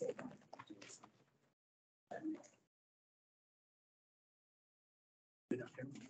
Good afternoon.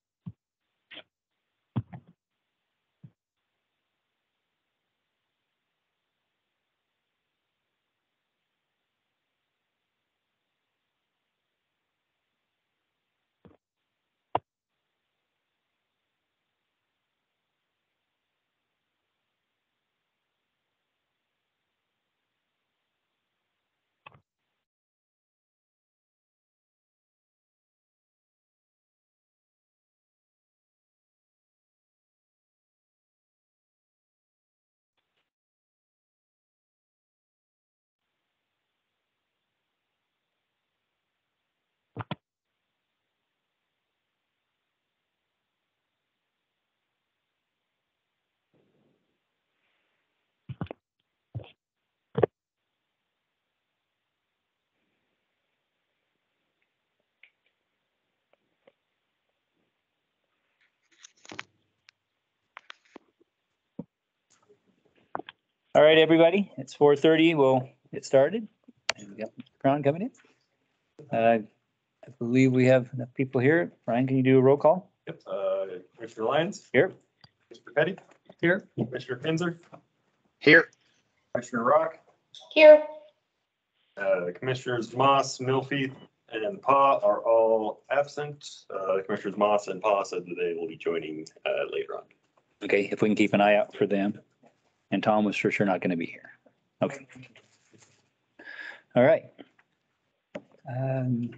All right, everybody, it's four thirty. We'll get started. And we got Crown coming in. Uh, I believe we have enough people here. Brian, can you do a roll call? Yep, uh, Commissioner Lyons, Here. Mr. Petty. Here. Commissioner Pinzer, Here. Commissioner Rock, Here. uh, Commissioners Moss, Milfeith, and Pa are all absent. Uh, Commissioners Moss and Pa said that they will be joining, uh, later on. Okay, if we can keep an eye out for them. And Tom was for sure not going to be here. Okay. All right. Um,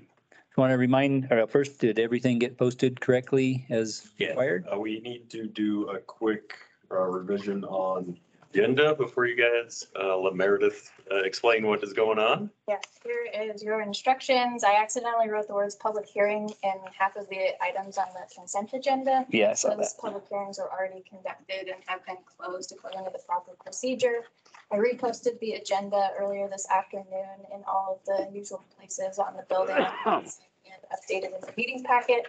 Want to remind, or first, did everything get posted correctly as Yeah. required? Uh, we need to do a quick uh, revision on agenda before you guys, uh, let Meredith, uh, explain what is going on. Yes, here is your instructions. I accidentally wrote the words public hearing in half of the items on the consent agenda. Yeah, I saw that. Those public hearings are already conducted and have been closed according to the proper procedure. I reposted the agenda earlier this afternoon in all of the usual places on the building and updated in the meeting packet.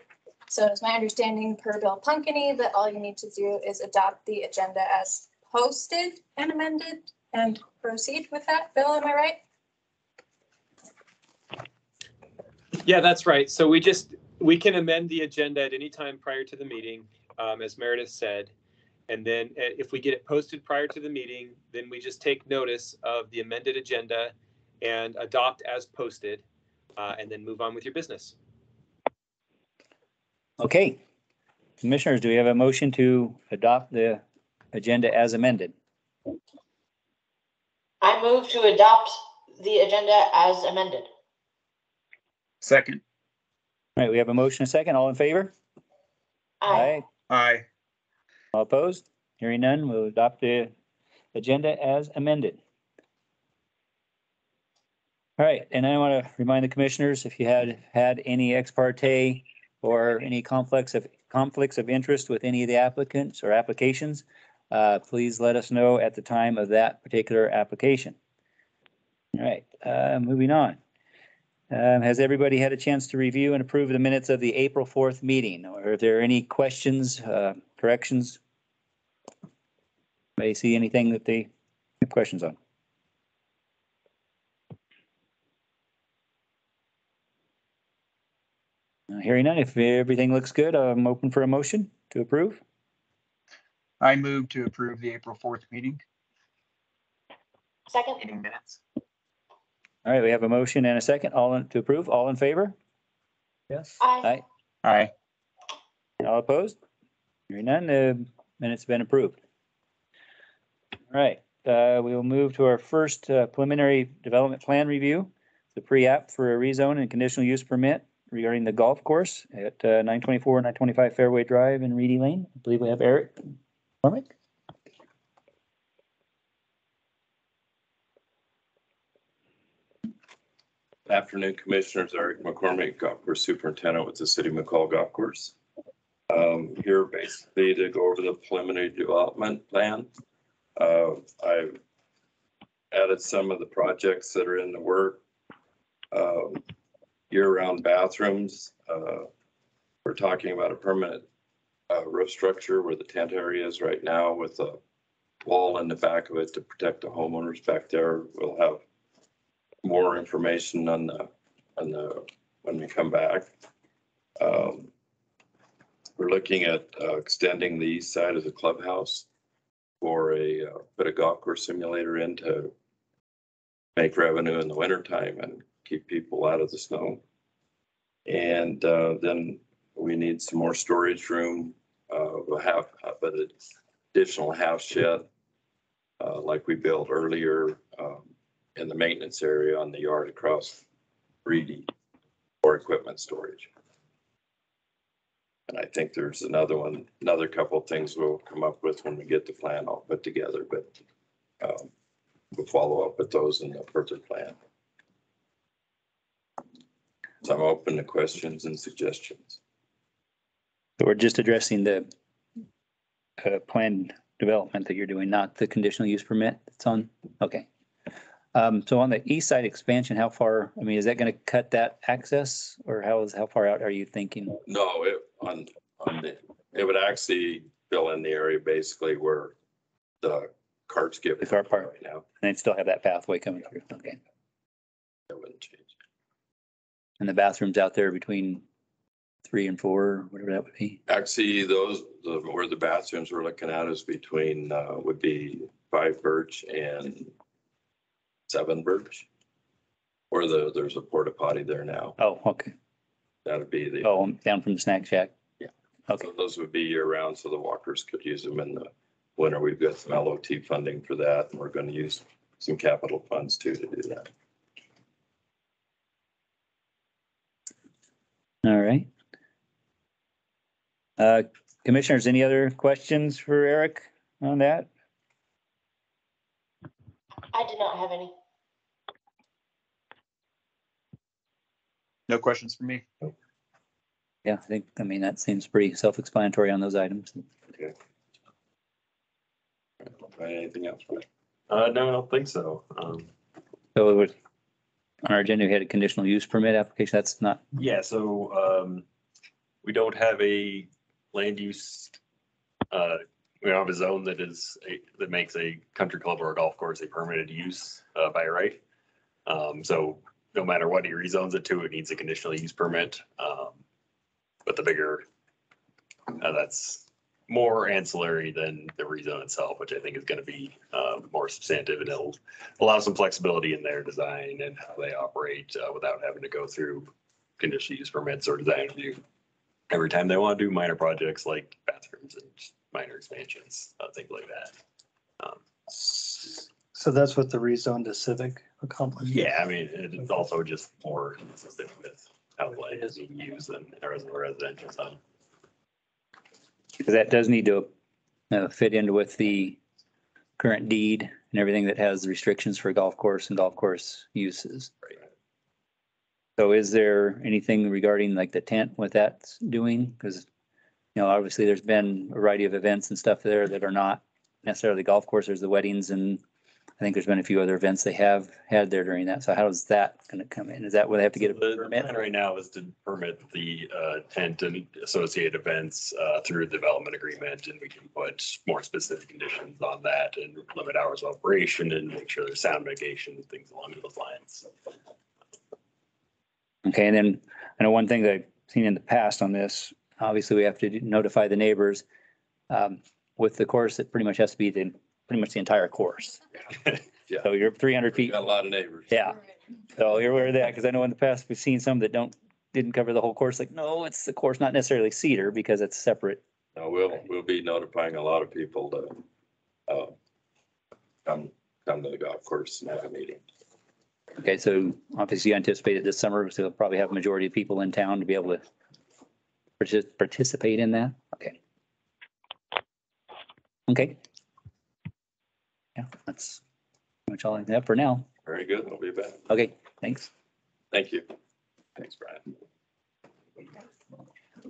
So it's my understanding per Bill Punkoney that all you need to do is adopt the agenda as posted and amended and proceed with that. Bill, am I right? Yeah, that's right. So we just, we can amend the agenda at any time prior to the meeting, um, as Meredith said. And then uh, if we get it posted prior to the meeting, then we just take notice of the amended agenda and adopt as posted, uh, and then move on with your business. Okay. Commissioners, do we have a motion to adopt the agenda as amended? I move to adopt the agenda as amended. Second. All right, we have a motion, a second. All in favor? Aye. Aye. All opposed? Hearing none, we'll adopt the agenda as amended. All right, and I want to remind the commissioners, if you had had any ex parte or any conflicts of, conflicts of interest with any of the applicants or applications, uh, please let us know at the time of that particular application. All right, uh, moving on. Um, has everybody had a chance to review and approve the minutes of the April fourth meeting? Or are there any questions, uh, corrections? May see anything that they have questions on? Uh, Hearing none, if everything looks good, I'm open for a motion to approve. I move to approve the April fourth meeting. Second? Meeting minutes. All right, we have a motion and a second, all in- to approve, all in favor? Yes. Aye. Aye. All opposed? Hearing none, the minutes have been approved. All right, uh, we will move to our first uh, preliminary development plan review. The pre-app for a rezone and conditional use permit regarding the golf course at uh, nine twenty-four, nine twenty-five Fairway Drive in Reedy Lane. I believe we have Eric McCormick. Afternoon, Commissioners. Eric McCormick, Golf Course Superintendent with the City of McCall Golf Course. Um, Here basically to go over the preliminary development plan. Uh, I've added some of the projects that are in the work. Um, Year-round bathrooms. uh, We're talking about a permanent uh, roof structure where the tent area is right now with a wall in the back of it to protect the homeowners back there. We'll have more information on the, on the, when we come back. Um, we're looking at uh, extending the east side of the clubhouse for a, uh, put a golf course simulator in to make revenue in the wintertime and keep people out of the snow. And uh, then we need some more storage room, uh, a half, but an additional half shed, uh, like we built earlier um, in the maintenance area on the yard across Reedy for equipment storage. And I think there's another one, another couple of things we'll come up with when we get the plan all put together, but um, we'll follow up with those in the further plan. So I'm open to questions and suggestions. So we're just addressing the uh, planned development that you're doing, not the conditional use permit that's on, okay. Um, so on the east side expansion, how far, I mean, is that gonna cut that access or how is, how far out are you thinking? No, it, on, on the, it would actually fill in the area basically where the carts get. The car park. Right now, And then still have that pathway coming through, okay. it wouldn't change. And the bathrooms out there between three and four, whatever that would be. Actually, those, the, where the bathrooms we're looking at is between, uh, would be five birch and seven birch. Or the, there's a porta potty there now. Oh, okay. That'd be the, Oh, down from the snack shack. Yeah. Okay, so those would be year round, so the walkers could use them in the winter. We've got some LOT funding for that, and we're gonna use some capital funds too to do that. all right. Uh, commissioners, any other questions for Eric on that? I did not have any. No questions for me. Yeah, I think, I mean, that seems pretty self-explanatory on those items. Okay. Anything else? Uh, no, I don't think so. Um, So it was, on our agenda, we had a conditional use permit application. That's not, yeah, so, um, we don't have a land use, uh, we have a zone that is, a- that makes a country club or a golf course a permitted use, uh, by right. Um, so no matter what he rezones it to, it needs a conditional use permit. Um, but the bigger, uh, that's more ancillary than the rezone itself, which I think is gonna be, uh, more substantive and it'll allow some flexibility in their design and how they operate, uh, without having to go through conditional use permits or design review. Every time they want to do minor projects like bathrooms and minor expansions, uh, things like that. Um, So that's what the rezone to civic accomplished. Yeah, I mean, and it's also just more consistent with how the land is being used than a residential zone. that does need to uh, fit in with the current deed and everything that has restrictions for golf course and golf course uses. Right. So is there anything regarding like the tent, what that's doing? Because, you know, obviously there's been a variety of events and stuff there that are not necessarily golf course. There's the weddings and I think there's been a few other events they have had there during that. So how's that gonna come in? Is that where they have to get a The permit? plan right now is to permit the uh, tent and associated events uh, through a development agreement, and we can put more specific conditions on that and limit hours of operation and make sure there's sound mitigation, and things along those lines. Okay, and then I know one thing that I've seen in the past on this, obviously we have to notify the neighbors. Um, with the course, it pretty much has to be the, pretty much the entire course. Yeah. So you're three hundred feet. got a lot of neighbors. Yeah, so you're aware of that, because I know in the past, we've seen some that don't, didn't cover the whole course, like, no, it's the course, not necessarily Cedar, because it's separate. No, we'll, we'll be notifying a lot of people to, uh, come, come to the golf course and have a meeting. Okay, so obviously you anticipate it this summer, so you'll probably have a majority of people in town to be able to partic- participate in that, okay. Okay. Yeah, that's pretty much all I have for now. Very good. We'll be back. Okay, thanks. Thank you. Thanks, Brian.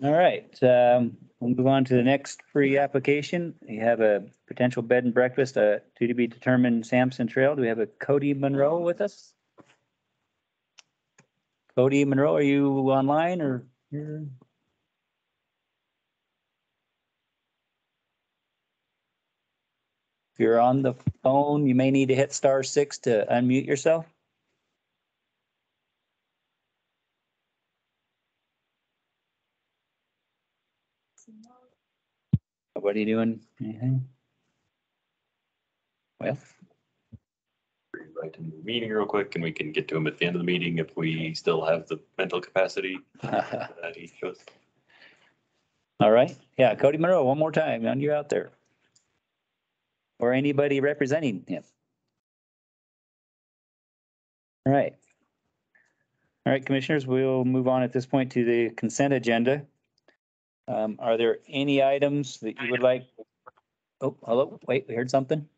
All right, um, we'll move on to the next free application. We have a potential bed and breakfast, uh, to be determined Sampson Trail. Do we have a Cody Monroe with us? Cody Monroe, are you online or you're? If you're on the phone, you may need to hit star six to unmute yourself. What are you doing anything? Well, To the meeting real quick and we can get to him at the end of the meeting if we still have the mental capacity that he shows. all right. Yeah, Cody Monroe, one more time, and you're out there. Or anybody representing him. All right. All right, commissioners, we'll move on at this point to the consent agenda. Um, are there any items that you would like? Oh, hello, wait, we heard something?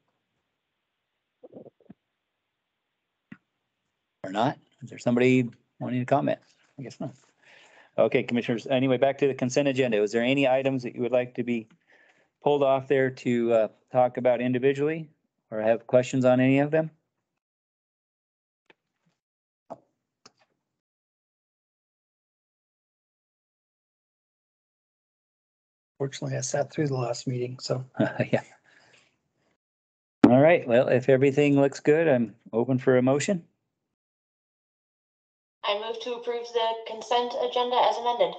Or not? Is there somebody wanting to comment? I guess not. Okay, commissioners, anyway, back to the consent agenda. Was there any items that you would like to be pulled off there to uh, talk about individually or have questions on any of them? Fortunately, I sat through the last meeting, so Yeah. All right, well, if everything looks good, I'm open for a motion. I move to approve the consent agenda as amended.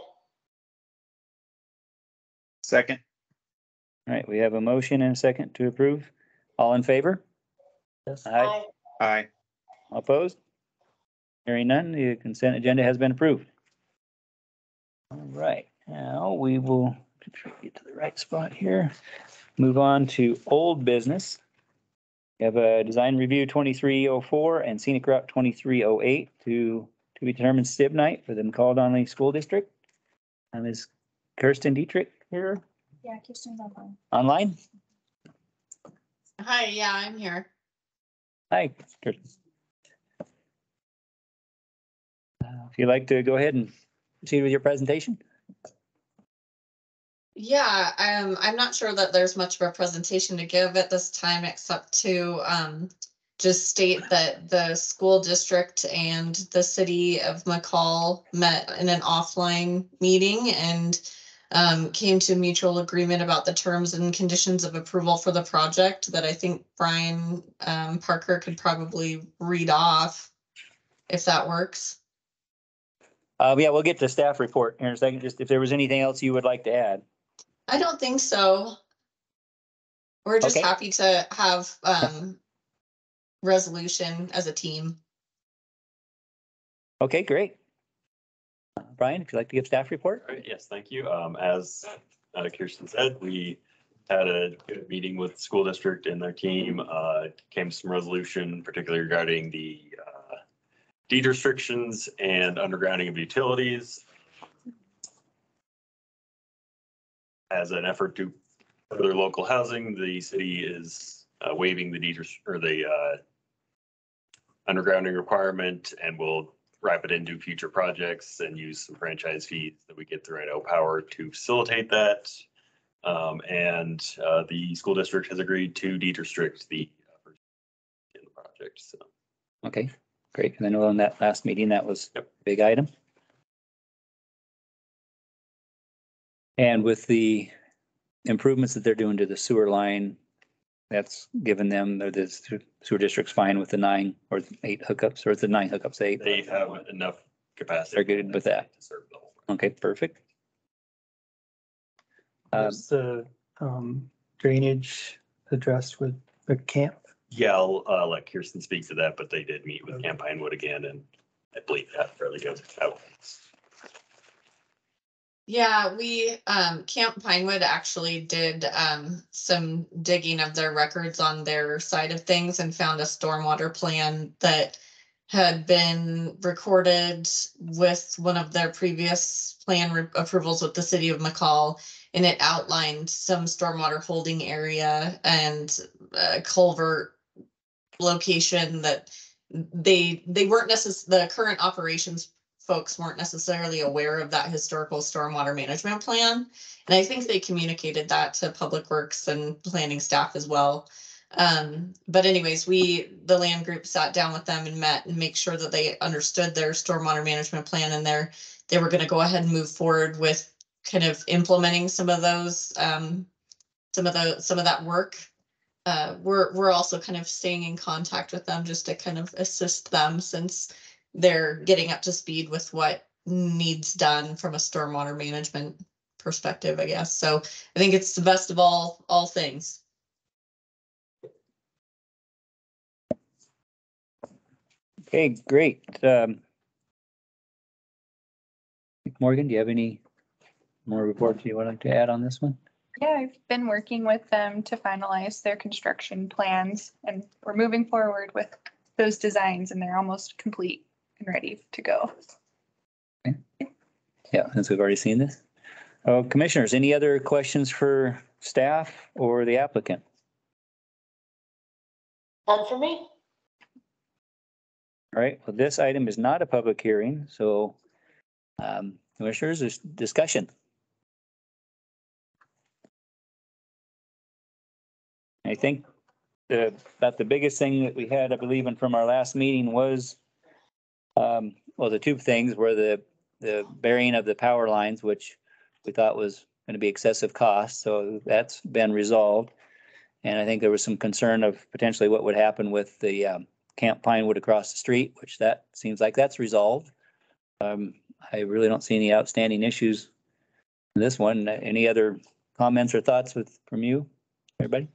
Second. All right, we have a motion and a second to approve. All in favor? yes. Aye. Aye. Opposed? Hearing none, the consent agenda has been approved. All right, now we will get to the right spot here. Move on to old business. We have a design review twenty-three oh four and scenic route twenty-three oh eight to, to be determined Stibnite for the McCall Donnelly School District. And is Kirsten Dietrich here Yeah, Kirsten's online. online? Hi, yeah, I'm here. Hi, Kirsten. Uh, If you'd like to go ahead and proceed with your presentation? Yeah, um, I'm not sure that there's much of a presentation to give at this time, except to, um, just state that the school district and the city of McCall met in an offline meeting and um, came to mutual agreement about the terms and conditions of approval for the project that I think Brian, um, Parker could probably read off, if that works. Uh, yeah, we'll get to staff report here in a second, just if there was anything else you would like to add. I don't think so. We're just Okay. happy to have um resolution as a team. Okay, great. Uh, Brian, if you'd like to give staff report? All right, yes, thank you. Um, as uh, Kirsten said, we had a good meeting with the school district and their team. Uh, came to some resolution, particularly regarding the uh, deed restrictions and undergrounding of utilities. As an effort to further local housing, the city is uh, waiving the deed res- or the uh, undergrounding requirement and we'll wrap it into future projects and use some franchise fees that we get through Idaho Power to facilitate that. Um, and, uh, the school district has agreed to deed restrict the uh, in the project, so. Okay, great. And I know on that last meeting, that was a Yep. big item. And with the improvements that they're doing to the sewer line, that's given them, the- the sewer district's fine with the nine or eight hookups, or the nine hookups, eight. They have enough capacity. They're good with that. To serve the whole. Okay, perfect. Um, Was the um, drainage addressed with the camp? Yeah, I'll, uh, let Kirsten speak to that, but they did meet with Camp Pinewood again and I believe that fairly goes out. Yeah, we um Camp Pinewood actually did um some digging of their records on their side of things and found a stormwater plan that had been recorded with one of their previous plan re- approvals with the city of McCall. And it outlined some stormwater holding area and culvert location that they, they weren't necess, the current operations folks weren't necessarily aware of that historical stormwater management plan. And I think they communicated that to Public Works and planning staff as well. Um, but anyways, we, the land group sat down with them and met and make sure that they understood their stormwater management plan and their, they were gonna go ahead and move forward with kind of implementing some of those, um, some of the, some of that work. Uh, we're, we're also kind of staying in contact with them just to kind of assist them since they're getting up to speed with what needs done from a stormwater management perspective, I guess. So I think it's the best of all, all things. Okay, great. Um, Morgan, do you have any more reports you wanted to add on this one? Yeah, I've been working with them to finalize their construction plans and we're moving forward with those designs and they're almost complete and ready to go. Yeah, since we've already seen this. Oh, commissioners, any other questions for staff or the applicant? None for me. All right, well, this item is not a public hearing, so um, commissioners, there's discussion. I think the, about the biggest thing that we had, I believe, in from our last meeting was um, well, the two things were the, the burying of the power lines, which we thought was going to be excessive cost, so that's been resolved. And I think there was some concern of potentially what would happen with the um, Camp Pinewood across the street, which that seems like that's resolved. Um, I really don't see any outstanding issues in this one. Any other comments or thoughts with, from you, everybody?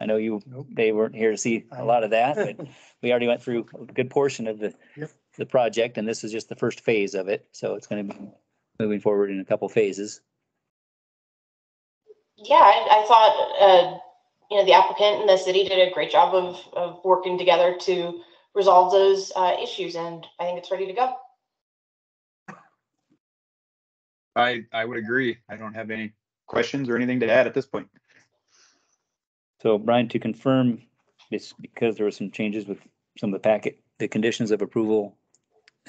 I know you, Nope. they weren't here to see a lot of that, but we already went through a good portion of the, Yep. The project, and this is just the first phase of it, so it's gonna be moving forward in a couple phases. Yeah, I, I thought, uh, you know, the applicant and the city did a great job of, of working together to resolve those, uh, issues, and I think it's ready to go. I, I would agree. I don't have any questions or anything to add at this point. So Brian, to confirm, it's because there were some changes with some of the packet, the conditions of approval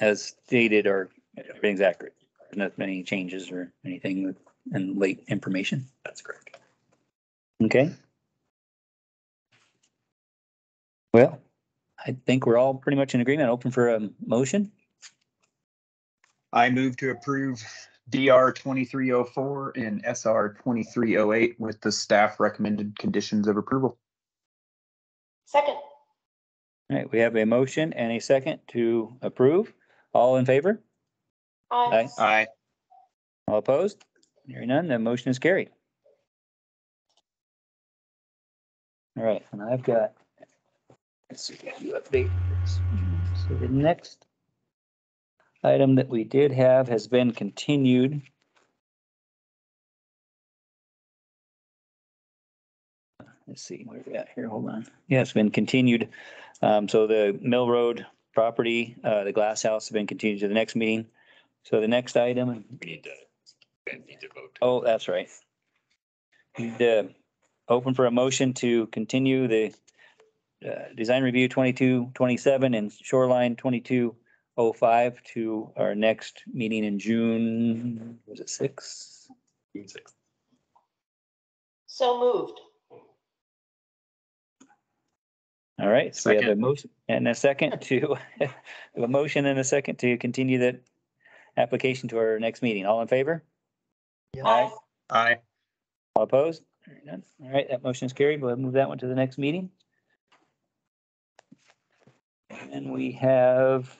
as stated are, everything's accurate. There's Not many changes or anything with, and late information. That's correct. Okay. Well, I think we're all pretty much in agreement, open for a motion. I move to approve DR twenty-three oh four and SR twenty-three oh eight with the staff recommended conditions of approval. Second, All right, we have a motion and a second to approve. All in favor? aye. Aye. All opposed? Hearing none, the motion is carried. All right, and I've got, let's see, you update this. So the next item that we did have has been continued. Let's see, where we at here? Hold on. Yeah, it's been continued. Um, so the Mill Road property, uh, the glass house has been continued to the next meeting. So the next item, We need to, we need to vote. Oh, that's right. Need to open for a motion to continue the uh, design review twenty-two, twenty-seven and shoreline twenty-two oh five to our next meeting in June, was it six? June sixth. So moved. All right, so we have a Second. motion and a second to, have a motion and a second to continue that application to our next meeting. All in favor? Aye. Aye. All opposed? Hearing none. All right, that motion is carried. We'll move that one to the next meeting. And we have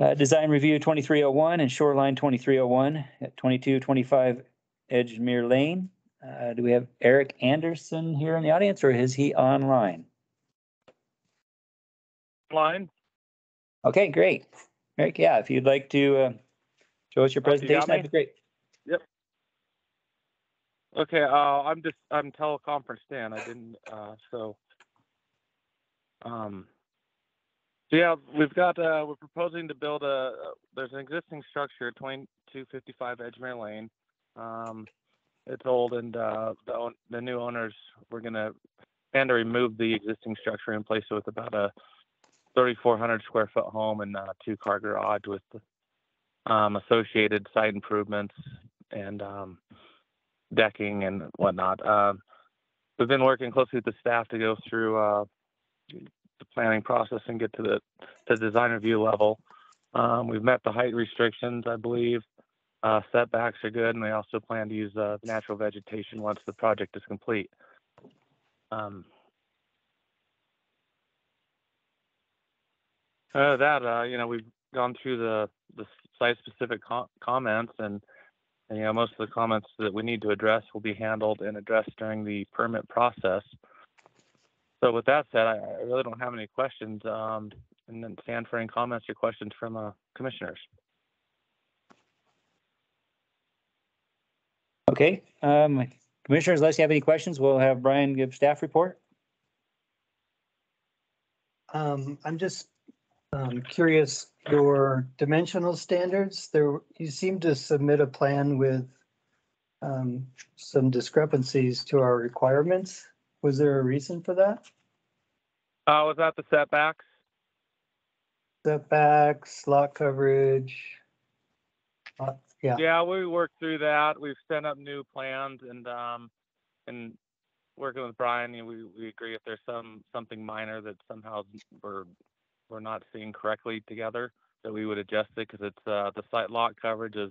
uh, design review twenty-three oh one and shoreline twenty-three oh one at twenty-two twenty-five Edgemere Lane. Uh, do we have Eric Anderson here in the audience or is he online? Line. Okay, great. Eric, yeah, if you'd like to uh, show us your Oh, presentation, that'd be great. Yep. Okay, uh, I'm just, I'm teleconference in. I didn't, uh, so. Um, so yeah, we've got, uh, we're proposing to build a, there's an existing structure, twenty-two fifty-five Edgemere Lane. Um, it's old and, uh, the, the new owners, we're gonna, plan to remove the existing structure and place it with about a thirty-four hundred square foot home and, uh, two-car garage with, um, associated site improvements and, um, decking and whatnot. Um, we've been working closely with the staff to go through uh, the planning process and get to the, the design review level. Um, we've met the height restrictions, I believe. Uh, setbacks are good, and we also plan to use uh, natural vegetation once the project is complete. Um, uh, that uh, you know, we've gone through the the site-specific co- comments and And, you know, most of the comments that we need to address will be handled and addressed during the permit process. So with that said, I, I really don't have any questions. Um, and then stand for any comments or questions from, uh, commissioners. Okay, um, commissioners, unless you have any questions, we'll have Brian give staff report. Um, I'm just, um, curious, your dimensional standards, there, you seem to submit a plan with um, some discrepancies to our requirements. Was there a reason for that? Uh, was that the setbacks? Setbacks, lot coverage? lot- Yeah, Yeah, we worked through that. We've sent up new plans and, um, and working with Brian, you know, we, we agree if there's some, something minor that somehow we're, we're not seeing correctly together, that we would adjust it, cause it's, uh, the site lot coverage is,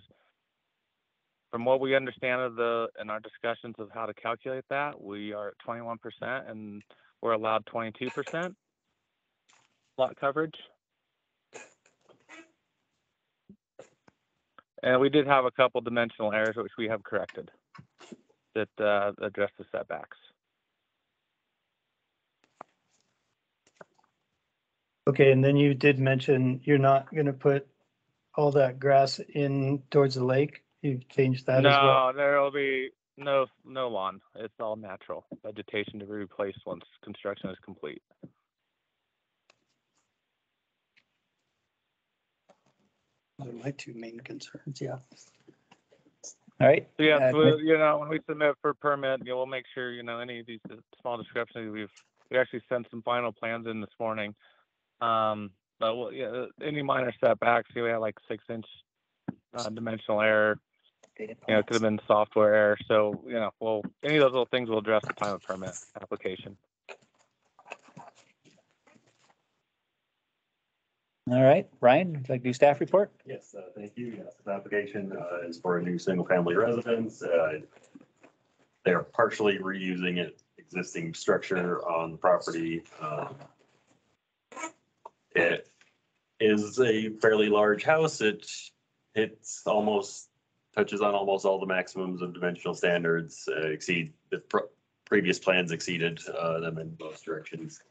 from what we understand of the, in our discussions of how to calculate that, we are at twenty-one percent and we're allowed twenty-two percent lot coverage. And we did have a couple dimensional errors which we have corrected that uh, address the setbacks. Okay, and then you did mention you're not gonna put all that grass in towards the lake? You've changed that as well? No, there will be no no lawn. It's all natural vegetation to be replaced once construction is complete. Those are my two main concerns, yeah. All right. So yes, Uh, we, you know, when we submit for permit, you know, we'll make sure, you know, any of these uh, small descriptions, we've, we actually sent some final plans in this morning. Um, but well, yeah, uh, any minor setbacks, you know, we had like six inch uh, dimensional error, you know, it could have been software error. So, you know, well, any of those little things will address the time of permit application. All right, Ryan, would you like to do staff report? Yes, uh, thank you. Yes, this application, uh, is for a new single-family residence. Uh, They're partially reusing an existing structure on the property. It is a fairly large house. It hits almost, touches on almost all the maximums of dimensional standards, uh, exceed, the previous plans exceeded, uh, them in most directions.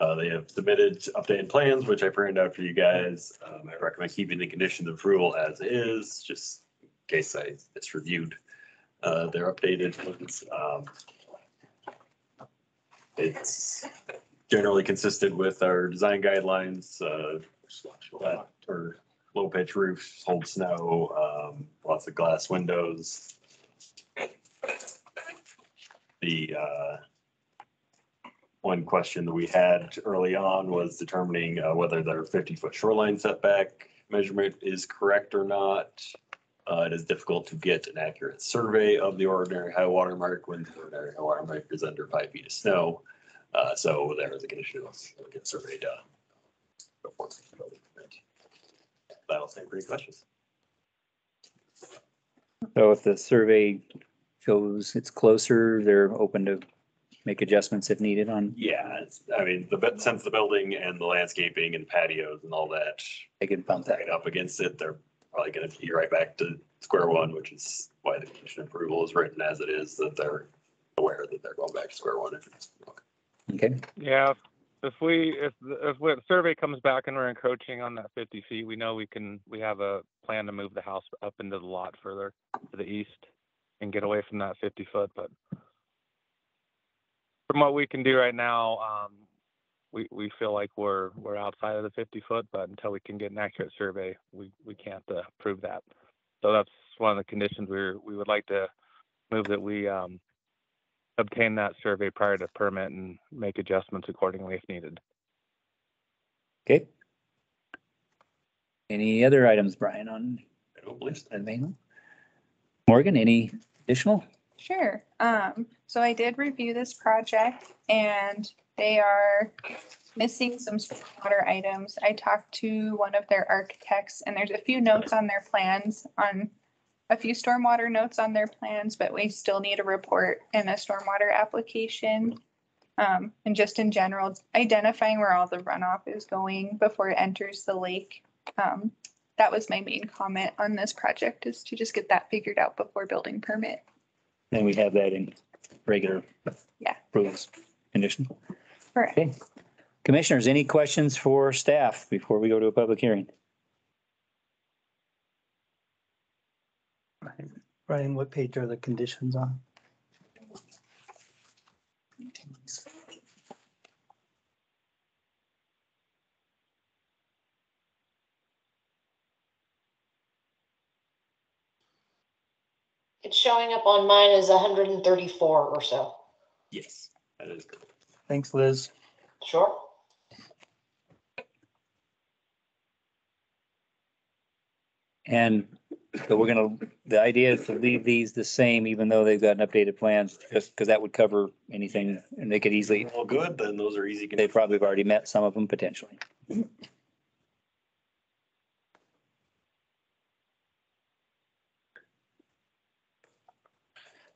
Uh, they have submitted updated plans, which I printed out for you guys. Um, I recommend keeping the conditions of approval as is, just in case I, it's reviewed. Uh, their updated ones, um. It's generally consistent with our design guidelines, uh, or low pitch roofs, hold snow, um, lots of glass windows. The, uh, one question that we had early on was determining uh, whether their fifty-foot shoreline setback measurement is correct or not. Uh, It is difficult to get an accurate survey of the ordinary high water mark when the ordinary high water mark is under five feet of snow. Uh, So there is a condition of get survey done. before the building permit. That'll for any questions. So if the survey shows it's closer, they're open to make adjustments if needed on, Yeah, it's, I mean, the, since the building and the landscaping and patios and all that, they can bump that. right up against it, they're probably gonna be right back to square one, which is why the condition approval is written as it is, that they're aware that they're going back to square one. if it's- Okay, Yeah, if we, if, if the survey comes back and we're encroaching on that fifty feet, we know we can, we have a plan to move the house up into the lot further to the east and get away from that fifty foot, but from what we can do right now, um, we, we feel like we're, we're outside of the fifty foot, but until we can get an accurate survey, we, we can't, uh, prove that. So that's one of the conditions we're, we would like to move that we, um, obtain that survey prior to permit and make adjustments accordingly if needed. okay. Any other items, Brian, on I don't believe so. on mainland? Morgan, any additional? Sure. Um, so I did review this project and they are missing some water items. I talked to one of their architects and there's a few notes on their plans on a few stormwater notes on their plans, but we still need a report and a stormwater application. Um, and just in general, identifying where all the runoff is going before it enters the lake. Um, that was my main comment on this project is to just get that figured out before building permit. Then we have that in regular. Yeah. Rules, condition. Correct. Okay. Commissioners, any questions for staff before we go to a public hearing? Brian, what page are the conditions on? It's showing up on mine as hundred and thirty-four or so. Yes, that is good. Thanks, Liz. Sure. And so we're gonna, the idea is to leave these the same, even though they've got an updated plans, just because that would cover anything and they could easily, Well, good, then those are easy. they probably have already met some of them potentially.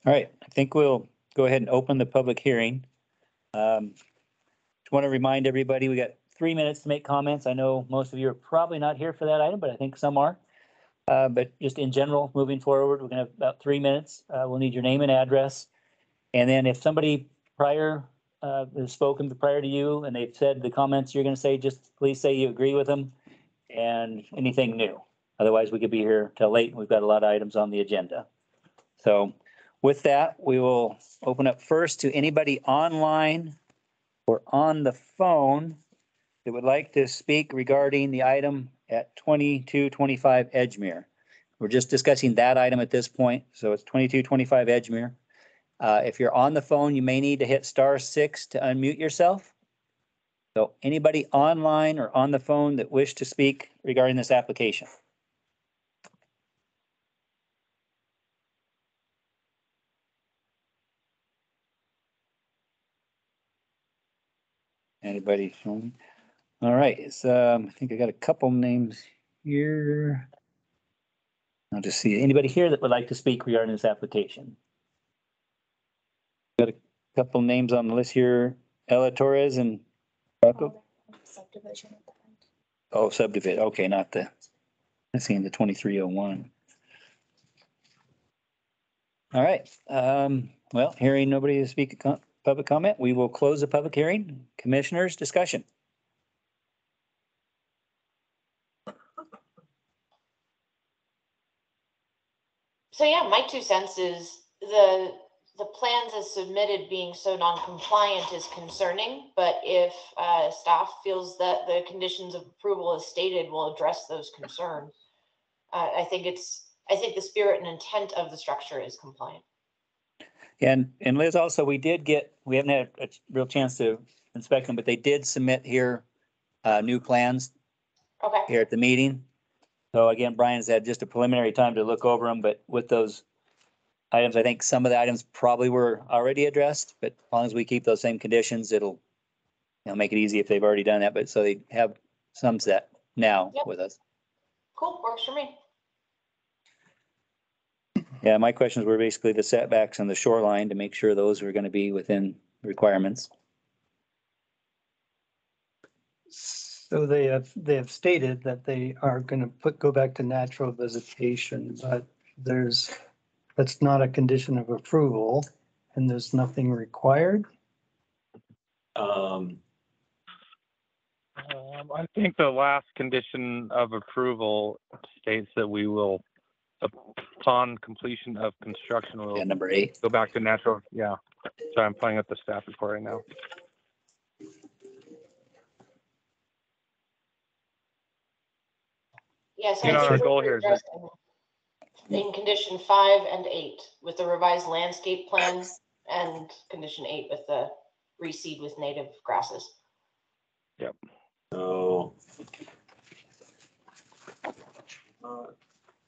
All right, I think we'll go ahead and open the public hearing. Um, Just want to remind everybody, we got three minutes to make comments. I know most of you are probably not here for that item, but I think some are. Uh, but just in general, moving forward, we're gonna have about three minutes. Uh, we'll need your name and address. And then if somebody prior, uh, has spoken prior to you and they've said the comments you're gonna say, just please say you agree with them and anything new. Otherwise, we could be here till late and we've got a lot of items on the agenda. So with that, we will open up first to anybody online or on the phone that would like to speak regarding the item at twenty-two twenty-five Edgemere. We're just discussing that item at this point, so it's twenty-two twenty-five Edgemere. Uh, if you're on the phone, you may need to hit star six to unmute yourself. So anybody online or on the phone that wish to speak regarding this application? Anybody? All right, it's, um, I think I got a couple names here. I'll just see, anybody here that would like to speak regarding this application? Got a couple names on the list here, Ella Torres and Rocco. Subdivision. Oh, subdivision, okay, not the, I'm seeing the twenty-three oh one. All right, um, well, hearing nobody to speak, public comment, we will close the public hearing. Commissioners, discussion. So yeah, my two cents is the, the plans as submitted being so non-compliant is concerning, but if, uh, staff feels that the conditions of approval as stated will address those concerns, uh, I think it's, I think the spirit and intent of the structure is compliant. And, and Liz, also, we did get, we haven't had a real chance to inspect them, but they did submit here uh, new plans Okay, here at the meeting. So again, Brian's had just a preliminary time to look over them, but with those items, I think some of the items probably were already addressed, but as long as we keep those same conditions, it'll you know, make it easy if they've already done that, but so they have some set now Yep. with us. cool, works for me. Yeah, my questions were basically the setbacks on the shoreline to make sure those were gonna be within requirements. So they have, they have stated that they are gonna put, go back to natural vegetation, but there's, that's not a condition of approval and there's nothing required. Um, Um, I think the last condition of approval states that we will, upon completion of construction, Yeah, will number eight. go back to natural, yeah. So I'm playing up the staff report right now. Yes. You know, our goal here is just- In condition five and eight with the revised landscape plans and condition eight with the reseed with native grasses. Yep. So. Not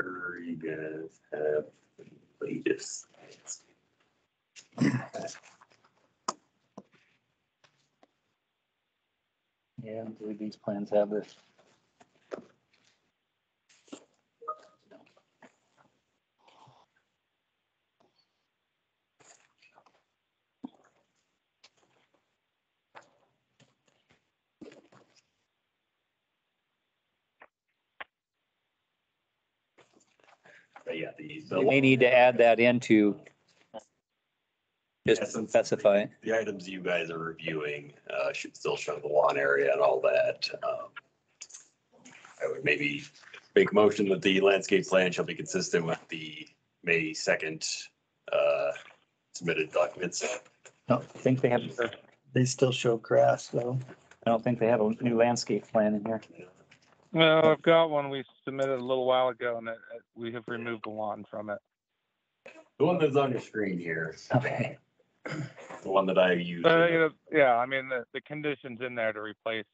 sure you guys have the latest. Yeah, I believe these plans have this. Yeah, the. You may need to add that into just Yeah, specify it. The items you guys are reviewing, uh, should still show the lawn area and all that. Um, I would maybe make a motion that the landscape plan shall be consistent with the May second, uh, submitted documents. I don't think they have, They still show grass though. I don't think they have a new landscape plan in here. No, I've got one we submitted a little while ago and it, it- we have removed the lawn from it. The one that's on your screen here, Okay. the one that I use. But, uh, you know, yeah, I mean, the, the conditions in there to replace,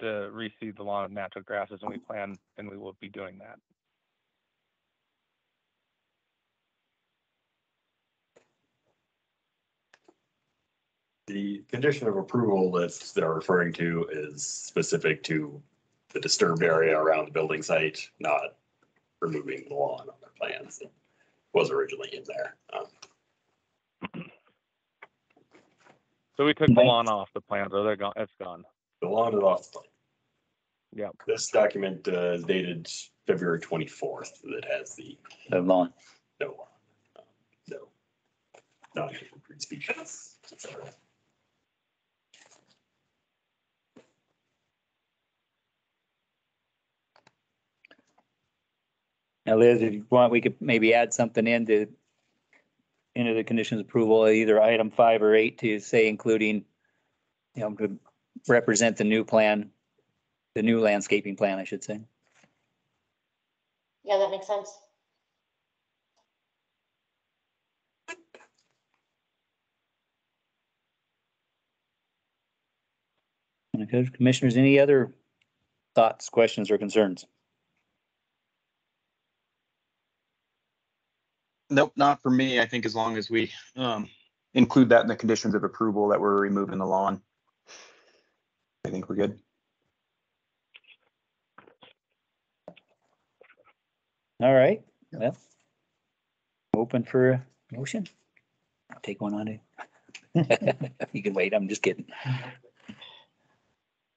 to reseed the lawn of natural grasses and we plan, and we will be doing that. The condition of approval that they're referring to is specific to the disturbed area around the building site, not removing the lawn on their plans. that Was originally in there. Um, So we took the lawn off the plan, so they're gone, it's gone. The lawn is off. the plan. Yep. This document uh, is dated February twenty-fourth that has the The lawn. no lawn. um, No. Non-approved species. et Now Liz, if you want, we could maybe add something into into the conditions approval, either item five or eight to say including, you know, to represent the new plan, the new landscaping plan, I should say. Yeah, that makes sense. Okay, Commissioners, any other thoughts, questions, or concerns? Nope, not for me. I think as long as we um include that in the conditions of approval that we're removing the lawn. I think we're good. All right, well. Open for a motion? I'll take one on it. You can wait, I'm just kidding.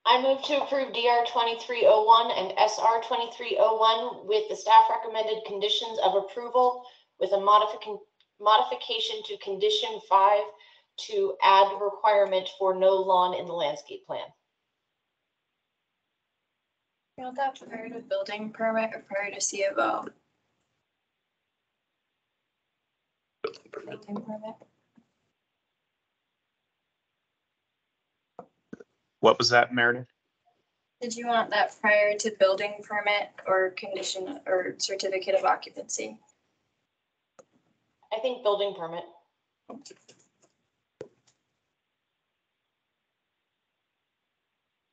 I move to approve DR twenty-three oh one and SR twenty-three oh one with the staff recommended conditions of approval with a modification, modification to condition five to add requirement for no lawn in the landscape plan. You want that prior to building permit or prior to C of O? Building permit. Building permit. What was that, Meredith? Did you want that prior to building permit or condition or certificate of occupancy? I think building permit.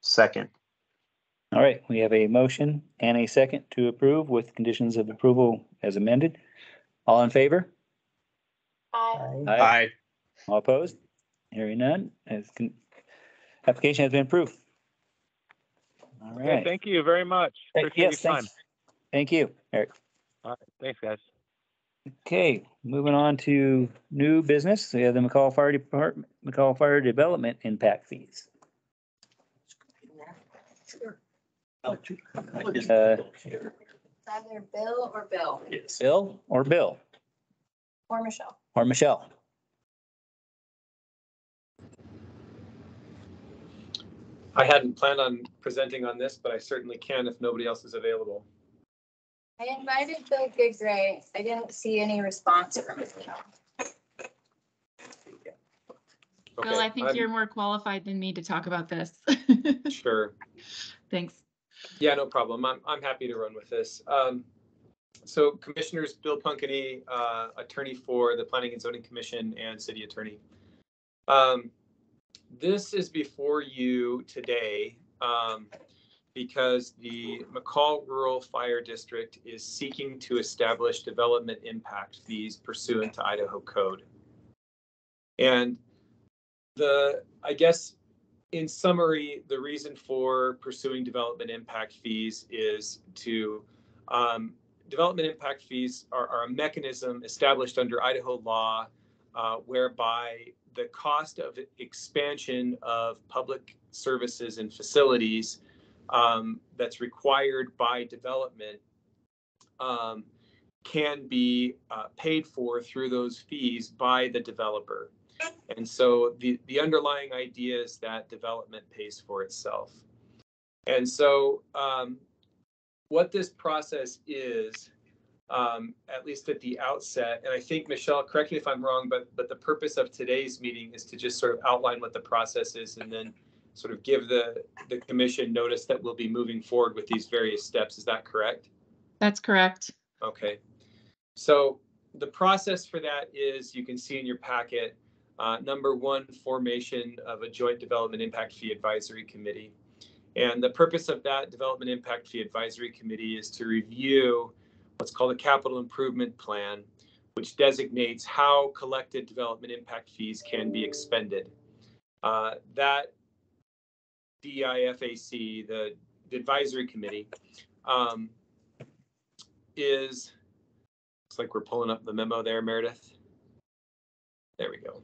Second. All right, we have a motion and a second to approve with conditions of approval as amended. All in favor? Aye. Aye. All opposed? Hearing none, as con- application has been approved. All Okay, right. Thank you very much. Hey, Appreciate your yes, time. thanks. Thank you, Eric. All right, thanks, guys. Okay, moving on to new business. We have the McCall Fire Department, McCall Fire Development Impact Fees. Uh, Either Bill or Bill Yes. Bill or Bill or Michelle. or Michelle? I hadn't planned on presenting on this, but I certainly can if nobody else is available. I invited Bill Gigray. I didn't see any response from him. Okay, Bill, I think I'm- you're more qualified than me to talk about this. Sure. Thanks. Yeah, no problem. I'm, I'm happy to run with this. Um, so Commissioners Bill Punkoney, uh, attorney for the Planning and Zoning Commission and City Attorney. Um, this is before you today, um, because the McCall Rural Fire District is seeking to establish development impact fees pursuant to Idaho code. And the, I guess, in summary, the reason for pursuing development impact fees is to, um, development impact fees are, are a mechanism established under Idaho law uh, whereby the cost of expansion of public services and facilities um, that's required by development um, can be uh, paid for through those fees by the developer. And so the, the underlying idea is that development pays for itself. And so um, what this process is, um, at least at the outset, and I think Michelle, correct me if I'm wrong, but but the purpose of today's meeting is to just sort of outline what the process is and then sort of give the the commission notice that we'll be moving forward with these various steps. Is that correct? That's correct. Okay. So the process for that is you can see in your packet, uh, number one, formation of a joint development impact fee advisory committee. And the purpose of that development impact fee advisory committee is to review what's called a capital improvement plan, which designates how collected development impact fees can be expended. Uh, that DIFAC, the, the advisory committee, um, is, looks like we're pulling up the memo there, Meredith. There we go.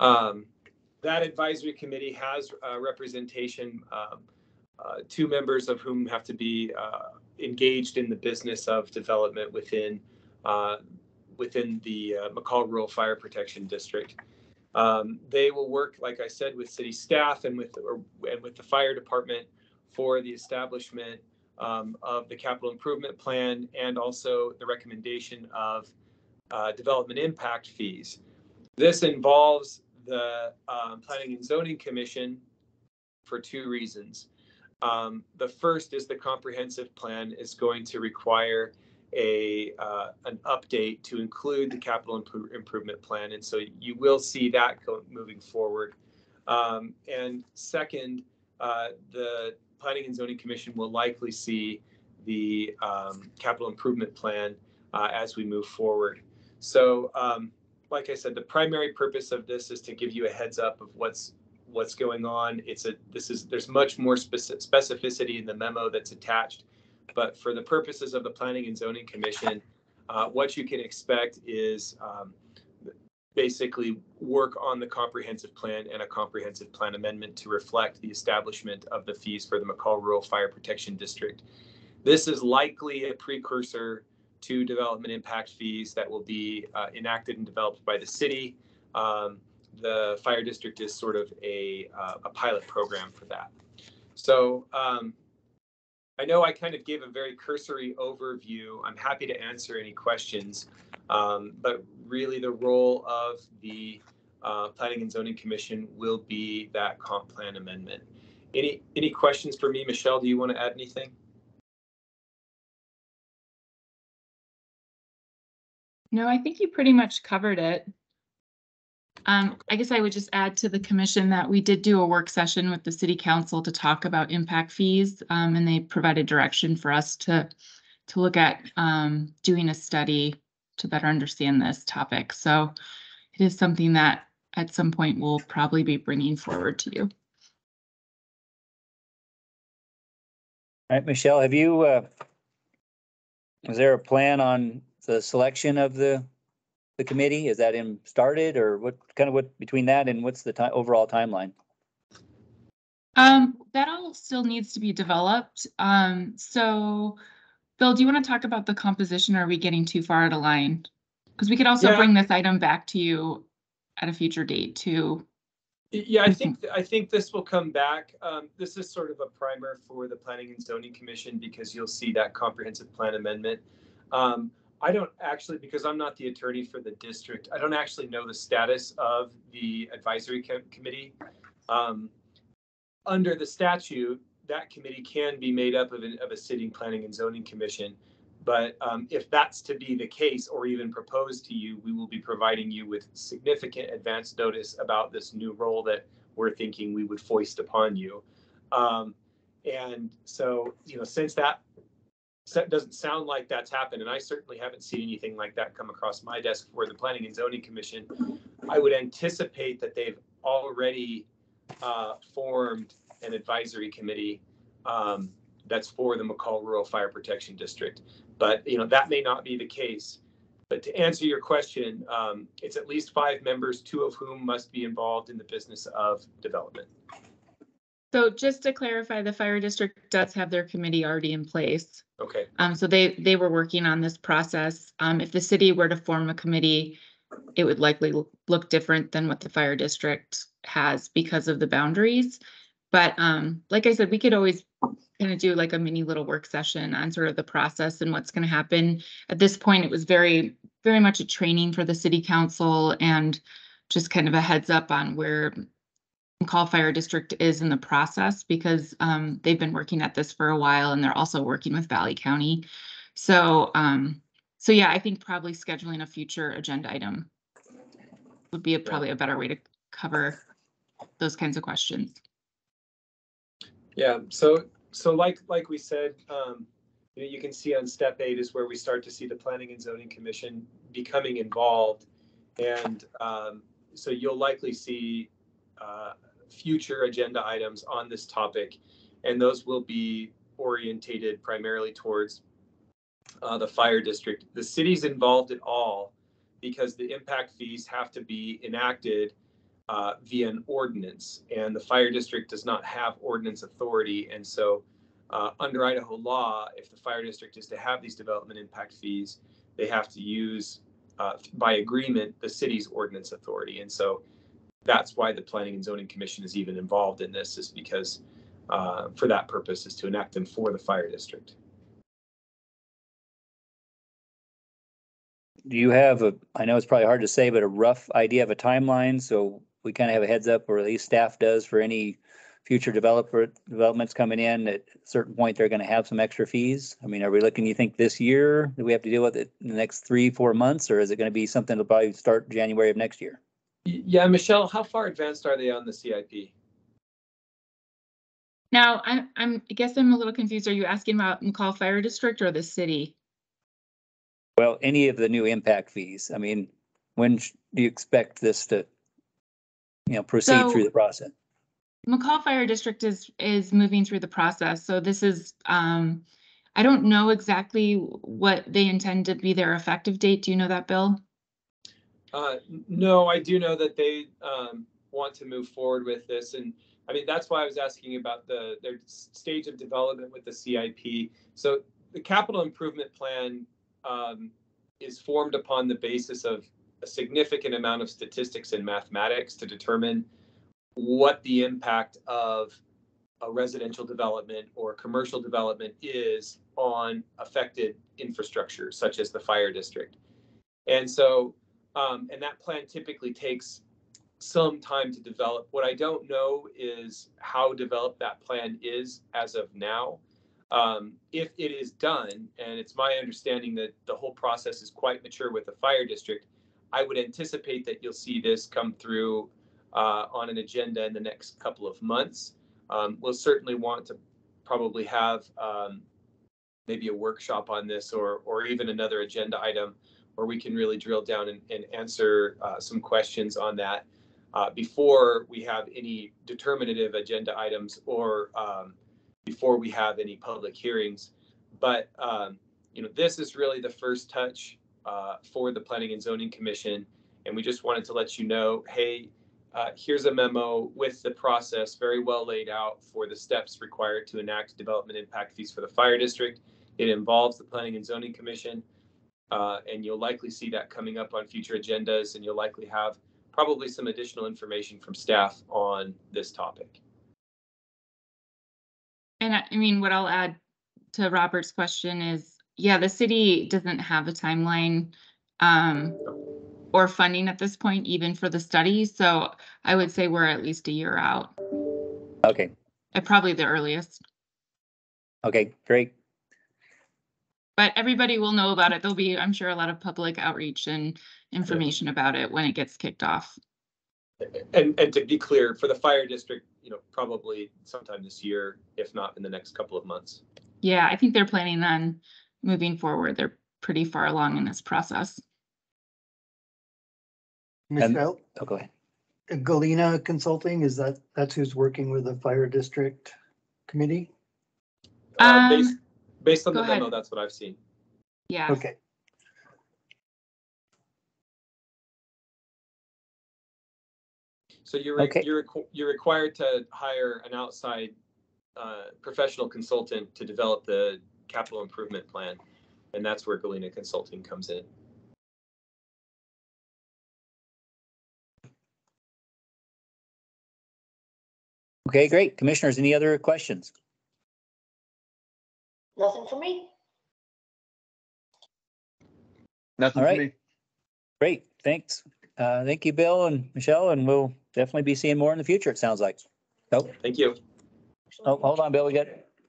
Um, that advisory committee has uh, representation, um, uh, two members of whom have to be uh, engaged in the business of development within uh, within the uh, McCall Rural Fire Protection District. Um, they will work, like I said, with city staff and with or, and with the fire department for the establishment um, of the capital improvement plan and also the recommendation of uh, development impact fees. This involves the um, Planning and Zoning Commission for two reasons. Um, the first is the comprehensive plan is going to require a uh, an update to include the capital impro- improvement plan, and so you will see that go, moving forward. Um, and second, uh, the Planning and Zoning Commission will likely see the um, capital improvement plan uh, as we move forward. So, um, like I said, the primary purpose of this is to give you a heads up of what's what's going on. It's a this is there's much more specific specificity in the memo that's attached, but for the purposes of the Planning and Zoning Commission, uh, what you can expect is um, basically work on the comprehensive plan and a comprehensive plan amendment to reflect the establishment of the fees for the McCall Rural Fire Protection District. This is likely a precursor to development impact fees that will be uh, enacted and developed by the city. Um, the fire district is sort of a, uh, a pilot program for that. So um, I know I kind of gave a very cursory overview. I'm happy to answer any questions, um, but really the role of the uh, Planning and Zoning Commission will be that comp plan amendment. Any any questions for me, Michelle? Do you want to add anything? No, I think you pretty much covered it. Um, I guess I would just add to the commission that we did do a work session with the city council to talk about impact fees. Um, and they provided direction for us to, to look at, um, doing a study to better understand this topic. So it is something that at some point we'll probably be bringing forward to you. All right, Michelle, have you, uh, is there a plan on the selection of the, the committee? Is that in started or what, kind of what, between that and what's the time, overall timeline? Um, that all still needs to be developed. Um, so Bill, do you want to talk about the composition? Or are we getting too far out of line? Because we could also Yeah. bring this item back to you at a future date too. Yeah, I think, I think this will come back. Um, this is sort of a primer for the Planning and Zoning Commission because you'll see that comprehensive plan amendment. Um, I don't actually, because I'm not the attorney for the district, I don't actually know the status of the advisory co- committee. Um, under the statute, that committee can be made up of, an- of a sitting planning and zoning commission. But um, if that's to be the case or even proposed to you, we will be providing you with significant advance notice about this new role that we're thinking we would foist upon you. Um, and so, you know, since that doesn't sound like that's happened, and I certainly haven't seen anything like that come across my desk for the Planning and Zoning Commission, I would anticipate that they've already uh, formed an advisory committee um, that's for the McCall Rural Fire Protection District. But, you know, that may not be the case. But to answer your question, um, it's at least five members, two of whom must be involved in the business of development. So just to clarify, the fire district does have their committee already in place. Okay, Um, so they, they were working on this process. Um, if the city were to form a committee, it would likely l- look different than what the fire district has because of the boundaries. But, um, like I said, we could always kind of do like a mini little work session on sort of the process and what's gonna happen. At this point, it was very, very much a training for the city council and just kind of a heads up on where McCall Fire District is in the process because um, they've been working at this for a while and they're also working with Valley County. So, um, so yeah, I think probably scheduling a future agenda item would be a- probably a better way to cover those kinds of questions. yeah, so, so like, like we said, um, you know, you can see on step eight is where we start to see the planning and zoning commission becoming involved. And, um, so you'll likely see, uh, future agenda items on this topic. And those will be orientated primarily towards, uh, the fire district. The city's involved at all because the impact fees have to be enacted uh, via an ordinance, and the fire district does not have ordinance authority. And so, uh, under Idaho law, if the fire district is to have these development impact fees, they have to use, uh, by agreement, the city's ordinance authority. And so, that's why the Planning and Zoning Commission is even involved in this, is because uh, for that purpose, is to enact them for the fire district. Do you have a, I know it's probably hard to say, but a rough idea of a timeline? So we kind of have a heads up, or at least staff does for any future developer, developments coming in. At a certain point, they're going to have some extra fees. I mean, are we looking, you think this year? Do we have to deal with it in the next three, four months? Or is it going to be something that'll probably start January of next year? Y- Yeah, Michelle, how far advanced are they on the CIP? Now, I'm, I'm, I guess I'm a little confused. Are you asking about McCall Fire District or the city? Well, any of the new impact fees. I mean, when do you expect this to, you know, proceed through the process? McCall Fire District is, is moving through the process. So this is, um, I don't know exactly what they intend to be their effective date. Do you know that, Bill? Uh, no, I do know that they, um, want to move forward with this and, I mean, that's why I was asking about the, their stage of development with the CIP. So the capital improvement plan, um, is formed upon the basis of a significant amount of statistics and mathematics to determine what the impact of a residential development or commercial development is on affected infrastructure such as the fire district. And so, um, and that plan typically takes some time to develop. What I don't know is how developed that plan is as of now. Um, if it is done, and it's my understanding that the whole process is quite mature with the fire district, I would anticipate that you'll see this come through uh, on an agenda in the next couple of months. Um, we'll certainly want to probably have um, maybe a workshop on this or, or even another agenda item where we can really drill down and, and answer uh, some questions on that uh, before we have any determinative agenda items or um, before we have any public hearings. But um, you know, this is really the first touch uh, for the Planning and Zoning Commission, and we just wanted to let you know, hey, uh, here's a memo with the process very well laid out for the steps required to enact development impact fees for the fire district. It involves the Planning and Zoning Commission, uh, and you'll likely see that coming up on future agendas, and you'll likely have probably some additional information from staff on this topic. And I, I mean, what I'll add to Robert's question is, yeah, the city doesn't have a timeline um, or funding at this point, even for the study. So I would say we're at least a year out, Okay, at probably the earliest. okay, great. But everybody will know about it. There'll be, I'm sure, a lot of public outreach and information about it when it gets kicked off. And, and to be clear, for the fire district, you know, probably sometime this year, if not in the next couple of months. Yeah, I think they're planning on moving forward. They're pretty far along in this process. And- Michelle, Oh, go ahead. Galena Consulting, is that, that's who's working with the fire district committee? Uh, Um, based, based on the go ahead. memo, that's what I've seen. Yeah. Okay, So you're, re- Okay. you're, requ- you're required to hire an outside uh, professional consultant to develop the capital improvement plan. And that's where Galena Consulting comes in. Okay, great. Commissioners, any other questions? Nothing for me. Nothing All for right. me. Great, thanks. Uh, thank you, Bill and Michelle, and we'll definitely be seeing more in the future, it sounds like. Oh, Thank you. oh, hold on, Bill, we got,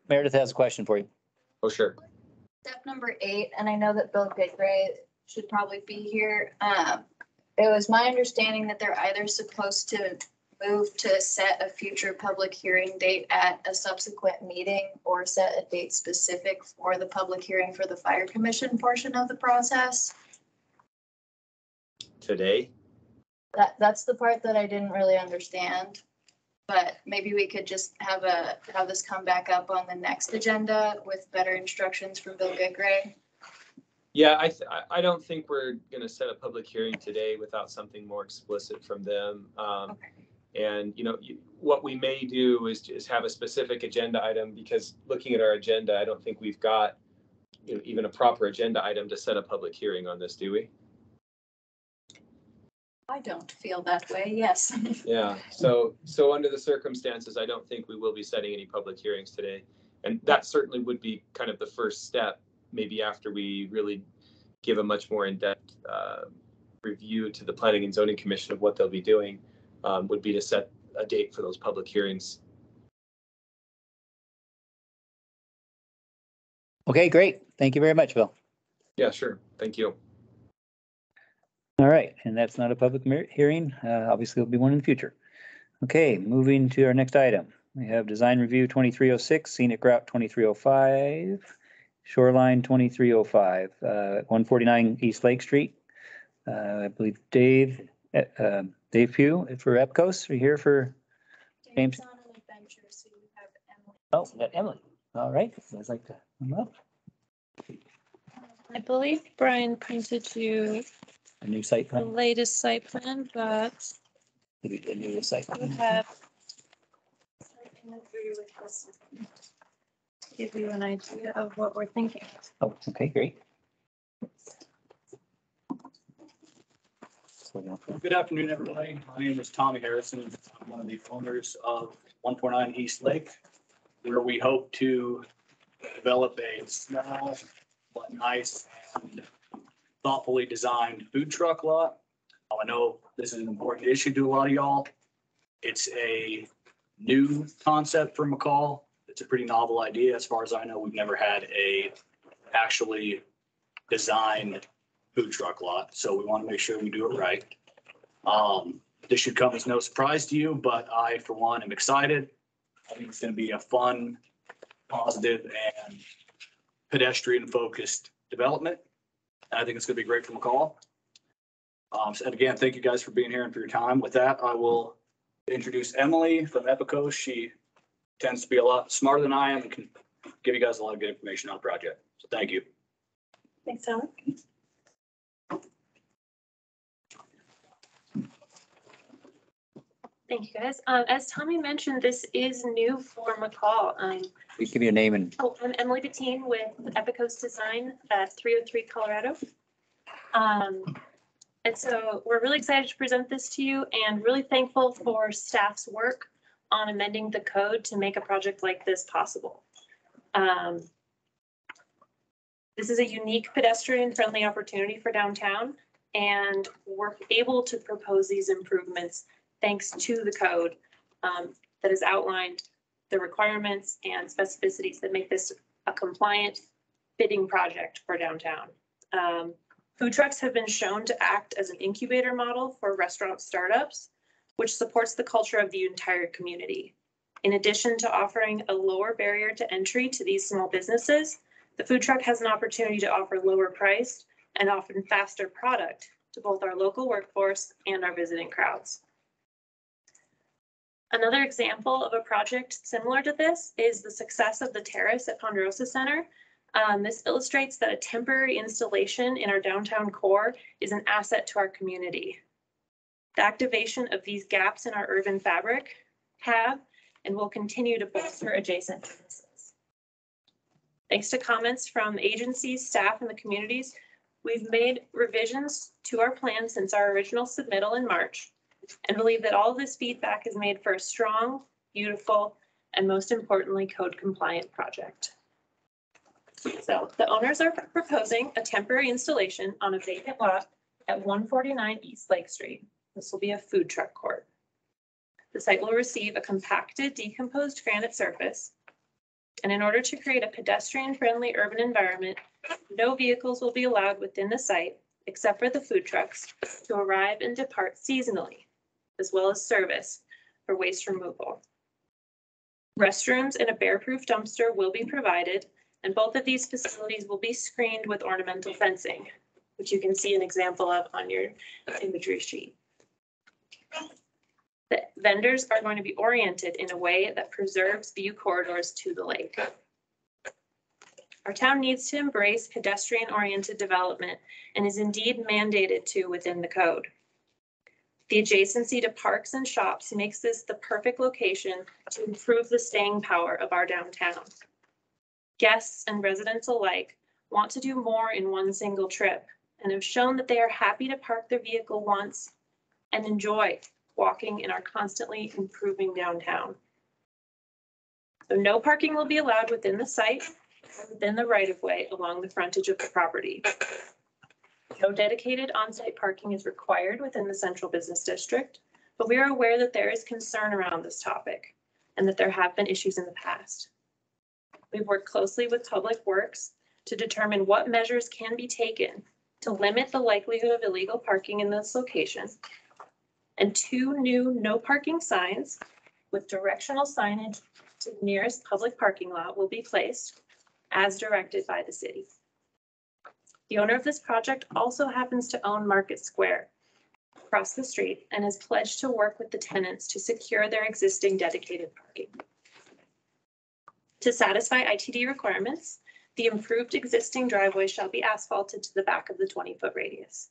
Meredith has a question for you. Oh, sure. Step number eight, and I know that Bill Gigray should probably be here. Um, it was my understanding that they're either supposed to move to set a future public hearing date at a subsequent meeting or set a date specific for the public hearing for the fire commission portion of the process. Today? That, that's the part that I didn't really understand. But maybe we could just have a, have this come back up on the next agenda with better instructions from Bill Gigray. Yeah, I, th- I- I don't think we're gonna set a public hearing today without something more explicit from them. Um, and, you know, you- what we may do is just have a specific agenda item, because looking at our agenda, I don't think we've got you know, even a proper agenda item to set a public hearing on this, do we? I don't feel that way, yes. Yeah, so, so under the circumstances, I don't think we will be setting any public hearings today. And that certainly would be kind of the first step, maybe after we really give a much more in-depth uh, review to the Planning and Zoning Commission of what they'll be doing, um, would be to set a date for those public hearings. Okay, great. Thank you very much, Bill. Yeah, sure. Thank you. All right, and that's not a public hearing. Uh, obviously, there'll be one in the future. Okay, moving to our next item. We have design review twenty-three oh six, scenic route twenty-three oh five, shoreline twenty-three oh five, uh, one forty-nine East Lake Street. Uh, I believe Dave, uh, um, Dave Pugh for Epcos, are you here for, James? on an adventure, so you have Emily. oh, we got Emily. All right, I'd like to come up, I believe Brian printed you a new site the plan, latest site plan, but maybe the new site we plan. have give you an idea of what we're thinking. Oh, okay, great. So, yeah. Good afternoon, everybody. My name is Tommy Harrison. I'm one of the owners of one four nine East Lake, where we hope to develop a small but nice and thoughtfully designed food truck lot. I know this is an important issue to a lot of y'all. It's a new concept for McCall. It's a pretty novel idea. As far as I know, we've never had a actually designed food truck lot, so we want to make sure we do it right. Um, this should come as no surprise to you, but I, for one, am excited. I think it's gonna be a fun, positive, and pedestrian-focused development. And I think it's gonna be great for McCall. Um, so and again, thank you guys for being here and for your time. With that, I will introduce Emily from Epicos. She tends to be a lot smarter than I am and can give you guys a lot of good information on the project. So thank you. Thanks, Alan. Thank you, guys. Um, as Tommy mentioned, this is new for McCall. Um, We give you a name and, oh, I'm Emily Bettine with Epicos Design at three oh three Colorado. Um, and so we're really excited to present this to you and really thankful for staff's work on amending the code to make a project like this possible. Um, this is a unique pedestrian-friendly opportunity for downtown, and we're able to propose these improvements thanks to the code um, that has outlined the requirements and specificities that make this a compliant bidding project for downtown. Um, Food trucks have been shown to act as an incubator model for restaurant startups, which supports the culture of the entire community. In addition to offering a lower barrier to entry to these small businesses, the food truck has an opportunity to offer lower priced and often faster product to both our local workforce and our visiting crowds. Another example of a project similar to this is the success of the terrace at Ponderosa Center. Um, this illustrates that a temporary installation in our downtown core is an asset to our community. The activation of these gaps in our urban fabric have and will continue to bolster adjacent businesses. Thanks to comments from agencies, staff, and the communities, we've made revisions to our plan since our original submittal in March and believe that all this feedback is made for a strong, beautiful, and most importantly, code compliant project. So the owners are proposing a temporary installation on a vacant lot at one forty-nine East Lake Street. This will be a food truck court. The site will receive a compacted decomposed granite surface. And in order to create a pedestrian-friendly urban environment, no vehicles will be allowed within the site except for the food trucks to arrive and depart seasonally, as well as service for waste removal. Restrooms and a bear-proof dumpster will be provided, and both of these facilities will be screened with ornamental fencing, which you can see an example of on your imagery sheet. The vendors are going to be oriented in a way that preserves view corridors to the lake. Our town needs to embrace pedestrian-oriented development and is indeed mandated to within the code. The adjacency to parks and shops makes this the perfect location to improve the staying power of our downtown. Guests and residents alike want to do more in one single trip and have shown that they are happy to park their vehicle once and enjoy walking in our constantly improving downtown. So no parking will be allowed within the site, within the right of way along the frontage of the property. No dedicated on-site parking is required within the central business district, but we are aware that there is concern around this topic and that there have been issues in the past. We've worked closely with Public Works to determine what measures can be taken to limit the likelihood of illegal parking in this location. And two new no parking signs with directional signage to the nearest public parking lot will be placed as directed by the city. The owner of this project also happens to own Market Square across the street and has pledged to work with the tenants to secure their existing dedicated parking. To satisfy ITD requirements, the improved existing driveway shall be asphalted to the back of the 20-foot radius.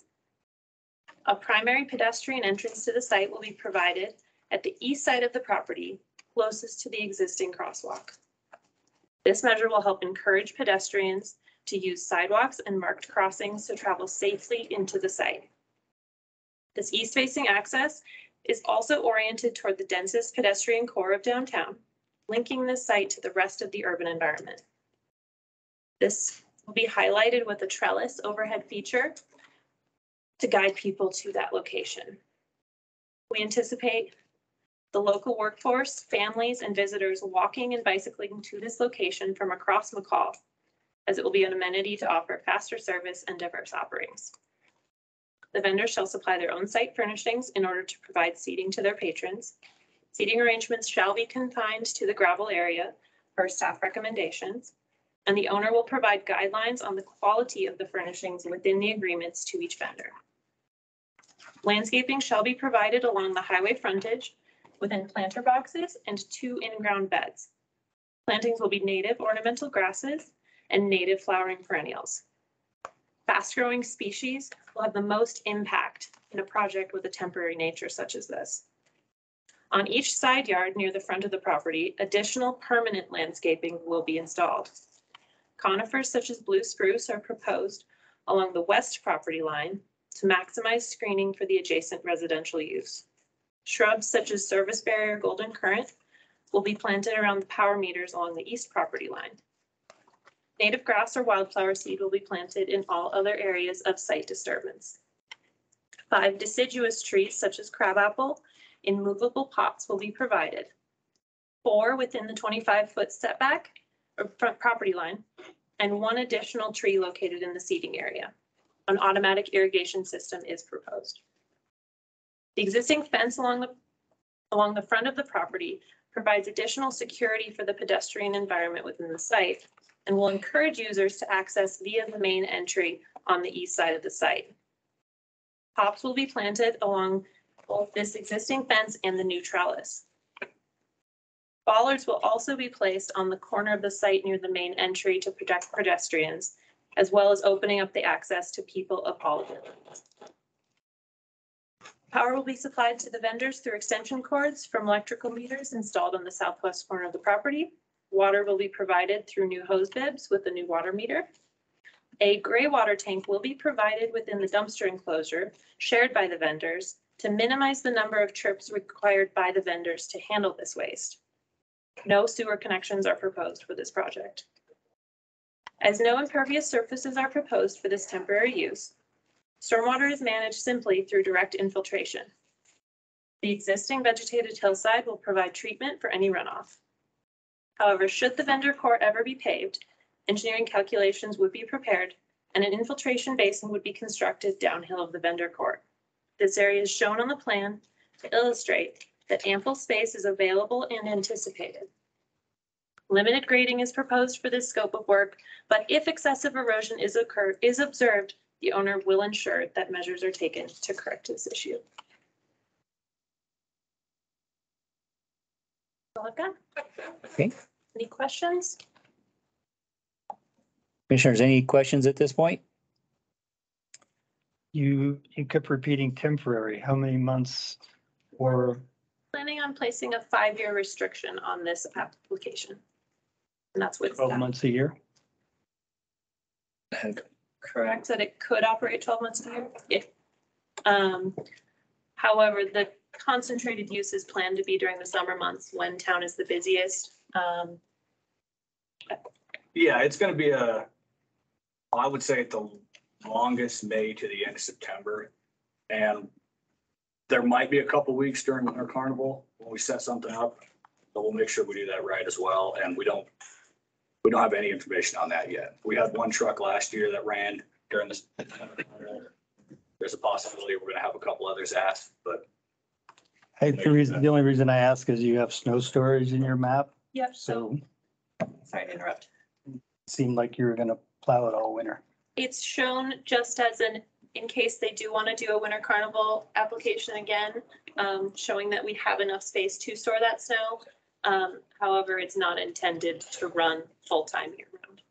A primary pedestrian entrance to the site will be provided at the east side of the property closest to the existing crosswalk. This measure will help encourage pedestrians to use sidewalks and marked crossings to travel safely into the site. This east-facing access is also oriented toward the densest pedestrian core of downtown, linking the site to the rest of the urban environment. This will be highlighted with a trellis overhead feature to guide people to that location. We anticipate the local workforce, families, and visitors walking and bicycling to this location from across McCall, as it will be an amenity to offer faster service and diverse offerings. The vendors shall supply their own site furnishings in order to provide seating to their patrons. Seating arrangements shall be confined to the gravel area per staff recommendations, and the owner will provide guidelines on the quality of the furnishings within the agreements to each vendor. Landscaping shall be provided along the highway frontage within planter boxes and two in-ground beds. Plantings will be native ornamental grasses and native flowering perennials. Fast-growing species will have the most impact in a project with a temporary nature such as this. On each side yard near the front of the property, additional permanent landscaping will be installed. Conifers such as blue spruce are proposed along the west property line to maximize screening for the adjacent residential use. Shrubs such as serviceberry golden currant will be planted around the power meters along the east property line. Native grass or wildflower seed will be planted in all other areas of site disturbance. Five deciduous trees such as crabapple in movable pots will be provided. Four within the twenty-five foot setback or front property line, and one additional tree located in the seating area. An automatic irrigation system is proposed. The existing fence along the, along the front of the property provides additional security for the pedestrian environment within the site and will encourage users to access via the main entry on the east side of the site. Hops will be planted along both this existing fence and the new trellis. Bollards will also be placed on the corner of the site near the main entry to protect pedestrians, as well as opening up the access to people of all abilities. Power will be supplied to the vendors through extension cords from electrical meters installed on the southwest corner of the property. Water will be provided through new hose bibs with a new water meter. A gray water tank will be provided within the dumpster enclosure shared by the vendors to minimize the number of trips required by the vendors to handle this waste. No sewer connections are proposed for this project. As no impervious surfaces are proposed for this temporary use, stormwater is managed simply through direct infiltration. The existing vegetated hillside will provide treatment for any runoff. However, should the vendor court ever be paved, engineering calculations would be prepared and an infiltration basin would be constructed downhill of the vendor court. This area is shown on the plan to illustrate that ample space is available and anticipated. Limited grading is proposed for this scope of work, but if excessive erosion is occur, is observed, the owner will ensure that measures are taken to correct this issue. Okay. Any questions? Commissioners, any questions at this point? You, you kept repeating temporary. How many months or Planning on placing a five-year restriction on this application. And that's what. twelve months a year? correct that it could operate twelve months a year? Yeah. Um, however, the concentrated use is planned to be during the summer months when town is the busiest. Um, Yeah, it's gonna be a, I would say at the longest May to the end of September. And there might be a couple weeks during winter carnival when we set something up, but we'll make sure we do that right as well. And we don't, we don't have any information on that yet. We had one truck last year that ran during this. There's a possibility we're gonna have a couple others asked, but Hey, the reason, the only reason I ask is you have snow storage in your map, Yep, so, so sorry to interrupt. seemed like you were gonna plow it all winter. It's shown just as an, in case they do want to do a winter carnival application again, um, showing that we have enough space to store that snow. Um, however, it's not intended to run full-time year round.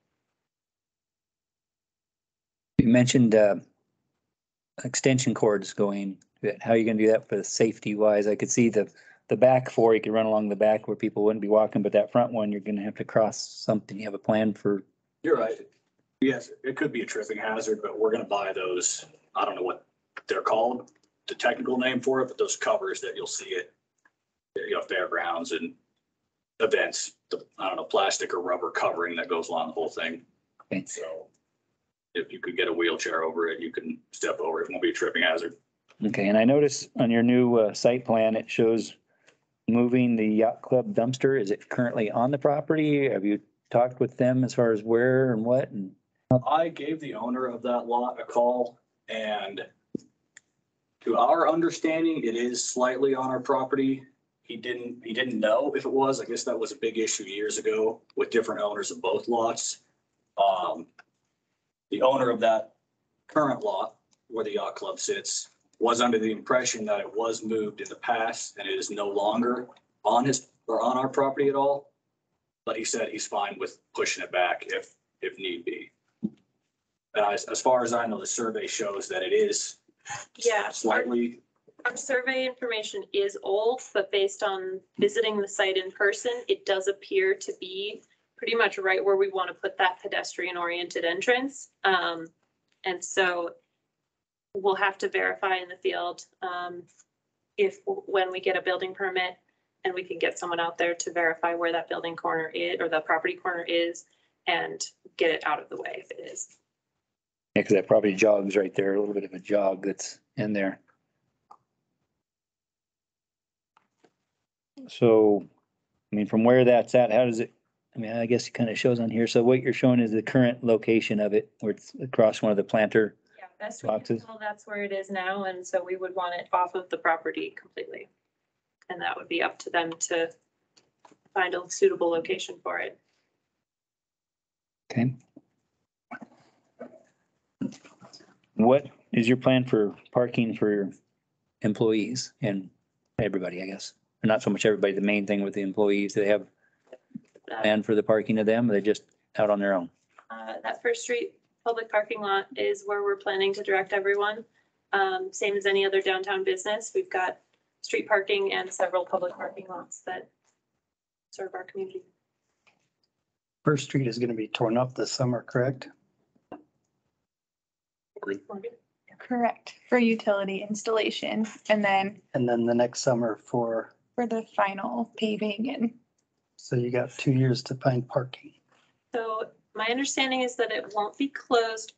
You mentioned uh, extension cords going, how are you gonna do that for the safety wise? I could see the, the back four, you could run along the back where people wouldn't be walking, but that front one, you're gonna have to cross something. You have a plan for, You're right. Yes, it could be a tripping hazard, but we're gonna buy those, I don't know what they're called, the technical name for it, but those covers that you'll see at, you know, fairgrounds and events, the, I don't know, plastic or rubber covering that goes along the whole thing. Okay. So if you could get a wheelchair over it, you can step over it. It won't be a tripping hazard. okay, and I notice on your new uh, site plan, it shows moving the yacht club dumpster. Is it currently on the property? Have you talked with them as far as where and what and? I gave the owner of that lot a call and to our understanding, it is slightly on our property. He didn't, he didn't know if it was. I guess that was a big issue years ago with different owners of both lots. Um, the owner of that current lot where the yacht club sits was under the impression that it was moved in the past and it is no longer on his, or on our property at all. But he said he's fine with pushing it back if, if need be. And as, as far as I know, the survey shows that it is Yeah, our, slightly, our survey information is old, but based on visiting the site in person, it does appear to be pretty much right where we want to put that pedestrian oriented entrance. Um, and so we'll have to verify in the field, um, if, when we get a building permit and we can get someone out there to verify where that building corner is, or the property corner is, and get it out of the way if it is. Yeah, cause that property jogs right there, a little bit of a jog that's in there. So, I mean, from where that's at, how does it, I mean, I guess it kind of shows on here. So what you're showing is the current location of it, where it's across one of the planter. Best we can Boxes. tell, that's where it is now, and so we would want it off of the property completely. And that would be up to them to find a suitable location for it. Okay. What is your plan for parking for your employees and everybody, I guess? Not so much everybody, the main thing with the employees, do they have Uh, plan for the parking of them? Or they just out on their own? Uh, that First Street public parking lot is where we're planning to direct everyone. Um, same as any other downtown business. We've got street parking and several public parking lots that serve our community. First Street is gonna be torn up this summer, correct? Morgan? Correct, for utility installation and then And then the next summer for, for the final paving and so you got two years to find parking. So my understanding is that it won't be closed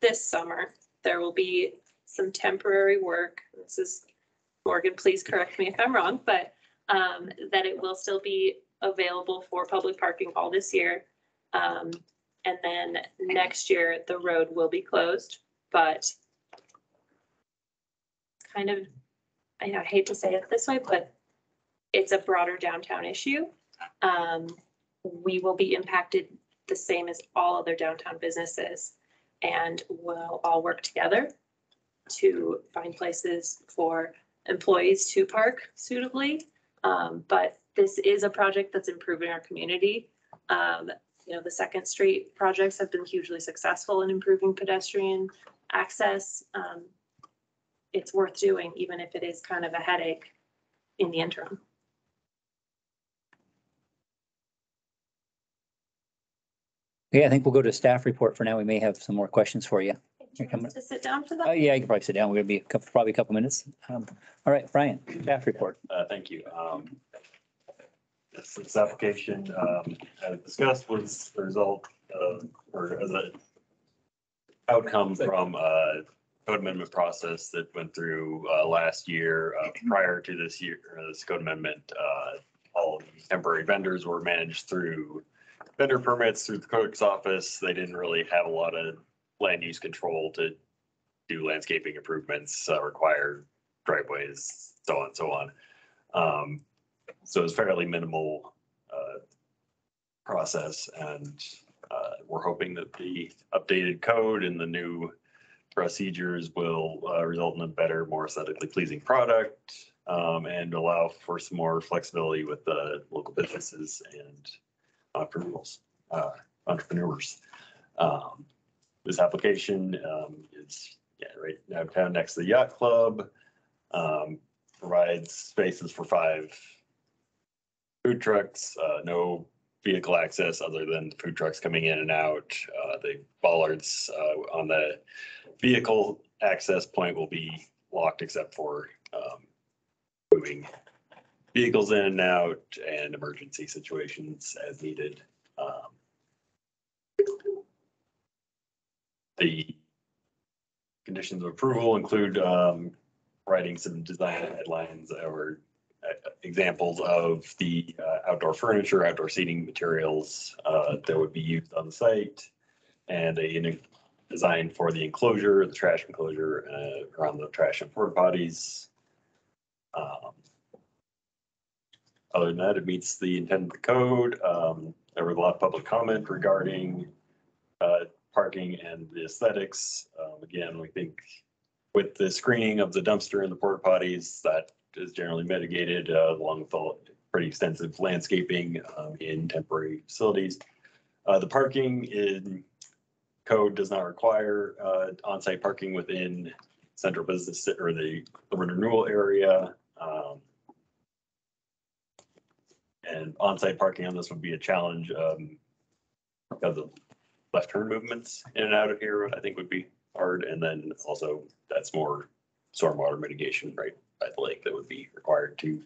this summer. There will be some temporary work. This is, Morgan, please correct me if I'm wrong, but um, that it will still be available for public parking all this year. Um, and then next year, the road will be closed, but kind of, I I hate to say it this way, but it's a broader downtown issue. Um, we will be impacted the same as all other downtown businesses. And we'll all work together to find places for employees to park suitably. Um, but this is a project that's improving our community. Um, you know, the Second Street projects have been hugely successful in improving pedestrian access. Um, it's worth doing, even if it is kind of a headache in the interim. Yeah, I think we'll go to staff report for now. We may have some more questions for you. Do you want us To sit down for that? Oh, yeah, you can probably sit down. We're gonna be a couple- probably a couple minutes. Um, All right, Brian, staff report. Uh, thank you. Um, This, this application, um, as discussed was the result of, or as a outcome from, a code amendment process that went through, uh, last year, uh, prior to this year, uh, this code amendment, uh, all temporary vendors were managed through vendor permits through the clerk's office. They didn't really have a lot of land use control to do landscaping improvements, uh, require driveways, so on and so on. Um, so it's fairly minimal, uh, process and, uh, we're hoping that the updated code and the new procedures will, uh, result in a better, more aesthetically pleasing product, um, and allow for some more flexibility with the local businesses and entrepreneurs, uh, entrepreneurs. Um, this application, um, is, yeah, right downtown next to the yacht club. Um, provides spaces for five food trucks, uh, no vehicle access other than the food trucks coming in and out. Uh, the bollards, uh, on the vehicle access point will be locked except for, um, moving vehicles in and out and emergency situations as needed. Um, The conditions of approval include, um, writing some design headlines or uh, examples of the uh, outdoor furniture, outdoor seating materials uh, that would be used on the site. And a design for the enclosure, the trash enclosure uh, around the trash and porta potties. Um, Other than that, it meets the intent of the code. Um, There was a lot of public comment regarding uh, parking and the aesthetics. Um, Again, we think with the screening of the dumpster and the porta potties, that is generally mitigated uh, along with all pretty extensive landscaping um, in temporary facilities. Uh, The parking in code does not require uh, on-site parking within central business or the urban renewal area. Um, And on-site parking on this would be a challenge um, because of left turn movements in and out of here, I think would be hard. And then also that's more stormwater mitigation right by the lake that would be required to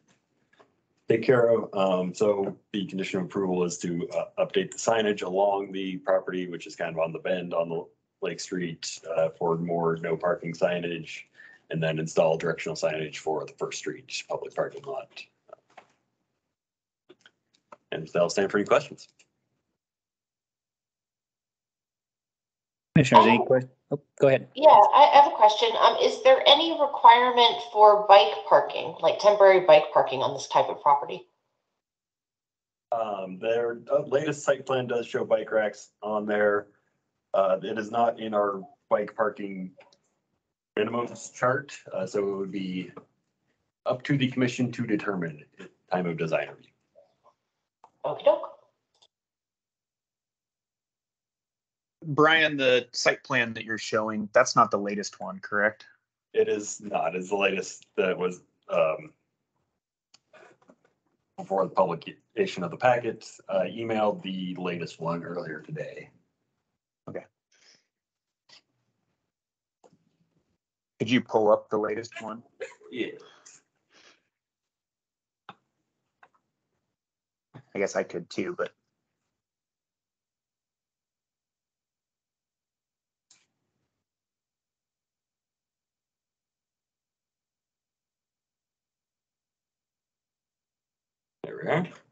take care of. Um, so the condition of approval is to uh, update the signage along the property, which is kind of on the bend on the Lake Street, uh, for more no parking signage. And then install directional signage for the First Street public parking lot. And that'll stand for any questions. Commissioners, any questions? Oh, go ahead. Yeah, I I have a question. Um, is there any requirement for bike parking, like temporary bike parking on this type of property? Um, their uh, latest site plan does show bike racks on there. Uh, it is not in our bike parking minimums chart, uh, so it would be up to the commission to determine at time of design review. Okey doke. Brian, the site plan that you're showing, that's not the latest one, correct? It is not, it's the latest that was, um, before the publication of the packet, uh, emailed the latest one earlier today. Okay. Could you pull up the latest one? Yeah. I guess I could too, but There we are.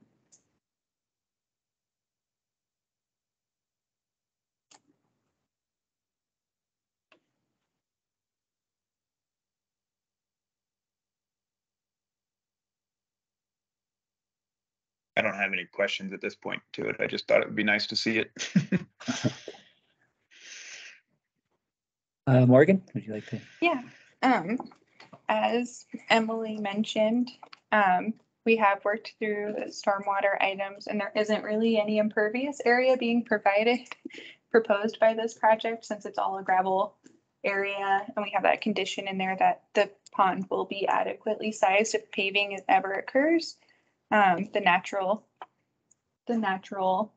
Don't have any questions at this point to it. I just thought it would be nice to see it. Uh, Morgan, would you like to? Yeah, um, as Emily mentioned, um, we have worked through the stormwater items and there isn't really any impervious area being provided, proposed by this project since it's all a gravel area and we have that condition in there that the pond will be adequately sized if paving ever occurs. Um, the natural, the natural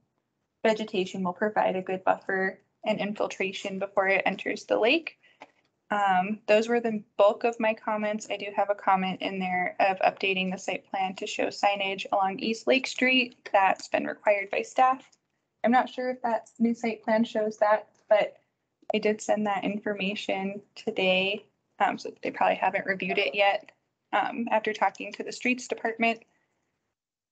vegetation will provide a good buffer and infiltration before it enters the lake. Um, those were the bulk of my comments. I do have a comment in there of updating the site plan to show signage along East Lake Street. That's been required by staff. I'm not sure if that new site plan shows that, but I did send that information today. Um, so they probably haven't reviewed it yet, um, after talking to the streets department.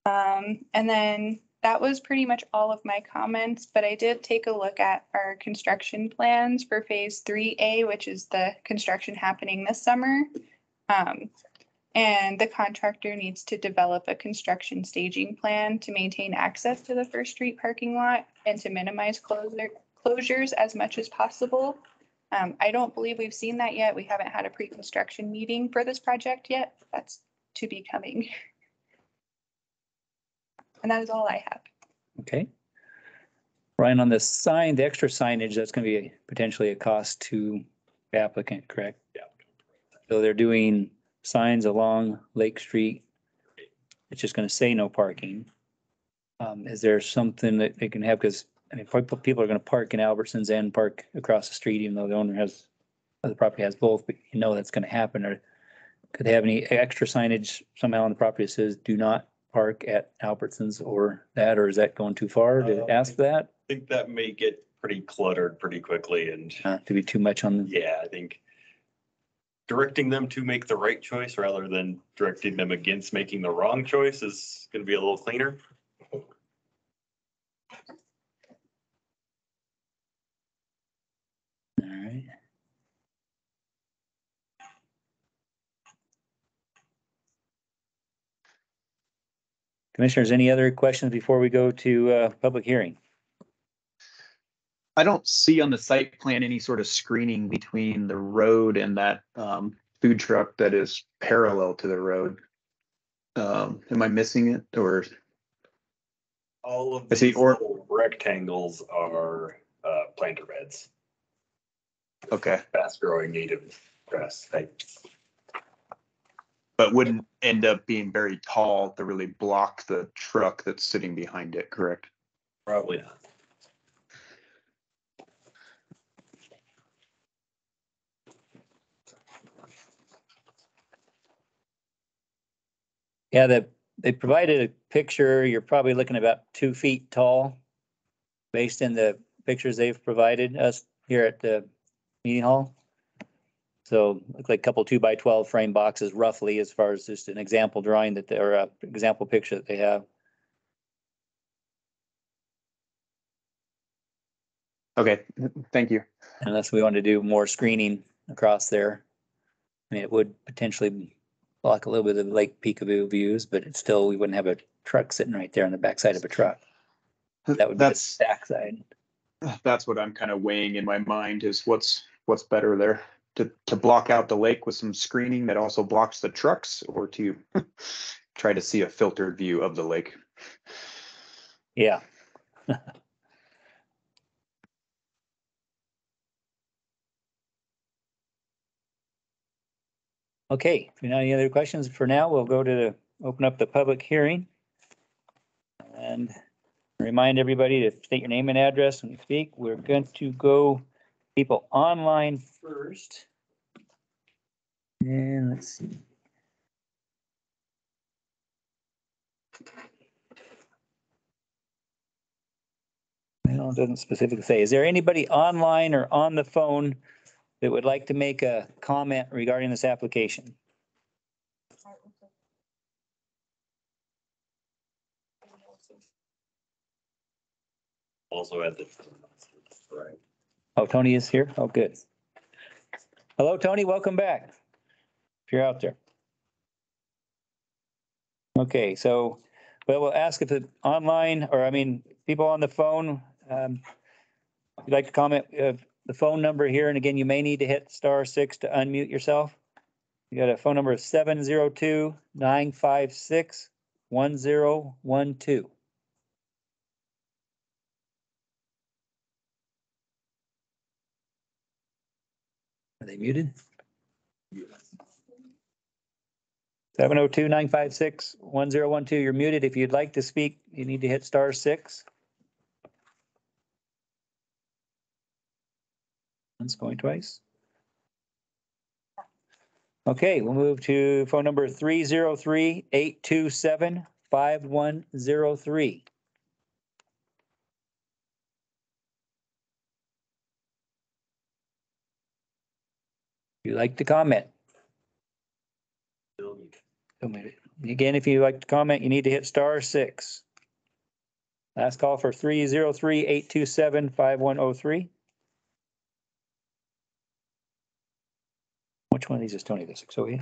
Um, and then that was pretty much all of my comments, but I did take a look at our construction plans for phase three A, which is the construction happening this summer. Um, and the contractor needs to develop a construction staging plan to maintain access to the First Street parking lot and to minimize closure, closures as much as possible. Um, I don't believe we've seen that yet. We haven't had a pre-construction meeting for this project yet. That's to be coming. And that is all I have. Okay. Ryan, on the sign, the extra signage, that's gonna be potentially a cost to the applicant, correct? Yeah. So they're doing signs along Lake Street. It's just gonna say no parking. Um, is there something that they can have, because, I mean, people people are gonna park in Albertsons and park across the street, even though the owner has, the property has both, but you know that's gonna happen, or could they have any extra signage somehow on the property that says do not park at Albertsons or that, or is that going too far to Um, ask that? I think that may get pretty cluttered pretty quickly and Not to be too much on, the yeah, I think directing them to make the right choice rather than directing them against making the wrong choice is gonna be a little cleaner. all right. Commissioners, any other questions before we go to, uh, public hearing? I don't see on the site plan any sort of screening between the road and that um food truck that is parallel to the road. Um, am I missing it or, All of I see, these or- little rectangles are uh planter beds, okay, fast growing native grass types. But wouldn't end up being very tall to really block the truck that's sitting behind it, correct? Probably not. Yeah, the, they provided a picture, you're probably looking about two feet tall. Based in the pictures they've provided us here at the meeting hall. So look like a couple two by twelve frame boxes roughly as far as just an example drawing that they or a example picture that they have. Okay, thank you. Unless we want to do more screening across there. I mean, it would potentially block a little bit of the Lake Peekaboo views, but it's still, we wouldn't have a truck sitting right there on the backside of a truck. That would be the That's, backside. that's what I'm kind of weighing in my mind is what's, what's better there? To, to block out the lake with some screening that also blocks the trucks or to try to see a filtered view of the lake? Yeah. Okay, if know any other questions for now, we'll go to open up the public hearing. And remind everybody to state your name and address when you speak. We're going to go people online first. And let's see. Well, it doesn't specifically say. Is there anybody online or on the phone that would like to make a comment regarding this application? Also at the. Right. Oh, Tony is here? Oh, good. Hello, Tony, welcome back. If you're out there. Okay, so, well, we'll ask if it online, or I mean, people on the phone, um, if you'd like to comment, uh, the phone number here, and again, you may need to hit star six to unmute yourself. You got a phone number of seven zero two nine five six one zero one two. Are they muted? Seven oh two nine five six one zero one two, you're muted. If you'd like to speak, you need to hit star six. Once going twice. Okay, we'll move to phone number three zero three eight two seven five one zero three. You'd like to comment? Again, if you'd like to comment, you need to hit star six. Last call for three zero three eight two seven five one oh three. Which one of these is Tony, the six oh eight?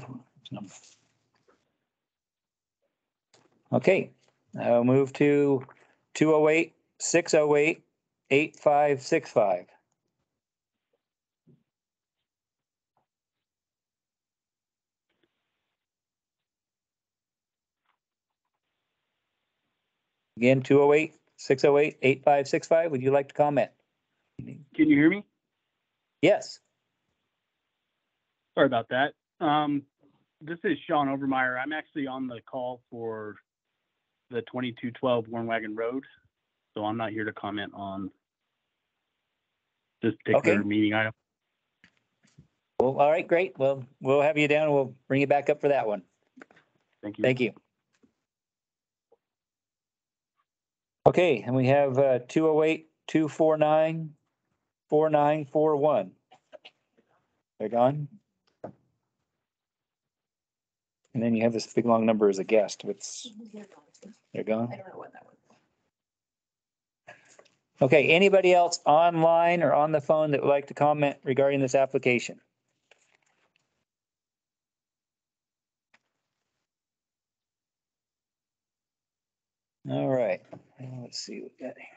Okay, I'll move to two oh eight, six oh eight, eight five six five. Again, 208 608 8565. Would you like to comment? Can you hear me? Yes. Sorry about that. Um, this is Sean Overmeyer. I'm actually on the call for the twenty-two twelve Warren Wagon Road. So I'm not here to comment on this particular Okay. meeting item. Well, all right, great. Well, we'll have you down. We'll bring you back up for that one. Thank you. Thank you. Okay, and we have uh 208 249 4941. They're gone. And then you have this big long number as a guest. What's, they're gone? I don't know what that was. Okay, anybody else online or on the phone that would like to comment regarding this application? All right, uh, let's see what we got here.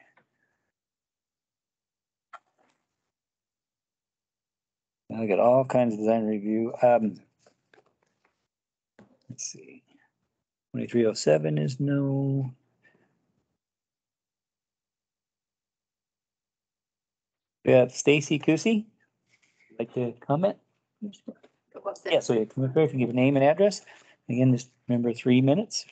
I got all kinds of design review. Um, let's see. Twenty-three oh seven is no. We have Stacy Kusi. Like to comment? Yeah, so you come up here, if you give a name and address. Again, just remember three minutes.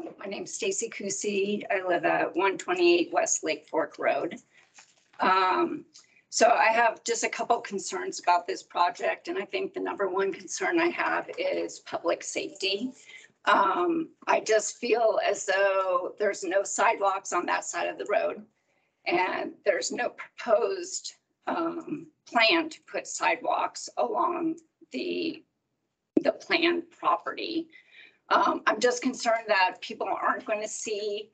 Um, My name's Stacy Kusi. I live at one twenty-eight West Lake Fork Road. Um, so I have just a couple concerns about this project, and I think the number one concern I have is public safety. Um, I just feel as though there's no sidewalks on that side of the road. And there's no proposed, um, plan to put sidewalks along the, the planned property. Um, I'm just concerned that people aren't going to see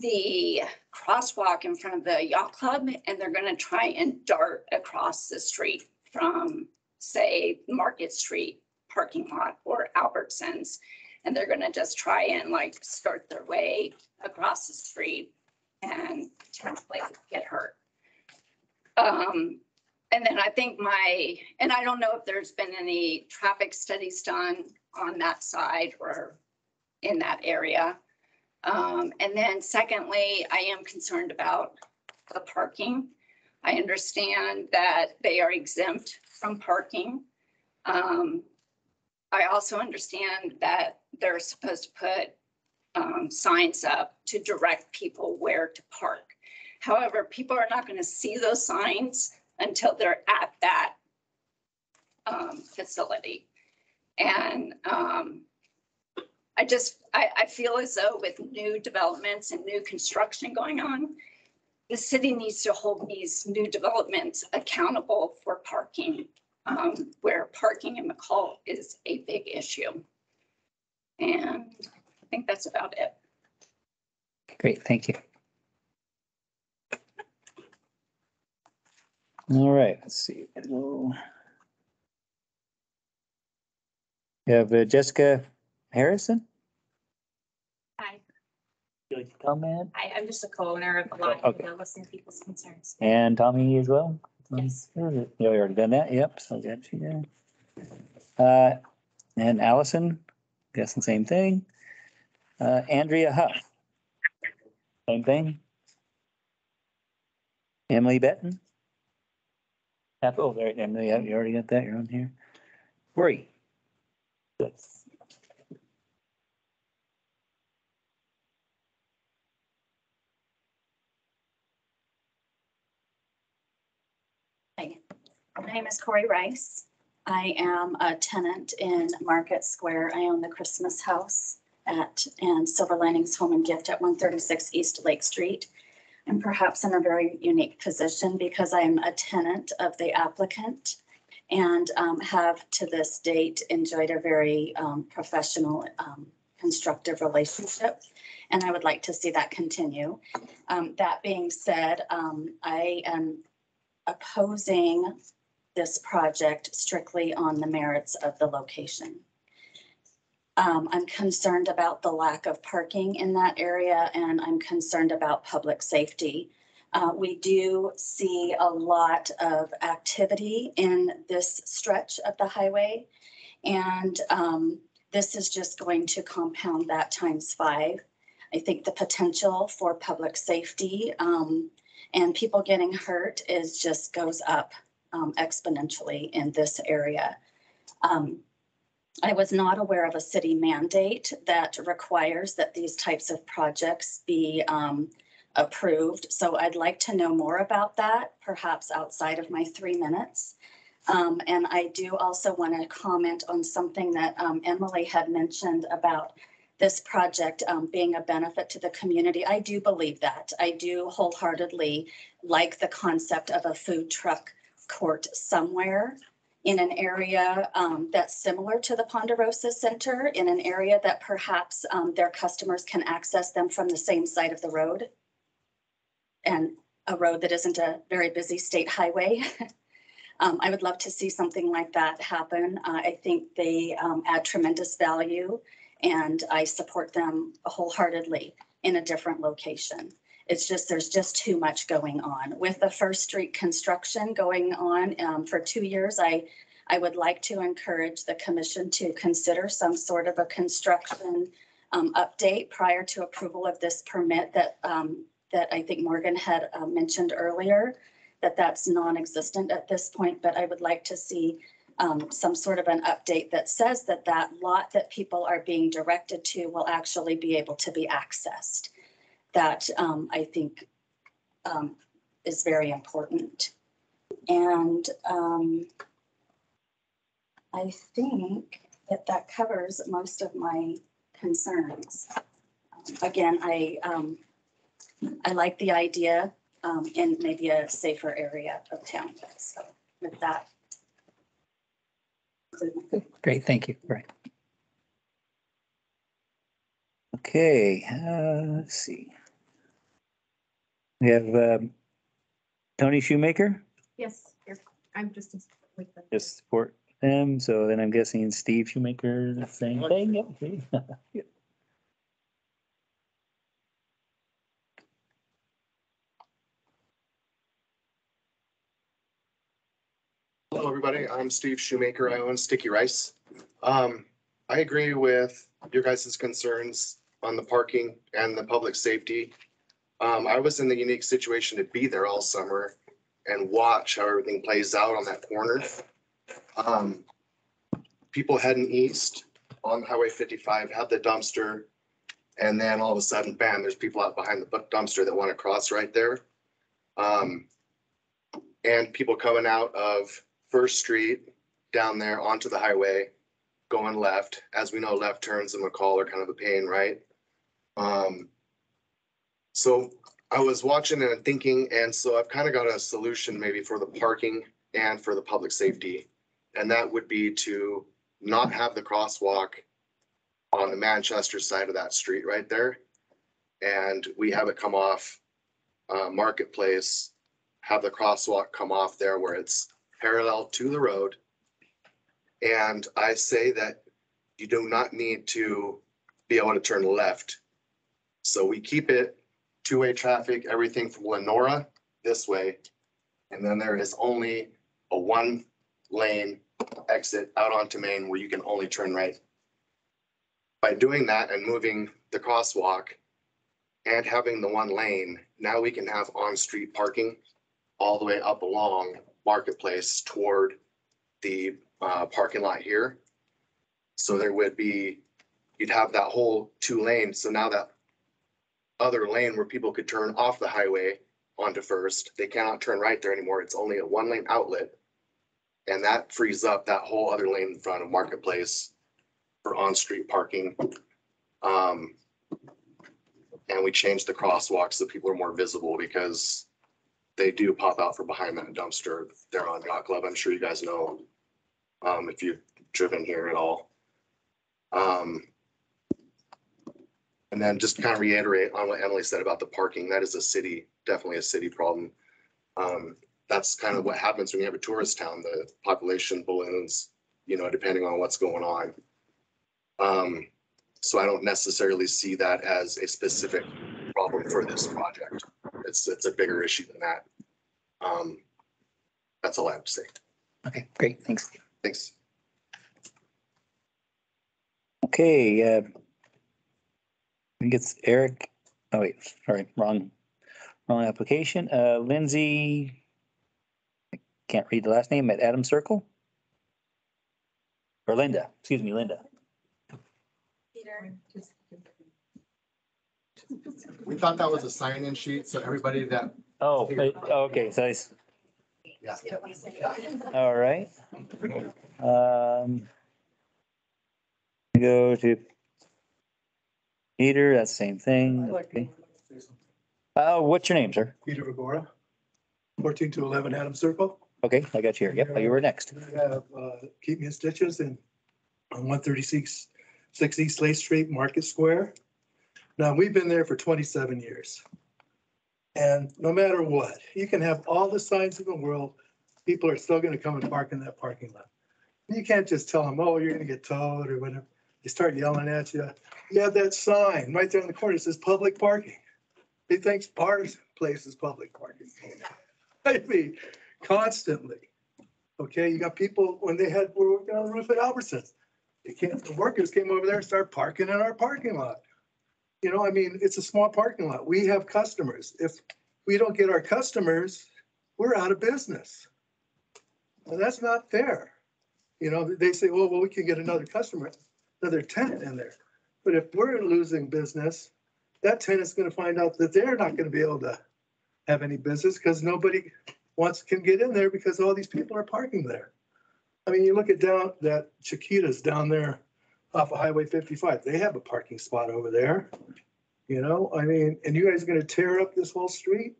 the crosswalk in front of the yacht club and they're gonna try and dart across the street from, say, Market Street parking lot or Albertsons. And they're gonna just try and like start their way across the street and potentially get hurt. Um, and then I think my, and I don't know if there's been any traffic studies done on that side or in that area. Um, and then secondly, I am concerned about the parking. I understand that they are exempt from parking. Um, I also understand that they're supposed to put um, signs up to direct people where to park. However, people are not going to see those signs until they're at that um, facility. And um, I just, I, I feel as though with new developments and new construction going on, the city needs to hold these new developments accountable for parking, um, where parking in McCall is a big issue. And I think that's about it. Great, thank you. All right, let's see. Hello. We have uh, Jessica Harrison. Hi, You like to comment? I, I'm just a co-owner of a lot, Okay. and I listen to people's concerns. And Tommy as well? Yes. Yeah, we already done that, yep, so got you there. Uh, and Allison, guessing the same thing. Uh, Andrea Huff. Same thing. Emily Benton. Yep, Oh, there, Emily, you already got that, you're on here. Corey. Hi, my name is Corey Rice. I am a tenant in Market Square. I own the Christmas house at, and Silver Linings Home and Gift at one thirty-six East Lake Street. I'm perhaps in a very unique position because I am a tenant of the applicant and um, have to this date enjoyed a very um, professional, um, constructive relationship. And I would like to see that continue. Um, That being said, um, I am opposing this project strictly on the merits of the location. Um, I'm concerned about the lack of parking in that area and I'm concerned about public safety. Uh, we do see a lot of activity in this stretch of the highway. And, um, this is just going to compound that times five. I think the potential for public safety, um, and people getting hurt is just goes up um, exponentially in this area. Um, I was not aware of a city mandate that requires that these types of projects be um, approved. So I'd like to know more about that, perhaps outside of my three minutes. Um, and I do also want to comment on something that um, Emily had mentioned about this project um, being a benefit to the community. I do believe that. I do wholeheartedly like the concept of a food truck court somewhere in an area um, that's similar to the Ponderosa Center, in an area that perhaps um, their customers can access them from the same side of the road. And a road that isn't a very busy state highway. Um, I would love to see something like that happen. Uh, I think they um, add tremendous value and I support them wholeheartedly in a different location. It's just, there's just too much going on. With the First Street construction going on um, for two years, I, I would like to encourage the commission to consider some sort of a construction um, update prior to approval of this permit that, um, that I think Morgan had uh, mentioned earlier, that that's non-existent at this point, but I would like to see um, some sort of an update that says that that lot that people are being directed to will actually be able to be accessed. That um, I think um, is very important. And um, I think that that covers most of my concerns. Again, I, um, I like the idea um, in maybe a safer area of town. So with that, Great, thank you, right. Okay, uh, let's see. We have, um, Tony Shoemaker, yes, you're- I'm just with the. just support them, so then I'm guessing Steve Shoemaker, the same thing, yep. Yep. I'm Steve Shoemaker. I own Sticky Rice. Um, I agree with your guys' concerns on the parking and the public safety. Um, I was in the unique situation to be there all summer and watch how everything plays out on that corner. Um, people heading east on Highway fifty-five have the dumpster. And then all of a sudden, bam, there's people out behind the dumpster that want to cross right there. Um, and people coming out of First Street down there onto the highway, going left. As we know, left turns in McCall are kind of a pain, right? Um, so I was watching and thinking, and so I've kind of got a solution maybe for the parking and for the public safety. And that would be to not have the crosswalk on the Manchester side of that street right there. And we have it come off uh, Marketplace, have the crosswalk come off there where it's parallel to the road. And I say that you do not need to be able to turn left. So we keep it two-way traffic, everything from Lenora this way. And then there is only a one lane exit out onto Main where you can only turn right. By doing that and moving the crosswalk and having the one lane, now we can have on-street parking all the way up along Marketplace toward the uh, parking lot here. So there would be, you'd have that whole two lanes. So now that other lane where people could turn off the highway onto First, they cannot turn right there anymore. It's only a one lane outlet. And that frees up that whole other lane in front of Marketplace for on-street parking. Um, and we changed the crosswalks so people are more visible because they do pop out from behind that dumpster They're on Yacht Club. I'm sure you guys know, um, if you've driven here at all. Um, and then just kind of reiterate on what Emily said about the parking. That is a city, definitely a city problem. Um, that's kind of what happens when you have a tourist town. The population balloons, you know, depending on what's going on. Um, so I don't necessarily see that as a specific problem for this project. It's, it's a bigger issue than that. Um, that's all I have to say. Okay, great, thanks. Thanks. Okay, uh. I think it's Eric, oh wait, sorry, wrong, wrong application, uh, Lindsay. I Can't read the last name at Adam Circle? Or Linda, excuse me, Linda. We thought that was a sign-in sheet, so everybody that. Oh, uh, okay, so it's, Yeah. all right. Um. Go to. Peter, that's the same thing. Okay. Uh, what's your name, sir? Peter Agora, fourteen to eleven Adam Circle. Okay, I got you here. Yep, you were next. We have, uh, Keep Me in Stitches in, on one thirty-six, six East Lake Street, Market Square. Now, we've been there for twenty-seven years. And no matter what, you can have all the signs in the world, people are still gonna come and park in that parking lot. You can't just tell them, oh, you're gonna get towed or whatever. They start yelling at you. You have that sign right there in the corner, it says public parking. He thinks our place is public parking. I mean, constantly. Okay, you got people, when they had, we were working on the roof at Albertsons. They can't, the workers came over there and started parking in our parking lot. You know, I mean, it's a small parking lot. We have customers. If we don't get our customers, we're out of business. And that's not fair. You know, they say, well, well, we can get another customer, another tenant in there. But if we're losing business, that tenant's gonna find out that they're not gonna be able to have any business because nobody wants, can get in there because all these people are parking there. I mean, you look at down, that Chiquita's down there off of Highway fifty-five, they have a parking spot over there. You know, I mean, and you guys are gonna tear up this whole street?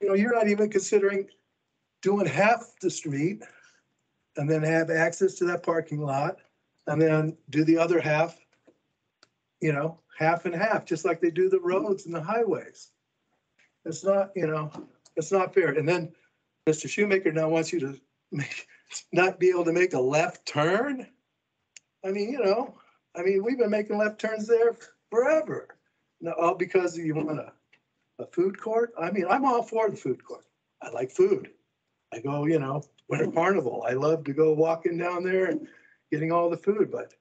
You know, you're not even considering doing half the street and then have access to that parking lot and then do the other half, you know, half and half, just like they do the roads and the highways. It's not, you know, it's not fair. And then Mr. Shoemaker now wants you to make, not be able to make a left turn. I mean, you know, I mean, we've been making left turns there forever. Now, all because you want a, a food court? I mean, I'm all for the food court. I like food. I go, you know, Winter Carnival. I love to go walking down there and getting all the food, but,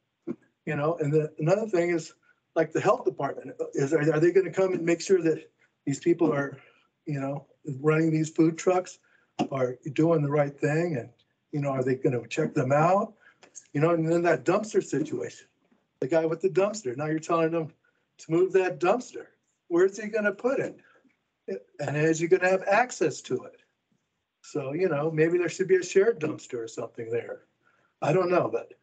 you know, and the, another thing is like the health department, is, are, are they gonna come and make sure that these people are, you know, running these food trucks? are doing the right thing and, you know, are they gonna check them out? You know, and then that dumpster situation, the guy with the dumpster, now you're telling them to move that dumpster. Where's he gonna put it? And is he gonna have access to it? So, you know, maybe there should be a shared dumpster or something there. I don't know, but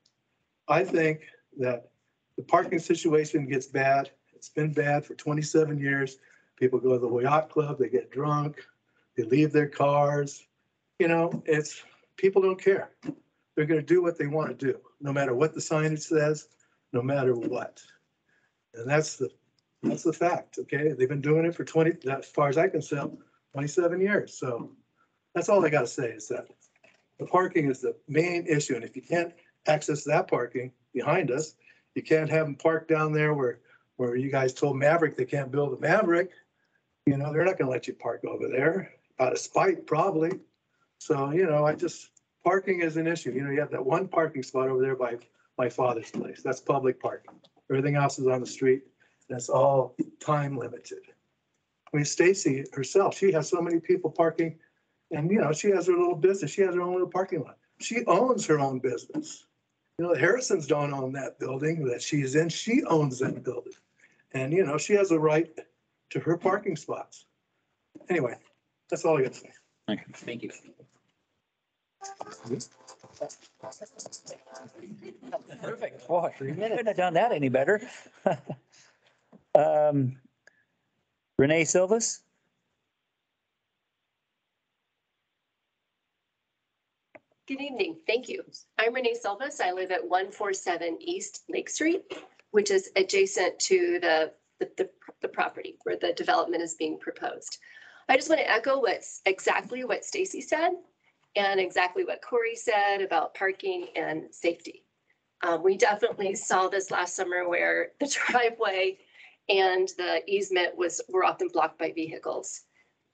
I think that the parking situation gets bad. It's been bad for twenty-seven years. People go to the yacht club, they get drunk, they leave their cars. You know, it's, people don't care. They're gonna do what they want to do, no matter what the signage says, no matter what. And that's the, that's the fact, okay? They've been doing it for twenty, as far as I can tell, twenty-seven years. So that's all I gotta say is that the parking is the main issue. And if you can't access that parking behind us, you can't have them parked down there where, where you guys told Maverick they can't build a Maverick. You know, they're not gonna let you park over there, out of spite probably. So, you know, I just, parking is an issue. You know, you have that one parking spot over there by my father's place. That's public parking. Everything else is on the street. That's all time limited. I mean, Stacy herself, she has so many people parking and, you know, she has her little business. She has her own little parking lot. She owns her own business. You know, the Harrisons don't own that building that she's in. She owns that building. And, you know, she has a right to her parking spots. Anyway, that's all I got to say. Okay, Thank you. Perfect. Boy, couldn't have done that any better. Um, Renee Silvas? Good evening. Thank you. I'm Renee Silvas. I live at one four seven East Lake Street, which is adjacent to the, the, the, the property where the development is being proposed. I just want to echo what's exactly what Stacy said and exactly what Corey said about parking and safety. Um, we definitely saw this last summer where the driveway and the easement was, were often blocked by vehicles.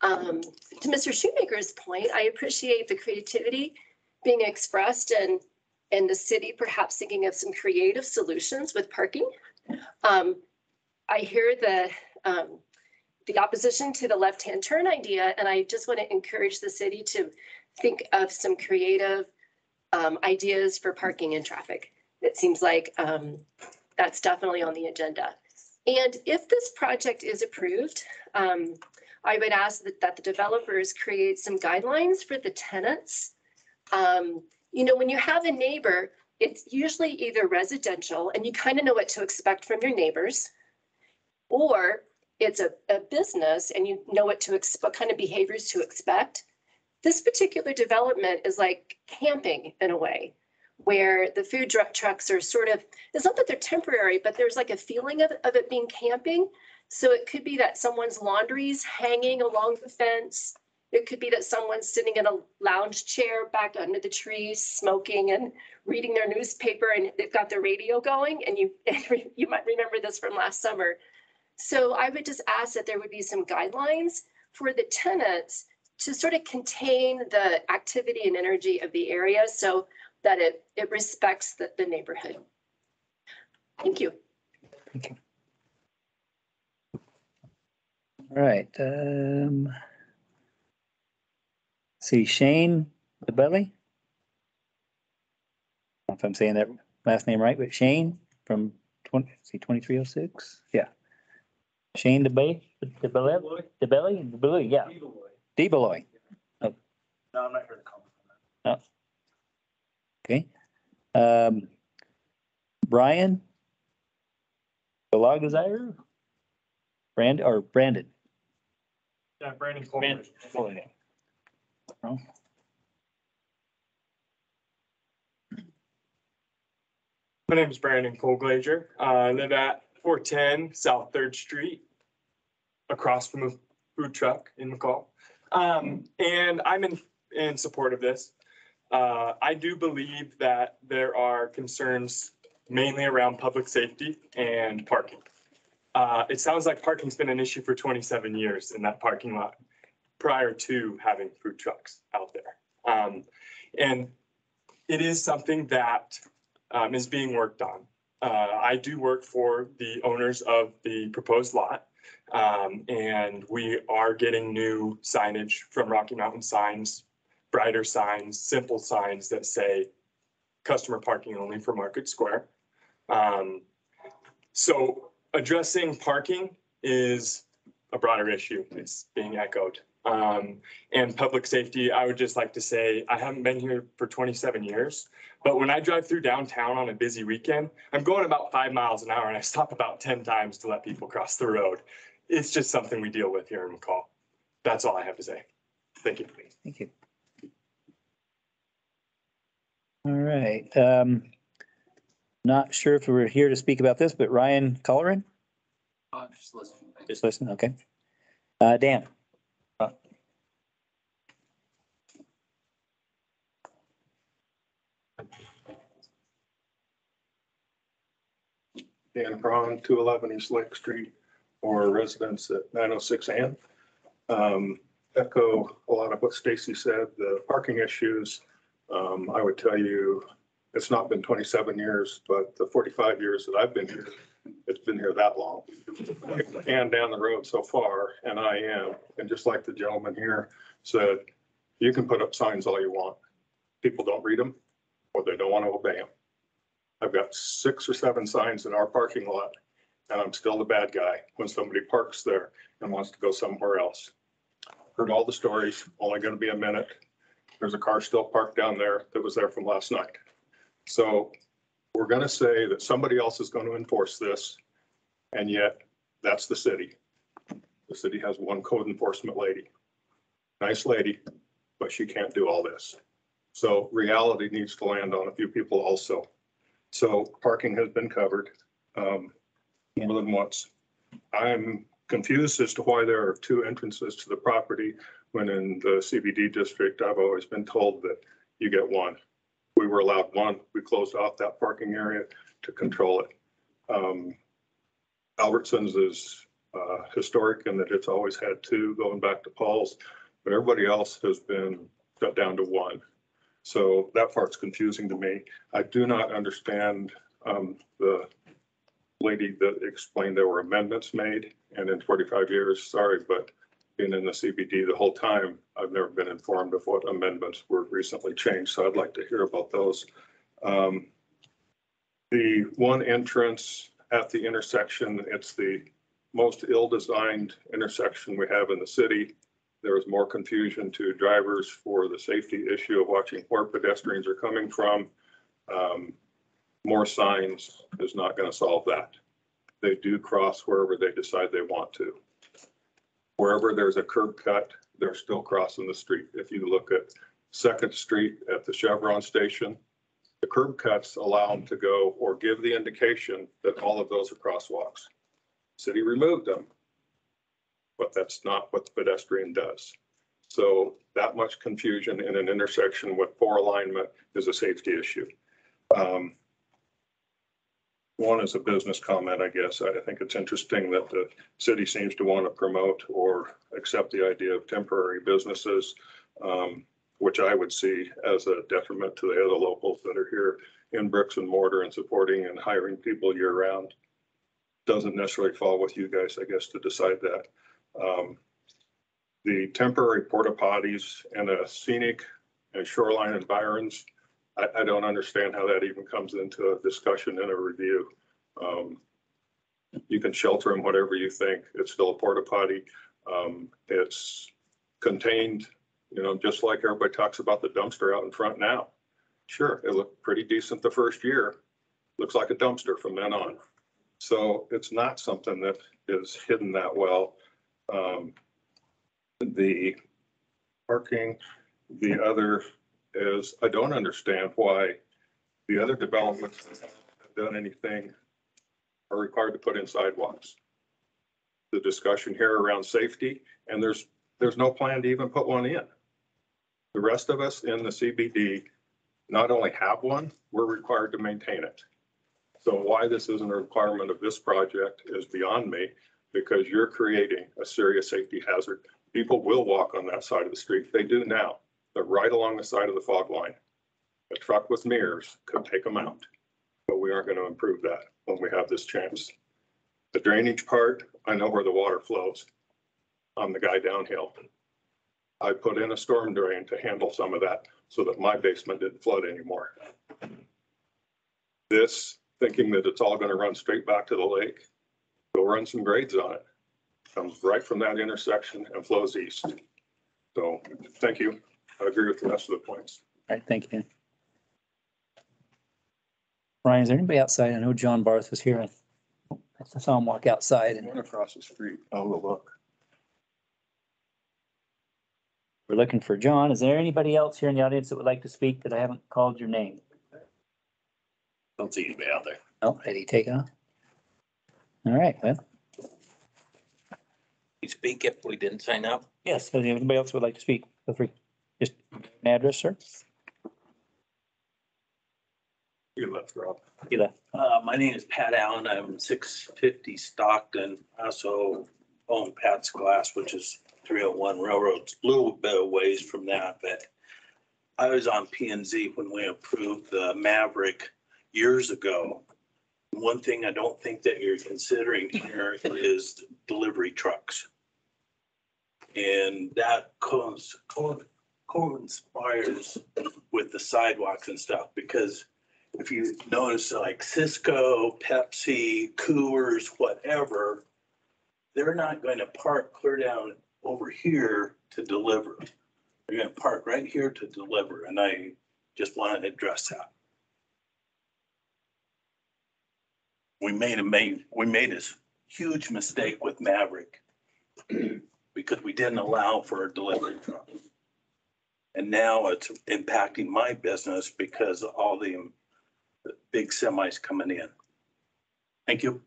Um, to Mr. Shoemaker's point, I appreciate the creativity being expressed and, and the city perhaps thinking of some creative solutions with parking. Um, I hear the, um, the opposition to the left-hand turn idea, and I just want to encourage the city to think of some creative um, ideas for parking and traffic. It seems like um, that's definitely on the agenda. And if this project is approved, um, I would ask that, that the developers create some guidelines for the tenants. Um, you know, when you have a neighbor, it's usually either residential and you kind of know what to expect from your neighbors, or it's a, a business and you know what to expect, what kind of behaviors to expect. This particular development is like camping in a way, where the food truck trucks are sort of, it's not that they're temporary, but there's like a feeling of, of it being camping. So it could be that someone's laundry's hanging along the fence. It could be that someone's sitting in a lounge chair back under the trees, smoking and reading their newspaper, and they've got the radio going. And you, you might remember this from last summer. So I would just ask that there would be some guidelines for the tenants to sort of contain the activity and energy of the area so that it, it respects the, the neighborhood. Thank you. Thank you. All right, um. See Shane DeBelly? If I'm saying that last name right, but Shane from twenty, see twenty-three oh six, yeah. Shane DeBay, DeBelly, DeBelly, DeBelly, yeah, DeBeloy, No, I'm not here to comment. oh. Okay, um. Brian? Balagazar? Brand, or Brandon? Yeah, Brandon Brandon. Coleman. Oh. My name is Brandon Colglazier. Uh, I live at four ten South Third Street, across from a food truck in McCall. Um, and I'm in, in support of this. Uh, I do believe that there are concerns mainly around public safety and parking. Uh, it sounds like parking's been an issue for twenty-seven years in that parking lot prior to having food trucks out there. Um, and it is something that um, is being worked on. Uh, I do work for the owners of the proposed lot. Um, and we are getting new signage from Rocky Mountain Signs brighter signs, simple signs that say customer parking only for Market Square. Um, so addressing parking is a broader issue. It's being echoed. Um, and public safety, I would just like to say, I haven't been here for twenty-seven years. But when I drive through downtown on a busy weekend, I'm going about five miles an hour and I stop about ten times to let people cross the road. It's just something we deal with here in McCall. That's all I have to say. Thank you. Thank you. All right, um, not sure if we're here to speak about this, but Ryan Colleran, Uh, just listen. just listen, okay. Uh, Dan, Dan Cron, two eleven East Lake Street, or residents at nine oh six Ann. Um, echo a lot of what Stacy said, the parking issues. Um, I would tell you, it's not been twenty-seven years, but the forty-five years that I've been here, it's been here that long. And down the road so far, and I am, and just like the gentleman here said, you can put up signs all you want. People don't read them, or they don't want to obey them. I've got six or seven signs in our parking lot, and I'm still the bad guy when somebody parks there and wants to go somewhere else. Heard all the stories, only gonna be a minute. There's a car still parked down there that was there from last night. So we're gonna say that somebody else is gonna enforce this, and yet that's the city. The city has one code enforcement lady. Nice lady, but she can't do all this. So reality needs to land on a few people also. So parking has been covered, um, more than once. I'm confused as to why there are two entrances to the property, when in the CBD district, I've always been told that you get one. We were allowed one. We closed off that parking area to control it. Um, Albertsons is, uh, historic in that it's always had two going back to Paul's, but everybody else has been cut down to one. So that part's confusing to me. I do not understand um, the lady that explained there were amendments made. And in 45 years, sorry, but being in the CBD the whole time, I've never been informed of what amendments were recently changed. So I'd like to hear about those. Um, The one entrance at the intersection, it's the most ill-designed intersection we have in the city. There is more confusion to drivers for the safety issue of watching where pedestrians are coming from. Um, More signs is not going to solve that. They do cross wherever they decide they want to. Wherever there's a curb cut, they're still crossing the street. If you look at Second Street at the Chevron station, the curb cuts allow them to go or give the indication that all of those are crosswalks. City removed them but that's not what the pedestrian does. So that much confusion in an intersection with poor alignment is a safety issue. Um, One is a business comment, I guess. I think it's interesting that the city seems to want to promote or accept the idea of temporary businesses, um, which I would see as a detriment to the other locals that are here in bricks and mortar and supporting and hiring people year round. Doesn't necessarily fall with you guys, I guess, to decide that. Um, The temporary porta potties and a scenic and shoreline environs, I, I don't understand how that even comes into a discussion and a review. Um, You can shelter them whatever you think. It's still a porta potty. Um, It's contained, you know, just like everybody talks about the dumpster out in front now. Sure, it looked pretty decent the first year. Looks like a dumpster from then on. So it's not something that is hidden that well. Um, The parking, the other is, I don't understand why the other developments have done anything are required to put in sidewalks. The discussion here around safety, and there's, there's no plan to even put one in. The rest of us in the CBD not only have one, we're required to maintain it. So why this isn't a requirement of this project is beyond me because you're creating a serious safety hazard. People will walk on that side of the street. They do now. Right along the side of the fog line. A truck with mirrors could take them out, but we aren't going to improve that when we have this chance. The drainage part, I know where the water flows. I'm the guy downhill. I put in a storm drain to handle some of that so that my basement didn't flood anymore. This, thinking that it's all gonna run straight back to the lake, go run some grades on it. Comes right from that intersection and flows east. So, thank you. I agree with the rest of the points. All right, thank you. Ryan, is there anybody outside? I know John Barth was here. I saw him walk outside and Went across the street. I'll go look. we're looking for John. Is there anybody else here in the audience that would like to speak that I haven't called your name? Don't see anybody out there. Oh, did he take off? All right, well, You speak if we didn't sign up? yes, if anybody else would like to speak, feel free. Just an address, sir. You left, Rob. You left. Uh, my name is Pat Allen. I'm six fifty Stockton. I Also own Pat's Glass, which is three oh one Railroad, a little bit of ways from that, but I was on P and Z when we approved the Maverick years ago. One thing I don't think that you're considering here is delivery trucks. And that comes, co- co-inspires with the sidewalks and stuff, because if you notice like Sysco, Pepsi, Coors, whatever, they're not going to park clear down over here to deliver. They're gonna park right here to deliver, and I just want to address that. We made a made, we made this huge mistake with Maverick because we didn't allow for a delivery truck. And now it's impacting my business because of all the big semis coming in. Thank you.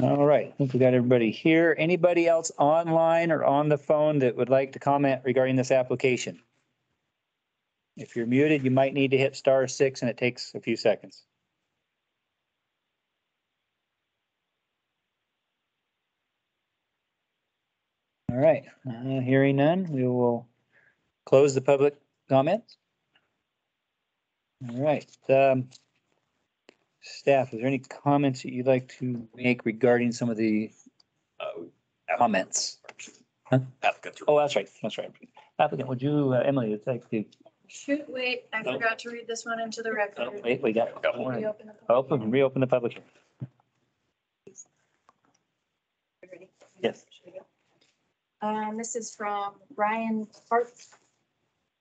All right, I think we got everybody here. Anybody else online or on the phone that would like to comment regarding this application? If you're muted, you might need to hit star six and it takes a few seconds. All right, uh, hearing none, we will close the public comments. All right, um, staff, is there any comments that you'd like to make regarding some of the Uh, comments? Applicants. Oh, that's right, that's right. Applicant, would you, uh, Emily, would like to, Shoot, wait, I Oh. forgot to read this one into the oh, record. wait, we got, Reopen the- open, reopen the public. hearing. Yes. Um, this is from Ryan Hart.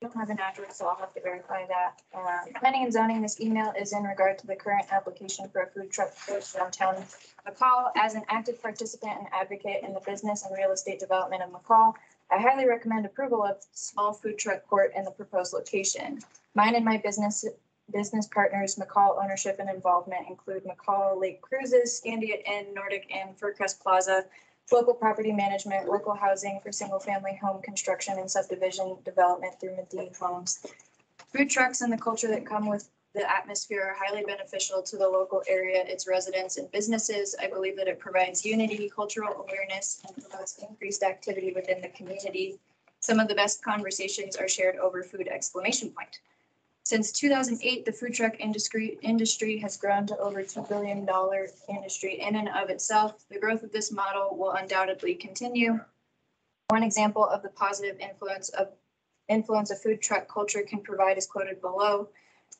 I Don't have an address, so I'll have to verify that. Uh, planning and zoning, this email is in regard to the current application for a food truck for downtown McCall. As an active participant and advocate in the business and real estate development of McCall, I highly recommend approval of small food truck court in the proposed location. Mine and my business, business partners, McCall ownership and involvement include McCall Lake Cruises, Scandia Inn, Nordic Inn, Furcrest Plaza, local property management, local housing for single-family home construction and subdivision development through Medine Homes. Food trucks and the culture that come with the atmosphere are highly beneficial to the local area, its residents and businesses. I believe that it provides unity, cultural awareness, and promotes increased activity within the community. Some of the best conversations are shared over food exclamation point. Since two thousand eight, the food truck industry, industry has grown to over two billion dollar industry in and of itself. The growth of this model will undoubtedly continue. One example of the positive influence of, influence of food truck culture can provide is quoted below.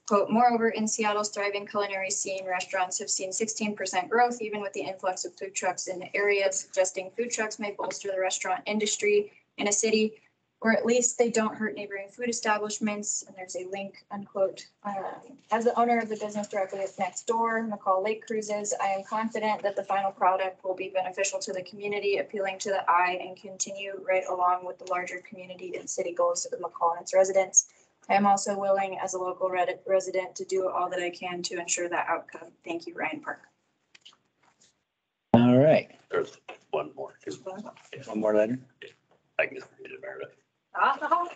Quote, moreover, in Seattle's thriving culinary scene, restaurants have seen sixteen percent growth even with the influx of food trucks in the area, suggesting food trucks may bolster the restaurant industry in a city or at least they don't hurt neighboring food establishments, and there's a link, unquote. Um, As the owner of the business directly next door, McCall Lake Cruises, I am confident that the final product will be beneficial to the community, appealing to the eye, and continue right along with the larger community and city goals of McCall and its residents. I am also willing, as a local red- resident, to do all that I can to ensure that outcome. Thank you, Ryan Park. All right, There's one more. one more letter. I can just read it, Meredith. Hi,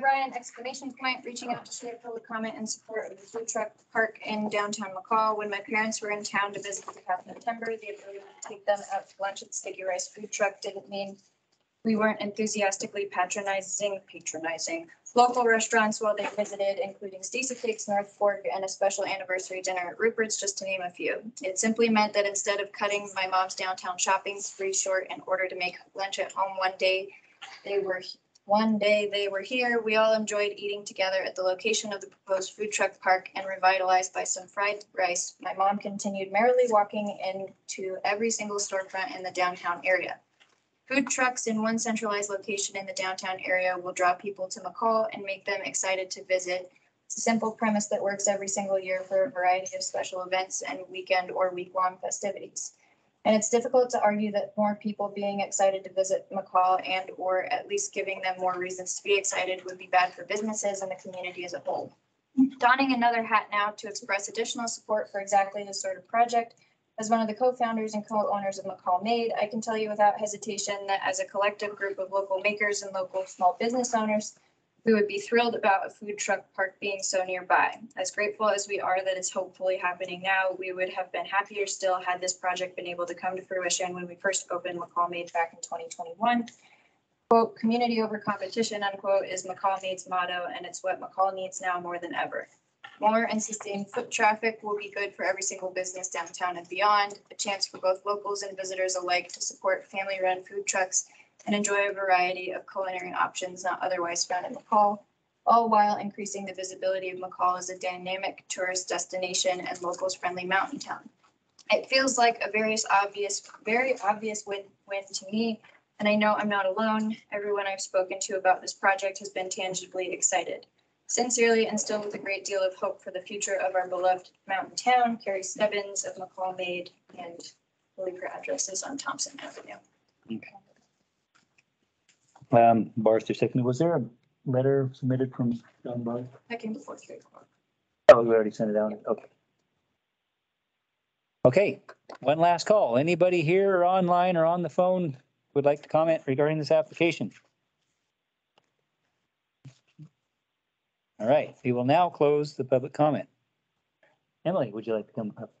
Brian, exclamation point, reaching out to share public comment in support of the food truck park in downtown McCall. When my parents were in town to visit this past September, the ability to take them out to lunch at Sticky Rice Food Truck didn't mean We weren't enthusiastically patronizing, patronizing local restaurants while they visited, including Stacy Cakes, North Fork, and a special anniversary dinner at Rupert's, just to name a few. It simply meant that instead of cutting my mom's downtown shopping spree short in order to make lunch at home one day, they were, one day they were here. We all enjoyed eating together at the location of the proposed food truck park and revitalized by some fried rice. My mom continued merrily walking into every single storefront in the downtown area. Food trucks in one centralized location in the downtown area will draw people to McCall and make them excited to visit. It's a simple premise that works every single year for a variety of special events and weekend or week-long festivities. And it's difficult to argue that more people being excited to visit McCall and or at least giving them more reasons to be excited would be bad for businesses and the community as a whole. Donning another hat now to express additional support for exactly this sort of project as one of the co-founders and co-owners of McCall Made, I can tell you without hesitation that as a collective group of local makers and local small business owners, we would be thrilled about a food truck park being so nearby. As grateful as we are that it's hopefully happening now, we would have been happier still had this project been able to come to fruition when we first opened McCall Made back in 2021. Quote, community over competition, unquote, is McCall Made's motto, and it's what McCall needs now more than ever. More and sustained foot traffic will be good for every single business downtown and beyond, a chance for both locals and visitors alike to support family-run food trucks and enjoy a variety of culinary options not otherwise found in McCall, all while increasing the visibility of McCall as a dynamic tourist destination and locals-friendly mountain town. It feels like a very obvious, very obvious win-win to me, and I know I'm not alone. Everyone I've spoken to about this project has been tangibly excited. Sincerely and still with a great deal of hope for the future of our beloved mountain town, Carrie Stebbins of McCall Made, and I believe her address is on Thompson Avenue. Okay. Um, Barster second, was there a letter submitted from John Barr? That came before three o'clock. Oh, we already sent it out, okay. Okay, one last call. Anybody here or online or on the phone would like to comment regarding this application? All right, we will now close the public comment. Emily, would you like to come up?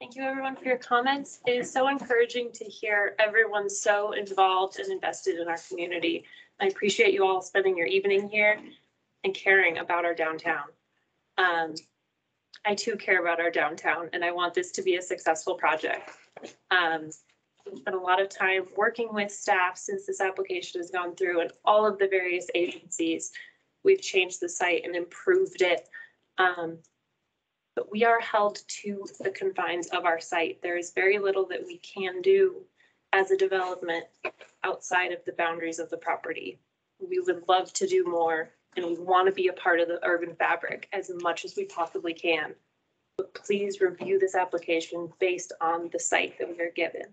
Thank you, everyone, for your comments. It is so encouraging to hear everyone so involved and invested in our community. I appreciate you all spending your evening here and caring about our downtown. Um, I too care about our downtown and I want this to be a successful project. Um, we've spent a lot of time working with staff since this application has gone through and all of the various agencies. We've changed the site and improved it. Um, but we are held to the confines of our site. There is very little that we can do as a development outside of the boundaries of the property. We would love to do more and we want to be a part of the urban fabric as much as we possibly can. But please review this application based on the site that we are given,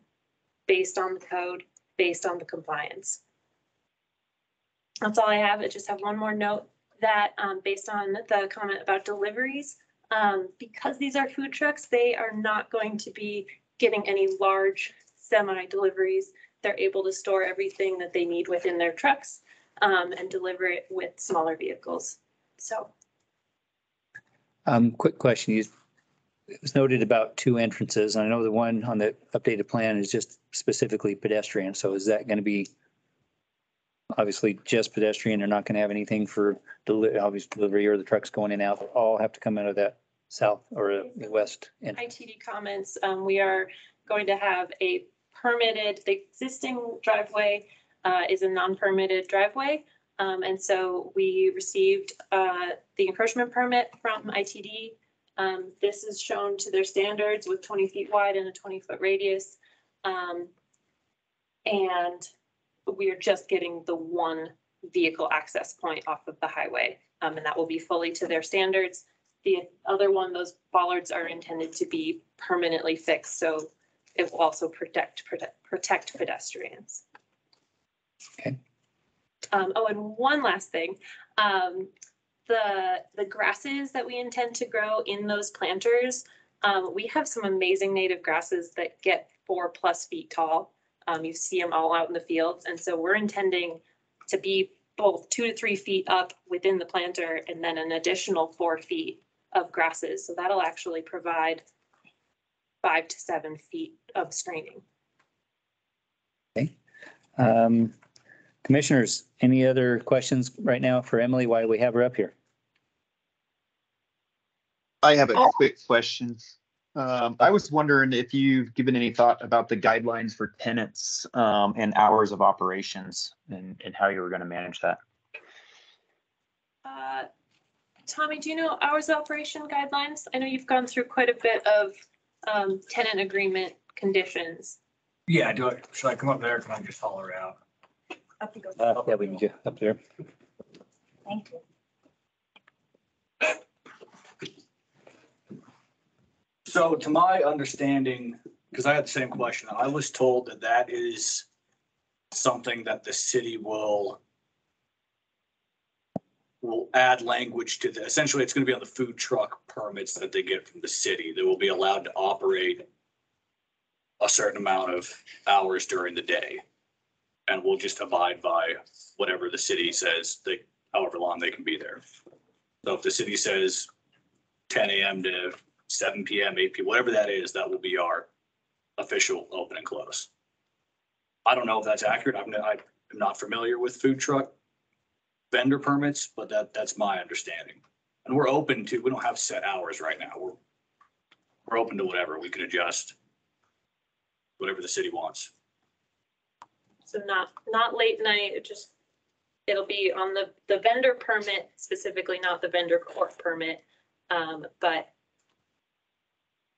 based on the code, based on the compliance. That's all I have. I just have one more note that um, based on the comment about deliveries, um, because these are food trucks, they are not going to be getting any large semi deliveries. They're able to store everything that they need within their trucks um, and deliver it with smaller vehicles. So Um, quick question, you, it was noted about two entrances. And I know the one on the updated plan is just specifically pedestrian, so is that gonna be obviously just pedestrian, they're not gonna have anything for deli, obvious delivery or the trucks going in and out, They all have to come out of that south or uh, west end? ITD comments, um, we are going to have a permitted, the existing driveway uh, is a non-permitted driveway. Um, and so we received uh, the encroachment permit from ITD. Um, this is shown to their standards with twenty feet wide and a twenty foot radius. Um, and we are just getting the one vehicle access point off of the highway. Um, and that will be fully to their standards. The other one, those bollards are intended to be permanently fixed, so it will also protect, protect, protect pedestrians. Okay. Um, oh, and one last thing, um, the, the grasses that we intend to grow in those planters, um, we have some amazing native grasses that get four plus feet tall. Um, you see them all out in the fields, and so we're intending to be both two to three feet up within the planter and then an additional four feet of grasses. So that'll actually provide five to seven feet of screening. Um, commissioners, any other questions right now for Emily while we have her up here? I have a quick question. Um, I was wondering if you've given any thought about the guidelines for tenants, um, and hours of operations and, and how you were gonna manage that. Uh, Tommy, do you know hours of operation guidelines? I know you've gone through quite a bit of um, tenant agreement conditions. Yeah, do I, should I come up there? Can I just holler out? Up you go. Uh, yeah, we need you up there. Thank you. So to my understanding, because I had the same question, I was told that that is something that the city will will add language to the, essentially, it's gonna be on the food truck permits that they get from the city. They will be allowed to operate a certain amount of hours during the day. And we'll just abide by whatever the city says, they, however long they can be there. So if the city says ten AM to seven PM, eight PM, whatever that is, that will be our official open and close. I don't know if that's accurate. I'm, not- I'm not familiar with food truck vendor permits, but that, that's my understanding. And we're open to, we don't have set hours right now. We're, we're open to whatever. We can adjust whatever the city wants. So not, not late night, it just, it'll be on the, the vendor permit specifically, not the vendor court permit. Um, but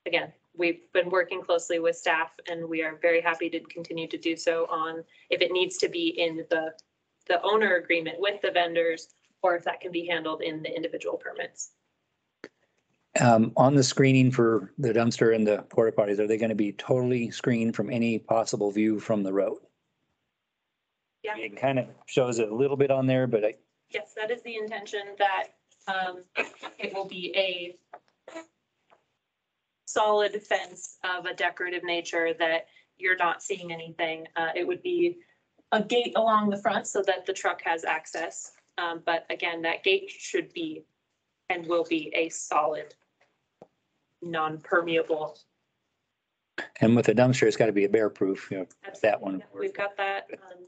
again, we've been working closely with staff and we are very happy to continue to do so on if it needs to be in the, the owner agreement with the vendors or if that can be handled in the individual permits. Um, on the screening for the dumpster and the porta potties, are they gonna be totally screened from any possible view from the road? Yeah. It kind of shows it a little bit on there, but I, Yes, that is the intention that um it will be a solid fence of a decorative nature that you're not seeing anything. Uh, it would be a gate along the front so that the truck has access. Um, but again, that gate should be and will be a solid, non-permeable. and with the dumpster, it's gotta be a bear proof, you know, that one. We've got that um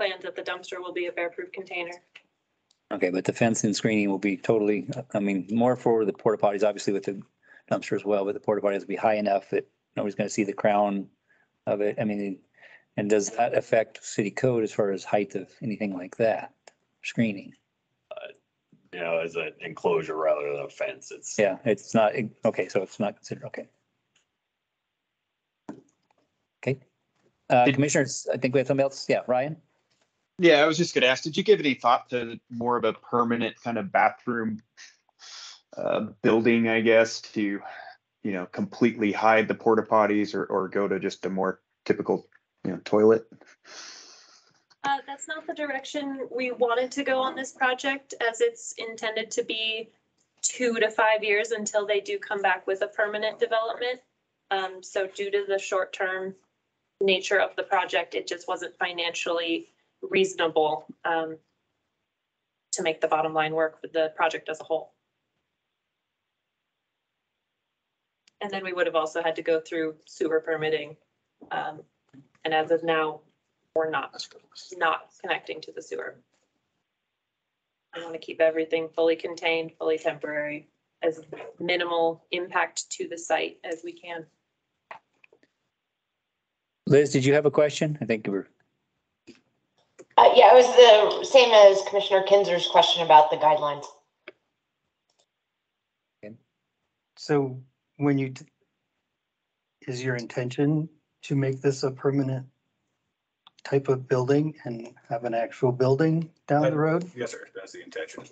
planned that the dumpster will be a bear-proof container. Okay, but the fence and screening will be totally, I mean, more for the porta potties, obviously with the dumpster as well, but the porta potties will be high enough that nobody's gonna see the crown of it. I mean, and does that affect city code as far as height of anything like that, screening? You know, as an enclosure rather than a fence, it's. Yeah, it's not, okay, so it's not considered, okay. Okay, uh, commissioners, I think we have something else. Yeah, Ryan? Yeah, I was just gonna ask, did you give any thought to more of a permanent kind of bathroom uh, building, I guess, to, you know, completely hide the porta potties or, or go to just a more typical, you know, toilet? Uh, that's not the direction we wanted to go on this project as it's intended to be two to five years until they do come back with a permanent development. Um, so due to the short-term nature of the project, it just wasn't financially reasonable, um, to make the bottom line work with the project as a whole. And then we would have also had to go through sewer permitting. Um, and as of now, we're not, not connecting to the sewer. I want to keep everything fully contained, fully temporary, as minimal impact to the site as we can. Liz, did you have a question? I think you were, Uh, yeah, it was the same as Commissioner Kinzer's question about the guidelines. So when you, is your intention to make this a permanent type of building and have an actual building down the road? Yes, sir. That's the intention.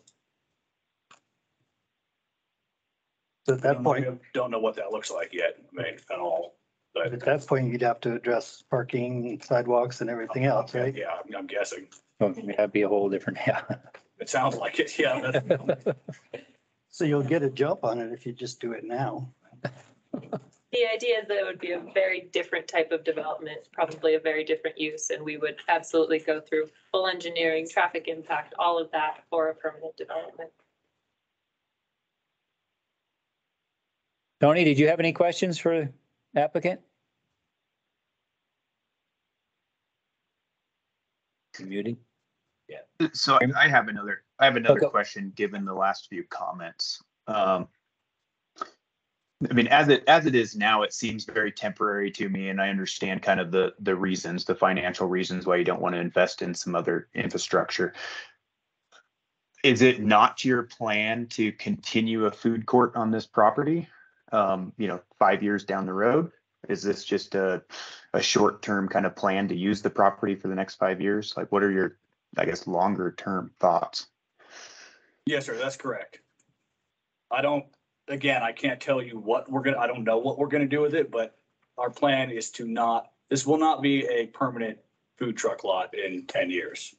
So at that Don't- point, Don't know what that looks like yet, I mean, at all, but. at that point, you'd have to address parking, sidewalks and everything else, right? Yeah, I'm- I'm guessing. that'd be a whole different, yeah. It sounds like it, yeah. that's- So you'll get a jump on it if you just do it now. The idea is that it would be a very different type of development, probably a very different use, and we would absolutely go through full engineering, traffic impact, all of that for a permanent development. Tony, did you have any questions for applicant? You Yeah. So I- I have another, I have another Okay. question, given the last few comments. Um, I mean, as it, as it is now, it seems very temporary to me, and I understand kind of the, the reasons, the financial reasons why you don't want to invest in some other infrastructure. Is it not your plan to continue a food court on this property? Um, you know, five years down the road? Is this just a, a short-term kind of plan to use the property for the next five years? Like, what are your, I guess, longer-term thoughts? Yes, sir, that's correct. I don't, again, I can't tell you what we're gonna, I don't know what we're gonna do with it, but our plan is to not, this will not be a permanent food truck lot in ten years.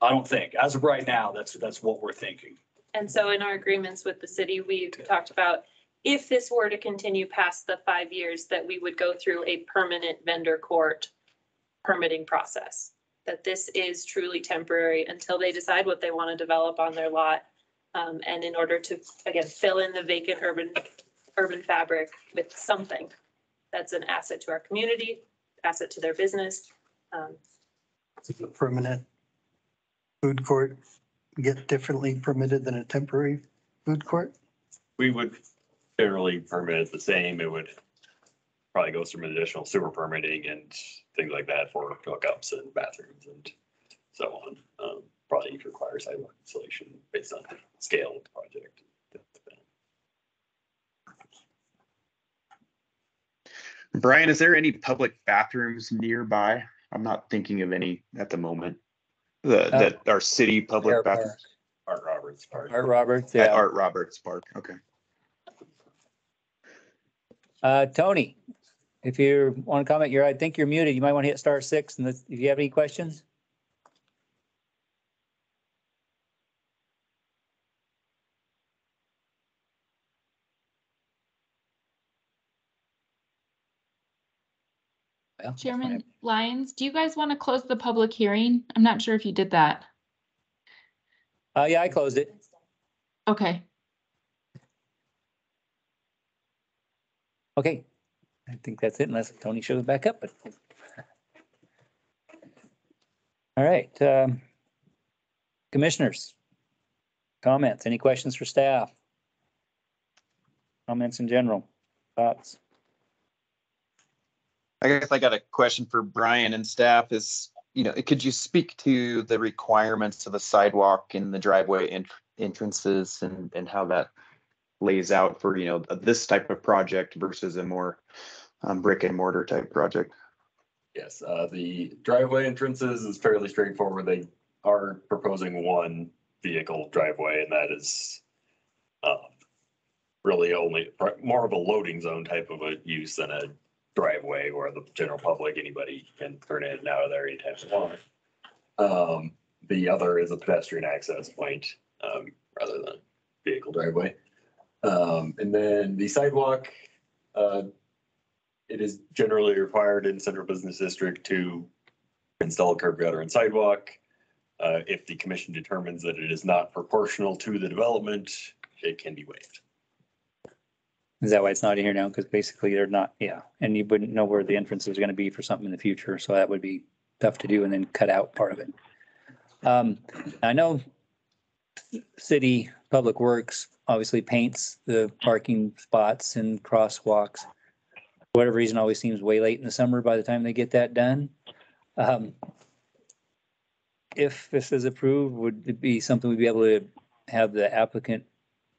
I don't think. As of right now, that's, that's what we're thinking. And so in our agreements with the city, we talked about if this were to continue past the five years, that we would go through a permanent vendor court permitting process. That this is truly temporary until they decide what they want to develop on their lot. Um, and in order to, again, fill in the vacant urban, urban fabric with something that's an asset to our community, asset to their business. Um, A Permanent food court get differently permitted than a temporary food court? We would generally permit it the same. It would probably go through an additional sewer permitting and things like that for hookups and bathrooms and so on. Um, Probably require sidewalk installation based on the scale of the project. Brian, is there any public bathrooms nearby? I'm not thinking of any at the moment. The, Uh, that are city public Art bathrooms. Art Roberts. Park. Art Roberts, At yeah. Art Roberts Park, okay. Uh, Tony, if you want to comment, you're, I think you're muted. You might want to hit star six and if you have any questions? Well, Chairman Lyons, do you guys want to close the public hearing? I'm not sure if you did that. Uh, yeah, I closed it. Okay. Okay. I think that's it unless Tony shows back up, but. All right, um. Commissioners. Comments, any questions for staff? Comments in general, thoughts? I guess I got a question for Brian and staff is, you know, could you speak to the requirements of a sidewalk in the driveway en- entrances and, and how that lays out for, you know, this type of project versus a more um, brick and mortar type project? Yes, uh, the driveway entrances is fairly straightforward. They are proposing one vehicle driveway and that is um, really only, more of a loading zone type of a use than a driveway where the general public, anybody can turn in and out of there anytime they want. Um, the other is a pedestrian access point, um, rather than vehicle driveway. Um, and then the sidewalk, uh, it is generally required in central business district to install curb gutter and sidewalk. Uh, if the commission determines that it is not proportional to the development, it can be waived. Is that why it's not in here now? Because basically they're not, yeah, and you wouldn't know where the entrance is gonna be for something in the future, so that would be tough to do and then cut out part of it. Um, I know city public works obviously paints the parking spots and crosswalks. For Whatever reason, always seems way late in the summer by the time they get that done. Um, if this is approved, would it be something we'd be able to have the applicant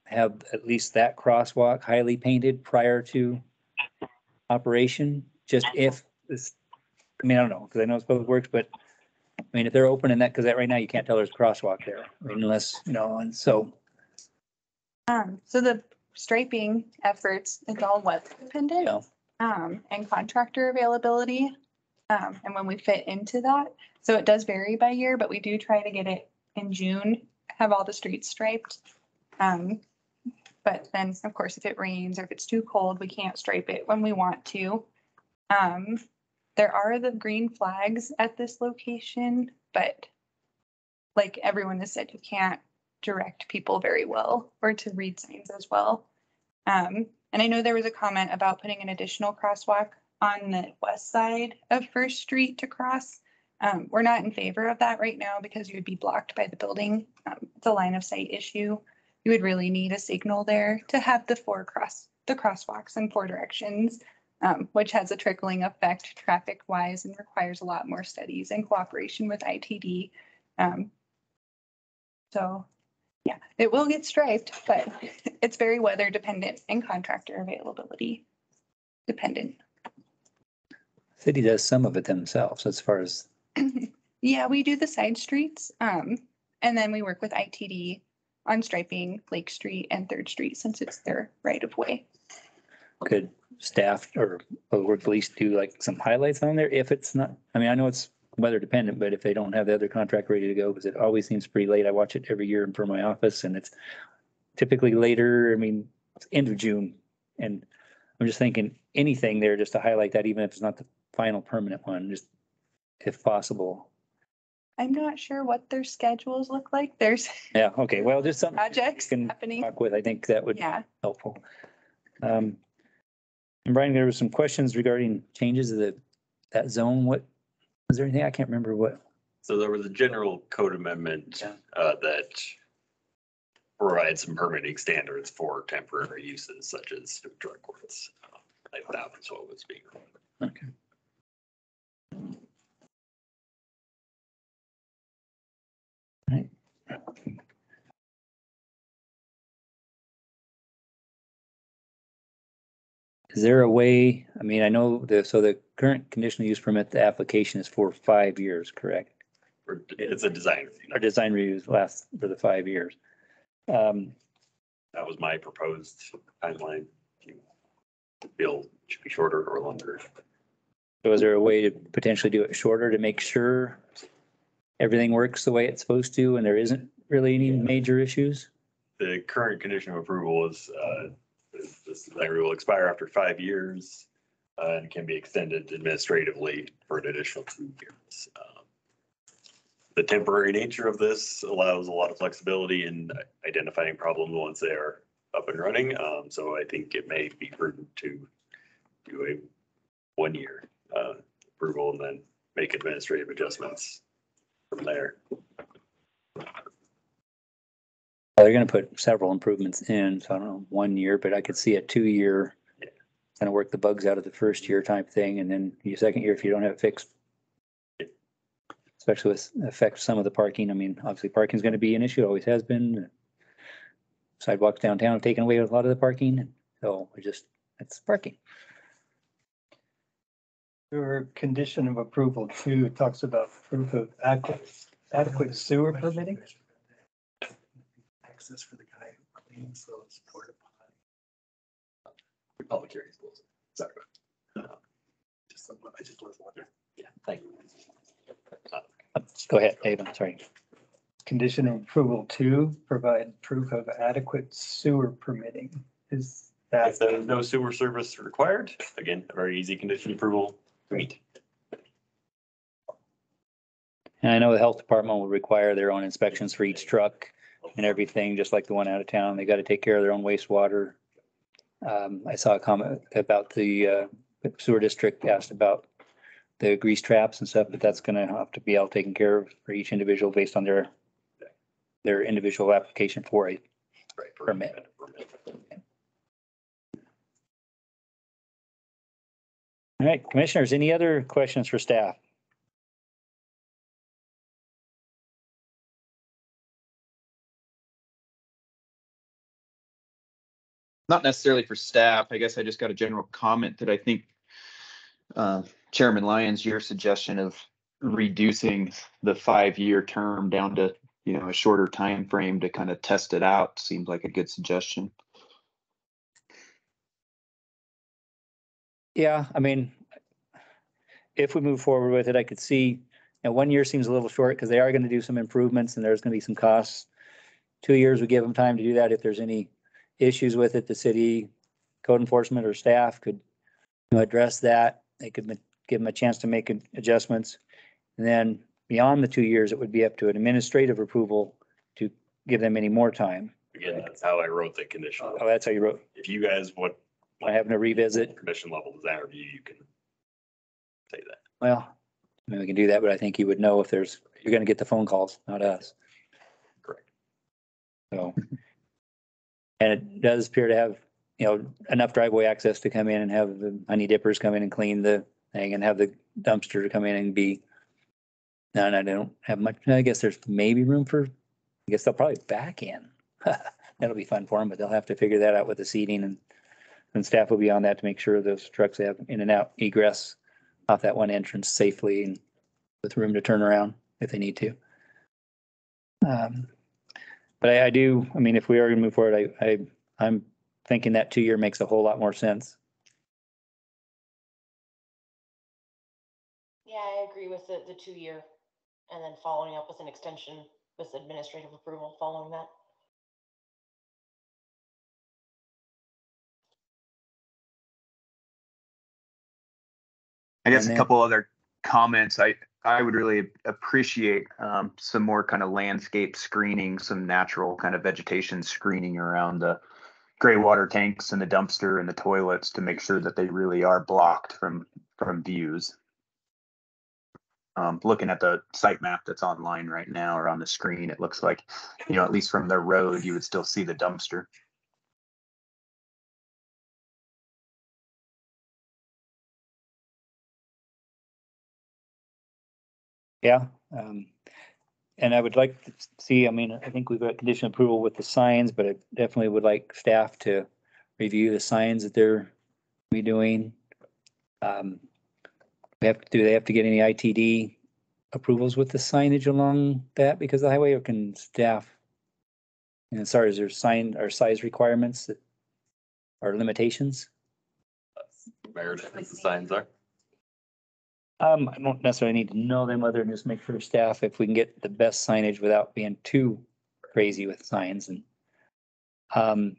have at least that crosswalk highly painted prior to operation, just if this, I mean, I don't know, because I know it's public works, but I mean, if they're opening that, because that right now you can't tell there's a crosswalk there, I mean, unless, you know, and so, Um, so the striping efforts, it's all weather dependent. know, um, and contractor availability. Um, and when we fit into that, so it does vary by year, but we do try to get it in June, have all the streets striped. Um, but then, of course, if it rains or if it's too cold, we can't stripe it when we want to. Um, there are the green flags at this location, but like everyone has said, you can't direct people very well or to read signs as well. Um, And I know there was a comment about putting an additional crosswalk on the west side of First Street to cross. Um, we're not in favor of that right now because you would be blocked by the building. Um, it's a line of sight issue. You would really need a signal there to have the four cross, the crosswalks in four directions, um, which has a trickling effect traffic wise and requires a lot more studies and cooperation with ITD. Um, so, yeah, it will get striped, but it's very weather dependent and contractor availability dependent. City does some of it themselves as far as, Yeah, we do the side streets, um, and then we work with ITD on striping Lake Street and Third Street since it's their right of way. could staff or or police do like some highlights on there if it's not, I mean, I know it's weather dependent, but if they don't have the other contract ready to go, because it always seems pretty late. I watch it every year for my office and it's typically later, I mean, it's end of June. And I'm just thinking anything there just to highlight that, even if it's not the final permanent one, just if possible. I'm not sure what their schedules look like. There's Yeah, okay, well, just some projects can happening. talk with, I think that would be Yeah. helpful. Um, and Brian, there were some questions regarding changes of the, that zone. What, is there anything? I can't remember what. So there was a general code amendment uh, that provides some permitting standards for temporary uses such as food truck courts. Uh, Like that was what was being. Okay. Is there a way, I mean, I know the, so the current conditional use permit, the application is for five years, correct? or It's a design. review. Our design reviews last for the five years. Um, That was my proposed timeline. If you Feel it should be shorter or longer. So is there a way to potentially do it shorter to make sure everything works the way it's supposed to and there isn't really any major issues? The current condition of approval is, uh, this this will expire after five years uh, and can be extended administratively for an additional two years. Um, The temporary nature of this allows a lot of flexibility in identifying problems once they are up and running. Um, So I think it may be prudent to do a one-year uh, approval and then make administrative adjustments from there. They're gonna put several improvements in, so I don't know, one year, but I could see a two-year. Kind of work the bugs out of the first year type thing, and then your second year, if you don't have it fixed. Especially with affect some of the parking, I mean, obviously parking's gonna be an issue, always has been. Sidewalks downtown have taken away a lot of the parking, and so we just, it's parking. Your condition of approval two talks about proof of adequate, adequate sewer permitting. Access for the guy who cleans those porta Public hearings. Sorry. Uh, just, I just was wondering. Yeah, thank you. Uh, go ahead, Dave, I'm sorry. Condition of approval two, provide proof of adequate sewer permitting. Is that, If there's no sewer service required, again, a very easy condition approval to meet. And I know the health department will require their own inspections for each truck and everything, just like the one out of town. They gotta take care of their own wastewater. Um, I saw a comment about the uh, sewer district asked about the grease traps and stuff, but that's gonna have to be all taken care of for each individual based on their their individual application for a permit. All right, commissioners, any other questions for staff? Not necessarily for staff. I guess I just got a general comment that I think uh, Chairman Lyons, your suggestion of reducing the five-year term down to, you know, a shorter time frame to kind of test it out seems like a good suggestion. Yeah, I mean, if we move forward with it, I could see, and one year seems a little short because they are gonna do some improvements and there's gonna be some costs. Two years would give them time to do that. If there's any issues with it, the city code enforcement or staff could you know, address that. They could ma- give them a chance to make adjustments. And then beyond the two years, it would be up to an administrative approval to give them any more time. Again, that's how I wrote the condition. Oh, that's how you wrote. If you guys want having to revisit, Permission level design review, you can say that. well, I mean, we can do that, but I think you would know if there's, you're gonna get the phone calls, not us. Correct. So. And it does appear to have, you know, enough driveway access to come in and have the honey dippers come in and clean the thing and have the dumpster to come in and be. No, and I don't have much, I guess there's maybe room for, I guess they'll probably back in. That'll be fun for them, but they'll have to figure that out with the seating and, and staff will be on that to make sure those trucks have in and out egress off that one entrance safely and with room to turn around if they need to. Um, But I, I do, I mean, if we are gonna move forward, I, I, I'm thinking that two year makes a whole lot more sense. Yeah, I agree with the, the two year and then following up with an extension with administrative approval following that. I guess a couple other comments. I, I would really appreciate um, some more kind of landscape screening, some natural kind of vegetation screening around the gray water tanks and the dumpster and the toilets to make sure that they really are blocked from, from views. Um, looking at the site map that's online right now or on the screen, it looks like, you know, at least from the road, you would still see the dumpster. Yeah, um, and I would like to see, I mean, I think we've got condition approval with the signs, but I definitely would like staff to review the signs that they're be doing. Um, they have, do they have to get any ITD approvals with the signage along that because the highway or can staff? And as far as their sign or size requirements that are limitations? Meredith, the signs are. Um, I don't necessarily need to know them other than just make sure staff, if we can get the best signage without being too crazy with signs and. Um.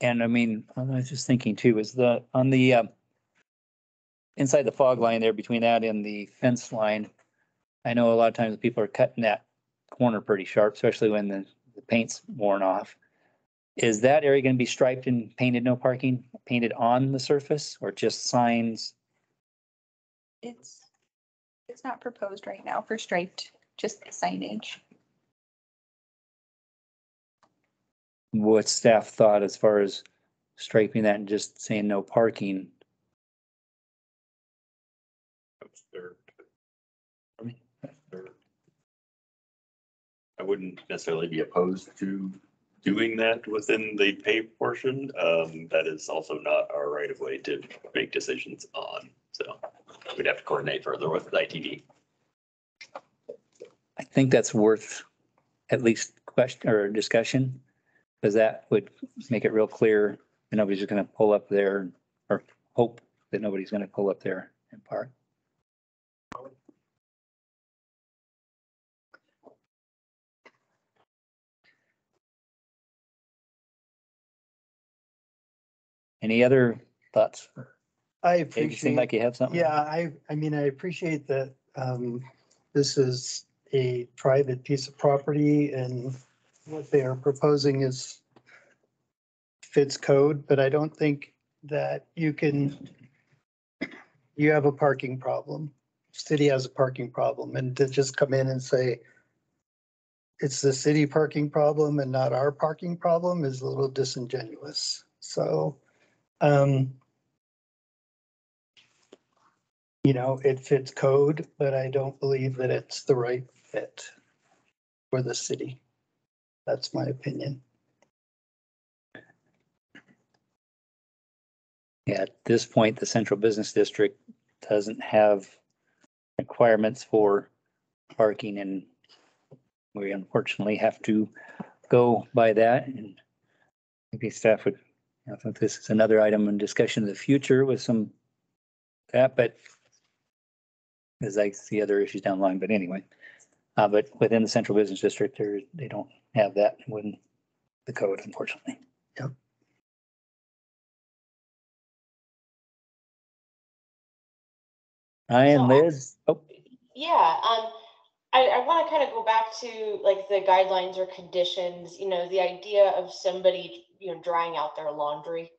And I mean, I was just thinking too, is the, on the, uh. Inside the fog line there between that and the fence line. I know a lot of times people are cutting that corner pretty sharp, especially when the, the paint's worn off. Is that area gonna be striped and painted no parking, painted on the surface or just signs? It's, it's not proposed right now for striped, just the signage. What staff thought as far as striping that and just saying no parking? That's their- their- I wouldn't necessarily be opposed to doing that within the paved portion. Um, that is also not our right of way to make decisions on, so we'd have to coordinate further with ITD. I think that's worth at least question or discussion. Cause that would make it real clear and nobody's just gonna pull up there or hope that nobody's gonna pull up there and park. Any other thoughts? I Dave, You appreciate. seem like you have something. Yeah, I, I mean, I appreciate that, um, this is a private piece of property and what they are proposing is fits code, but I don't think that you can, you have a parking problem. City has a parking problem and to just come in and say it's the city parking problem and not our parking problem is a little disingenuous. So, um, you know, it fits code, but I don't believe that it's the right fit for the city. That's my opinion. Yeah, at this point, the central business district doesn't have requirements for parking and we unfortunately have to go by that and maybe staff would, I think this is another item in discussion of the future with some that, but as I see other issues down the line, but anyway. Uh, but within the central business district, there, they don't have that within the code, unfortunately. Yep. Ryan, So I- Liz, oh, Yeah, um, I, I want to kind of go back to like the guidelines or conditions, you know, the idea of somebody, you know, drying out their laundry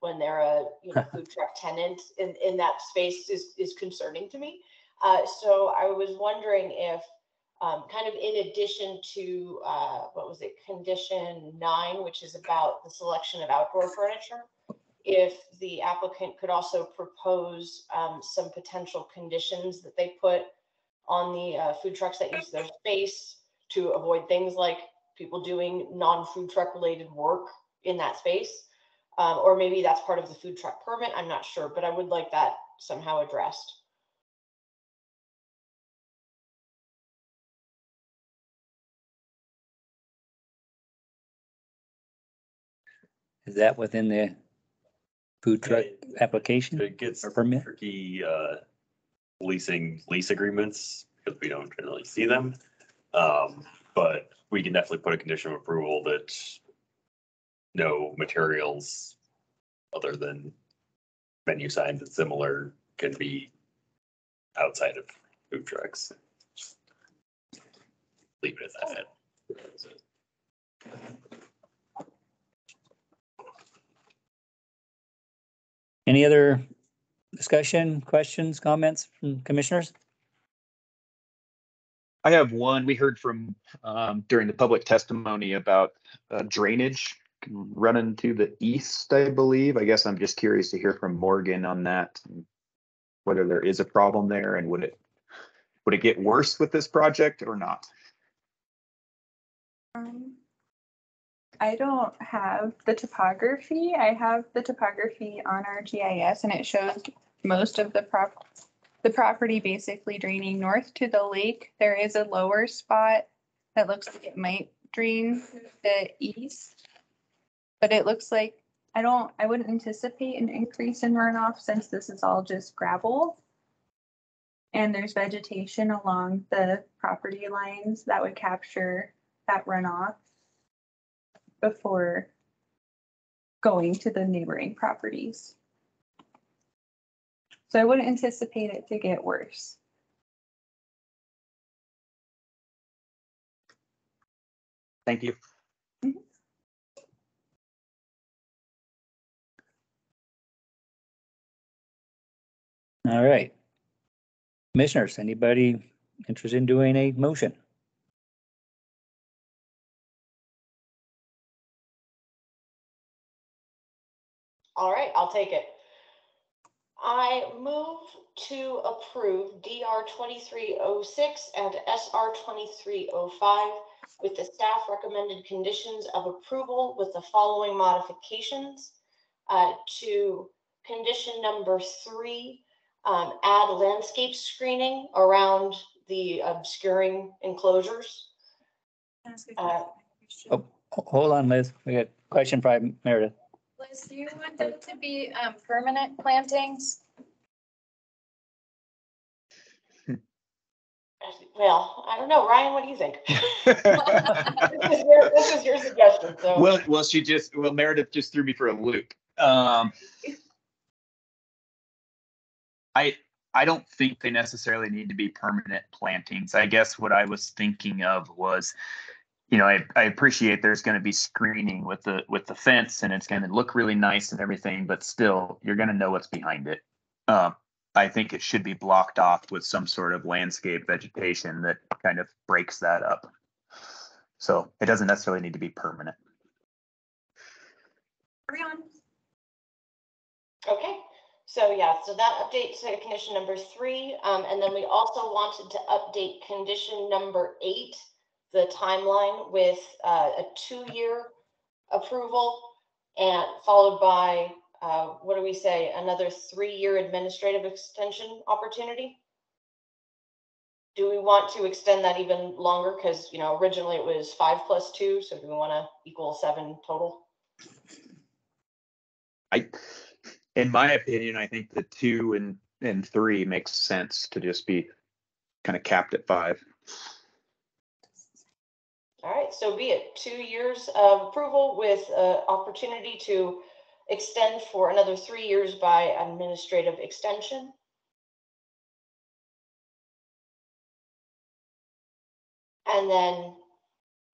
when they're a, you know, food truck tenant in, in that space is, is concerning to me. Uh, so I was wondering if, um, kind of in addition to, uh, what was it, condition nine, which is about the selection of outdoor furniture, if the applicant could also propose, um, some potential conditions that they put on the uh, food trucks that use their space to avoid things like people doing non-food truck related work in that space. Um, or maybe that's part of the food truck permit, I'm not sure, but I would like that somehow addressed. Is that within the food truck application It gets or permit? tricky, uh, leasing lease agreements, because we don't generally see them. Um, but we can definitely put a condition of approval that no materials other than menu signs and similar can be outside of food trucks. Leave it at that. Any other discussion, questions, comments from commissioners? I have one. We heard from, um, during the public testimony about uh, drainage running to the east, I believe. I guess I'm just curious to hear from Morgan on that. Whether there is a problem there and would it, would it get worse with this project or not? Um, I don't have the topography. I have the topography on our GIS and it shows most of the prop, the property basically draining north to the lake. There is a lower spot that looks like it might drain to the east. But it looks like, I don't, I wouldn't anticipate an increase in runoff since this is all just gravel. And there's vegetation along the property lines that would capture that runoff before going to the neighboring properties. So I wouldn't anticipate it to get worse. Thank you. All right. Commissioners, anybody interested in doing a motion? All right, I'll take it. I move to approve DR twenty-three oh six and SR twenty-three oh five with the staff recommended conditions of approval with the following modifications. Uh, to condition number three, um, add landscape screening around the obscuring enclosures. Uh, Oh, hold on, Liz. We got a question from Meredith. Liz, do you want them to be um, permanent plantings? Well, I don't know, Ryan, what do you think? This is your, this is your suggestion, so. Well, well, she just, well, Meredith just threw me for a loop. Um, I, I don't think they necessarily need to be permanent plantings. I guess what I was thinking of was, you know, I, I appreciate there's going to be screening with the, with the fence and it's going to look really nice and everything, but still, you're going to know what's behind it. Uh, I think it should be blocked off with some sort of landscape vegetation that kind of breaks that up. So it doesn't necessarily need to be permanent. Hurry on. Okay, so yeah, so that updates to condition number three, um, and then we also wanted to update condition number eight, the timeline with, uh, a two-year approval and followed by, uh, what do we say, another three-year administrative extension opportunity? Do we want to extend that even longer? Cause, you know, originally it was five plus two, so do we wanna equal seven total? I, in my opinion, I think the two and, and three makes sense to just be kind of capped at five. All right, so be it two years of approval with uh, opportunity to extend for another three years by administrative extension. And then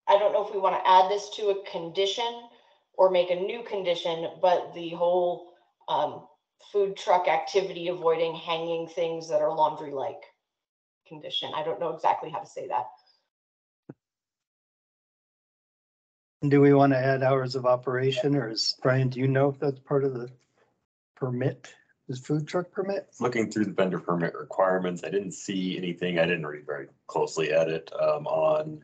I don't know if we want to add this to a condition or make a new condition, but the whole um, food truck activity avoiding hanging things that are laundry-like condition. I don't know exactly how to say that. Do we want to add hours of operation or is, Brian, do you know if that's part of the permit? Is food truck permit? Looking through the vendor permit requirements, I didn't see anything, I didn't read very closely at it, um, on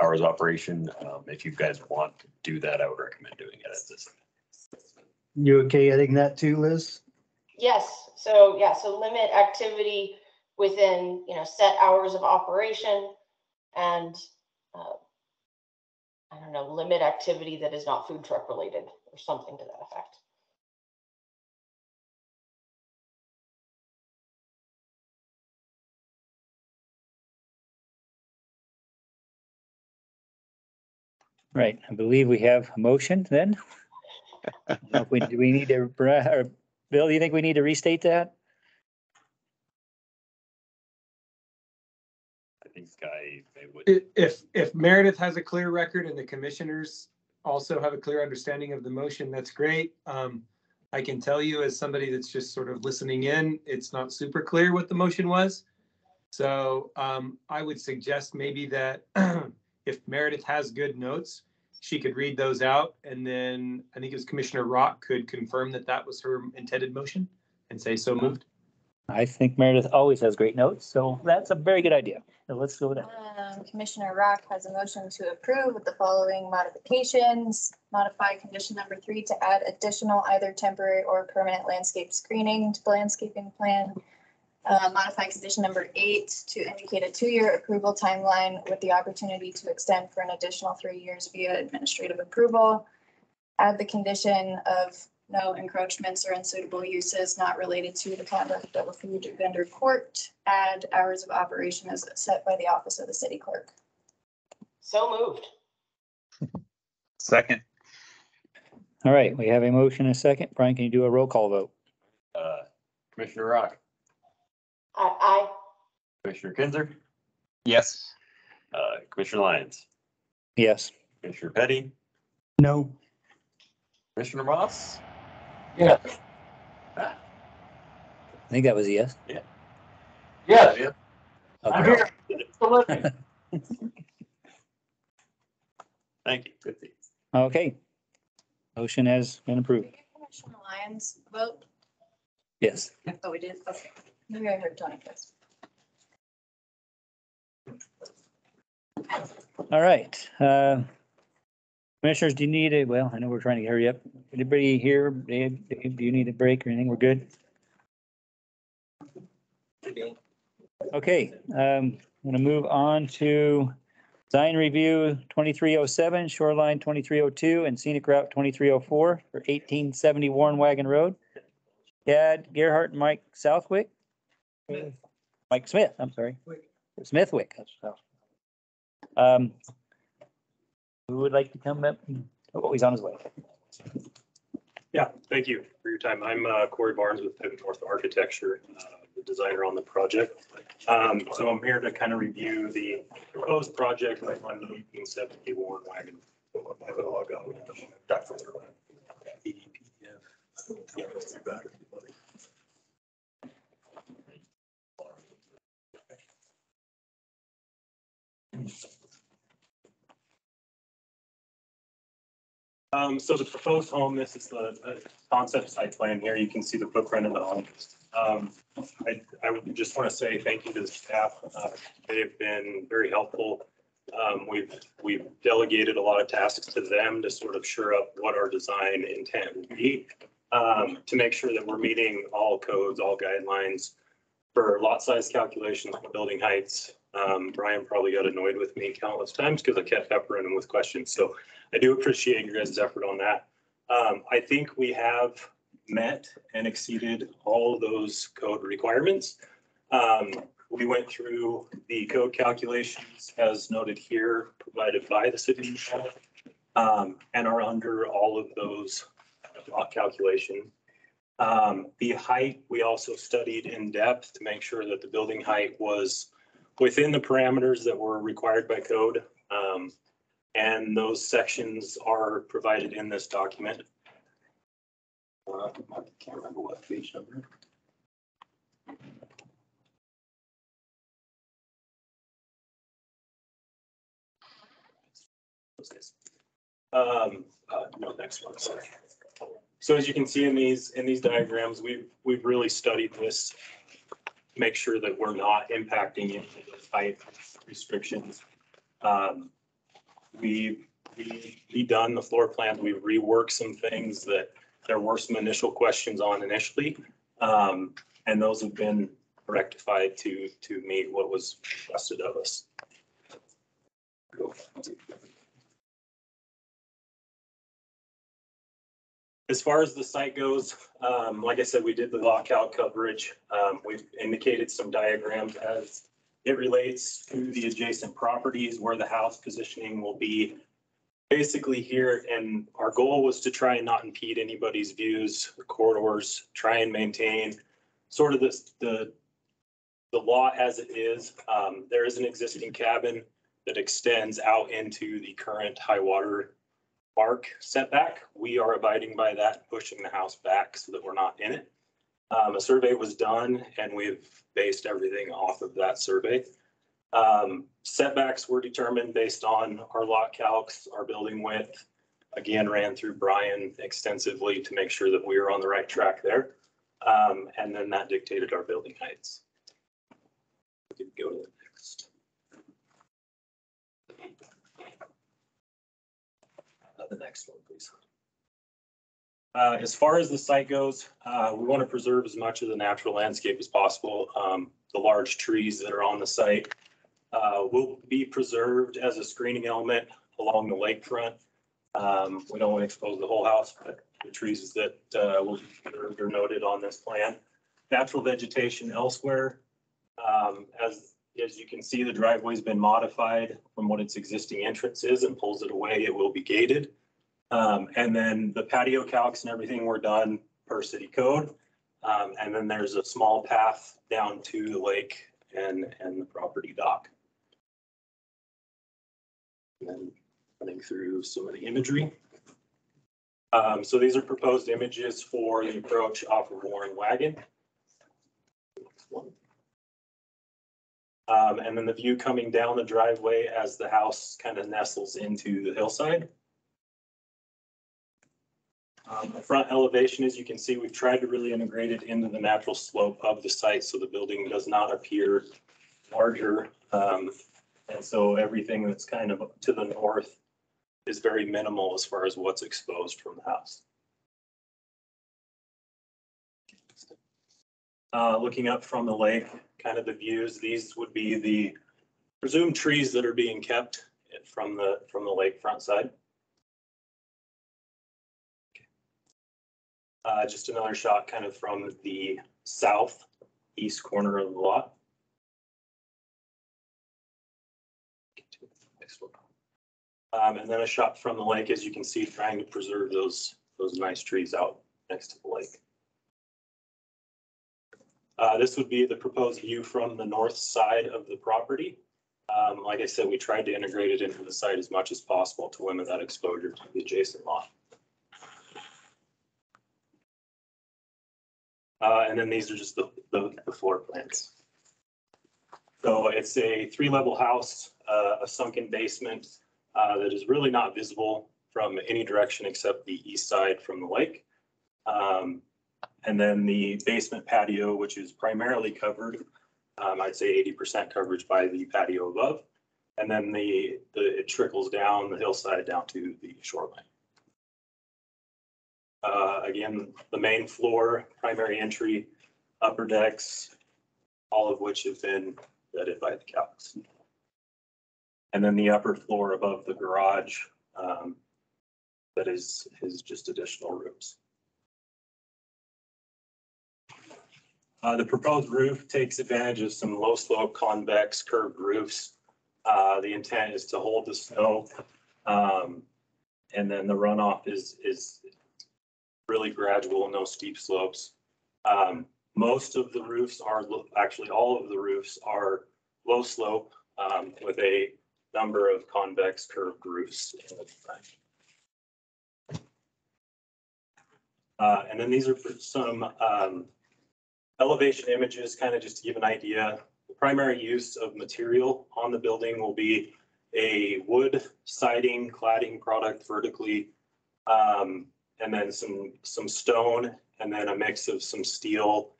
hours of operation. Um, if you guys want to do that, I would recommend doing it at this. You okay adding that too, Liz? Yes, so yeah, so limit activity within, you know, set hours of operation and uh, I don't know, limit activity that is not food truck related or something to that effect. Right, I believe we have a motion then. I don't know if we- Do we need to, or Bill, do you think we need to restate that? I think Sky, they would. If, if Meredith has a clear record and the commissioners also have a clear understanding of the motion, that's great. Um, I can tell you as somebody that's just sort of listening in, it's not super clear what the motion was. So, um, I would suggest maybe that if Meredith has good notes, she could read those out and then I think it was Commissioner Rock could confirm that that was her intended motion and say so moved. I think Meredith always has great notes, so that's a very good idea. So let's go with that. Um, Commissioner Rock has a motion to approve with the following modifications. Modify condition number three to add additional either temporary or permanent landscape screening to the landscaping plan. Uh, modify condition number eight to indicate a two-year approval timeline with the opportunity to extend for an additional three years via administrative approval. Add the condition of no encroachments or unsuitable uses not related to the conduct of a food vendor court. Add hours of operation as set by the office of the city clerk. So moved. Second. All right, we have a motion and a second. Brian, can you do a roll call vote? Uh, Commissioner Rock, I, I, Commissioner Kinzer, Yes. uh, Commissioner Lyons, Yes. Commissioner Petty, No. Commissioner Moss. Yeah. I think that was a yes. Yeah. Yes, I'm Okay. here. Thank you. Good to. Okay. Motion has been approved. Commissioner Lyons vote? Yes. Oh, we did, okay. Maybe I heard Tony first. All right. uh, Commissioners, do you need a, well, I know we're trying to hurry up. Anybody here, Dave, Dave, do you need a break or anything? We're good? Okay, um, I'm gonna move on to design review twenty-three oh seven, shoreline twenty-three oh two, and scenic route twenty-three oh four for eighteen seventy Warren Wagon Road. Chad Gerhart and Mike Southwick. Mike Smith, I'm sorry. Smithwick. that's so. Um, who would like to come up? Oh, he's on his way. Yeah, thank you for your time. I'm uh, Corey Barnes with Pivot North Architecture, uh, the designer on the project. Um, So I'm here to kind of review the proposed project the eighteen seventy Warren Wagon. I have it all going. Dr. Yeah, it's better. Um, so the proposed home, this is the concept site plan here. You can see the footprint of the home. Um, I, I just want to say thank you to the staff. Uh, They've been very helpful. Um, we've, we've delegated a lot of tasks to them to sort of shore up what our design intent would be. Um, to make sure that we're meeting all codes, all guidelines for lot size calculations, building heights. Um, Brian probably got annoyed with me countless times because I kept peppering him with questions. So I do appreciate your guys' effort on that. Um, I think we have met and exceeded all those code requirements. Um, we went through the code calculations as noted here, provided by the city. Um, and are under all of those block calculation. Um, the height, we also studied in depth to make sure that the building height was within the parameters that were required by code. Um, and those sections are provided in this document. Uh, I can't remember what page number. Um, uh, no, next one, sorry. So as you can see in these, in these diagrams, we've, we've really studied this. Make sure that we're not impacting any of the height restrictions. Um, we, we redone the floor plans, we've reworked some things that there were some initial questions on initially. Um, and those have been rectified to, to meet what was requested of us. As far as the site goes, um, like I said, we did the lockout coverage. Um, we've indicated some diagrams as it relates to the adjacent properties where the house positioning will be. Basically here, and our goal was to try and not impede anybody's views, corridors, try and maintain sort of this, the, the law as it is. Um, there is an existing cabin that extends out into the current high water mark setback. We are abiding by that, pushing the house back so that we're not in it. Um, a survey was done and we've based everything off of that survey. Um, setbacks were determined based on our lot calcs, our building width. Again, ran through Brian extensively to make sure that we were on the right track there. Um, and then that dictated our building heights. We could go to the next. Uh, The next one, please. Uh, as far as the site goes, uh, we want to preserve as much of the natural landscape as possible. Um, the large trees that are on the site uh, will be preserved as a screening element along the lakefront. Um, we don't want to expose the whole house, but the trees that, uh, will be preserved are noted on this plan. Natural vegetation elsewhere, um, as, as you can see, the driveway's been modified from what its existing entrance is and pulls it away, it will be gated. Um, and then the patio calcs and everything were done per city code. Um, and then there's a small path down to the lake and, and the property dock. And then running through some of the imagery. Um, so these are proposed images for the approach off of Warren Wagon. Um, and then the view coming down the driveway as the house kind of nestles into the hillside. Um, the front elevation, as you can see, we've tried to really integrate it into the natural slope of the site, so the building does not appear larger. Um, and so everything that's kind of to the north is very minimal as far as what's exposed from the house. Uh, looking up from the lake, kind of the views, these would be the presumed trees that are being kept from the, from the lakefront side. Uh, just another shot kind of from the south east corner of the lot. Um, and then a shot from the lake, as you can see, trying to preserve those, those nice trees out next to the lake. Uh, this would be the proposed view from the north side of the property. Um, like I said, we tried to integrate it into the site as much as possible to limit that exposure to the adjacent lot. Uh, and then these are just the, the, the floor plans. So it's a three-level house, uh, a sunken basement, uh, that is really not visible from any direction except the east side from the lake. Um, and then the basement patio, which is primarily covered, um, I'd say eighty percent coverage by the patio above. And then the, the, it trickles down the hillside down to the shoreline. Uh, again, the main floor, primary entry, upper decks, all of which have been vetted by the calcs. And then the upper floor above the garage, um, that is, is just additional rooms. Uh, the proposed roof takes advantage of some low slope convex curved roofs. Uh, the intent is to hold the snow. Um, and then the runoff is, is really gradual, no steep slopes. Um, most of the roofs are, actually all of the roofs are low slope, um, with a number of convex curved roofs in the front. Uh, and then these are some, um, elevation images, kind of just to give an idea. The primary use of material on the building will be a wood siding cladding product vertically. Um, and then some, some stone and then a mix of some steel,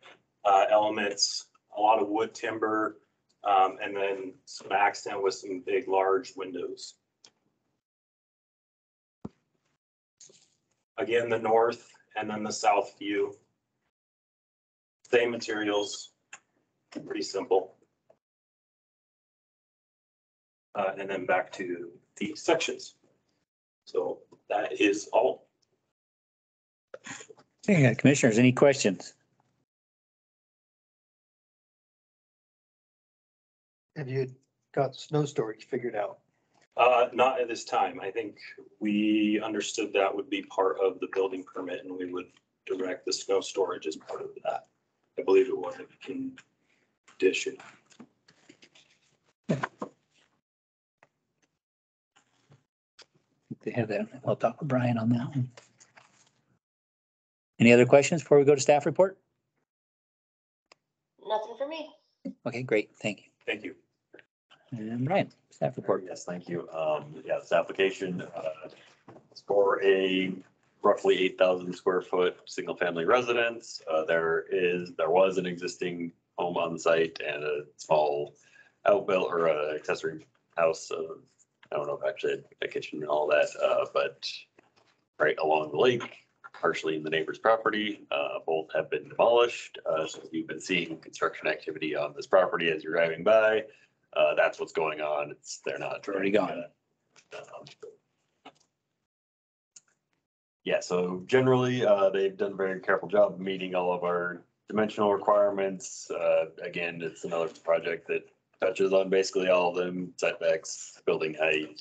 uh, elements, a lot of wood timber, um, and then some accent with some big, large windows. Again, the north and then the south view. Same materials, pretty simple. Uh, and then back to the sections. So that is all. Okay, commissioners, any questions? Have you got snow storage figured out? Uh, not at this time. I think we understood that would be part of the building permit and we would direct the snow storage as part of that. I believe it was a condition. They have that. I'll talk with Brian on that one. Any other questions before we go to staff report? Nothing for me. Okay, great. Thank you. Thank you. And Brian, staff report. Yes, thank you. Um, yeah, this application, uh, is for a roughly eight thousand square foot, single family residence. Uh, there is, there was an existing home on the site and a small outbuilt or a accessory house of, I don't know if actually had a kitchen and all that, uh, but right along the lake, partially in the neighbor's property, uh, both have been demolished. Uh, so you've been seeing construction activity on this property as you're driving by. Uh, that's what's going on. It's, they're not. already gone. Um, Yeah, so generally, uh, they've done a very careful job of meeting all of our dimensional requirements. Uh, again, it's another project that touches on basically all of them, setbacks, building height.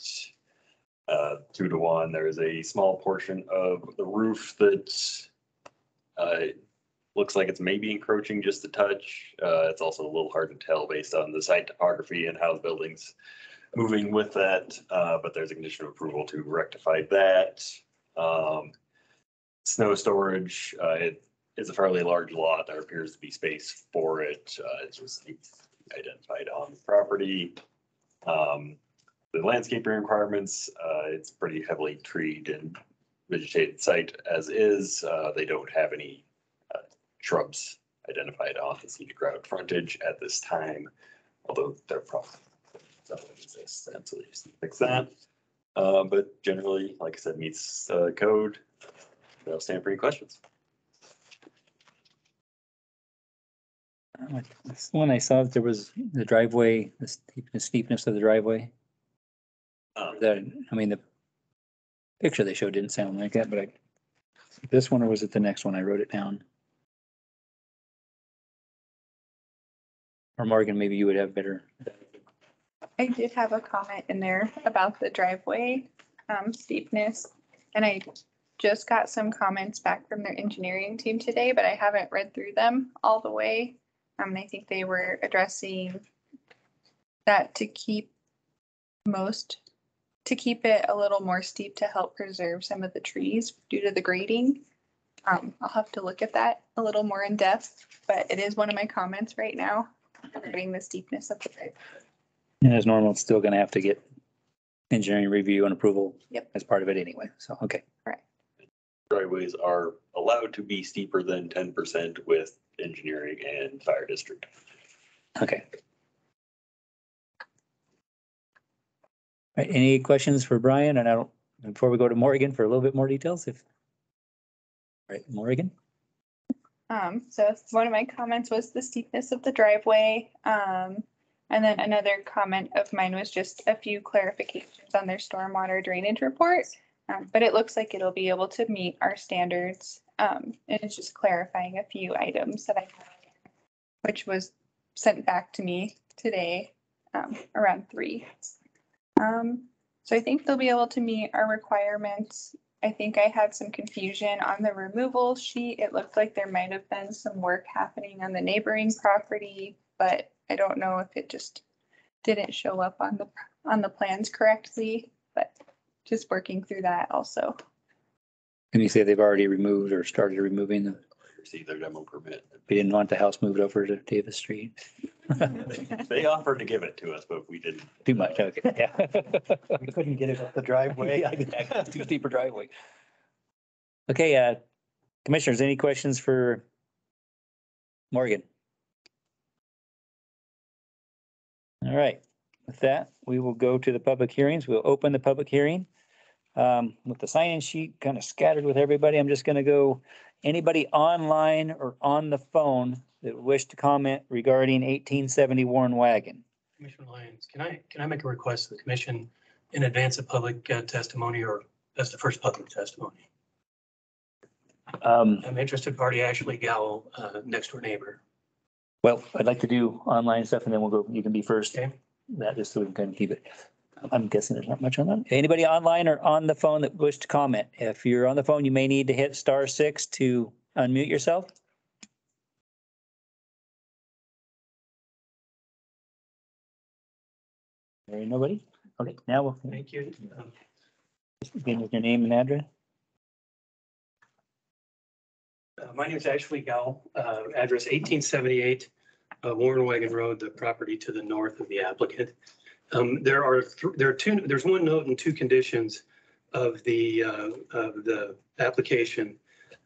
Uh, two to one, there is a small portion of the roof that uh, looks like it's maybe encroaching just a touch. Uh, it's also a little hard to tell based on the site topography and how the building's moving with that, uh, but there's a condition of approval to rectify that. Um, snow storage, uh, it is a fairly large lot. There appears to be space for it. Uh, it's just identified on the property. Um, the landscaping requirements, uh, it's pretty heavily treed and vegetated site as is. Uh, they don't have any uh, shrubs identified on the scenic route frontage at this time, although they're probably doesn't and so they just need to fix that. Uh, but generally, like I said, meets uh, code. They'll stand for any questions. Uh, this One I saw, that there was the driveway, the steepness of the driveway. That, I mean, the picture they showed didn't sound like that, but I, this one or was it the next one? I wrote it down. Or Morgan, maybe you would have better. I did have a comment in there about the driveway um, steepness. And I just got some comments back from their engineering team today, but I haven't read through them all the way. Um, and I think they were addressing that to keep most, to keep it a little more steep to help preserve some of the trees due to the grading. Um, I'll have to look at that a little more in depth, but it is one of my comments right now regarding the steepness of the driveway. And as normal, it's still gonna have to get engineering review and approval. Yep. As part of it anyway, so, okay. Driveways are allowed to be steeper than ten percent with engineering and fire district. Okay. Any questions for Brian? And I don't, before we go to Morgan for a little bit more details, if. All right, Morgan? Um, so one of my comments was the steepness of the driveway. Um, and then another comment of mine was just a few clarifications on their stormwater drainage report. Um, but it looks like it'll be able to meet our standards. Um, and it's just clarifying a few items that I which was sent back to me today, um, around three. Um, so I think they'll be able to meet our requirements. I think I had some confusion on the removal sheet. It looked like there might have been some work happening on the neighboring property, but I don't know if it just didn't show up on the, on the plans correctly, but just working through that also. Can you say they've already removed or started removing the, Receive their demo permit. we didn't want the house moved over to Davis Street? They offered to give it to us, but we didn't. Too much, okay, yeah. We couldn't get it up the driveway. Yeah, exactly. Too steep a driveway. Okay, uh, commissioners, any questions for Morgan? All right, with that, we will go to the public hearings. We'll open the public hearing. Um, with the sign-in sheet kind of scattered with everybody, I'm just gonna go, anybody online or on the phone that wish to comment regarding eighteen seventy Warren Wagon. Commissioner Lyons, can I, can I make a request to the commission in advance of public uh, testimony or as the first public testimony? Um, I'm interested party Ashley Gowell, uh, next door neighbor. Well, I'd like to do online stuff and then we'll go, you can be first. That just so we can kind of keep it. I'm guessing there's not much on that. Anybody online or on the phone that wish to comment? If you're on the phone, you may need to hit star six to unmute yourself. There ain't nobody? Okay, now we'll. Thank you. Um, Begin with your name and address. Uh, My name is Ashley Gowell, uh, address eighteen seventy-eight uh, Warren Wagon Road, the property to the north of the applicant. Um, There are, th- there are two, there's one note and two conditions of the, uh, of the application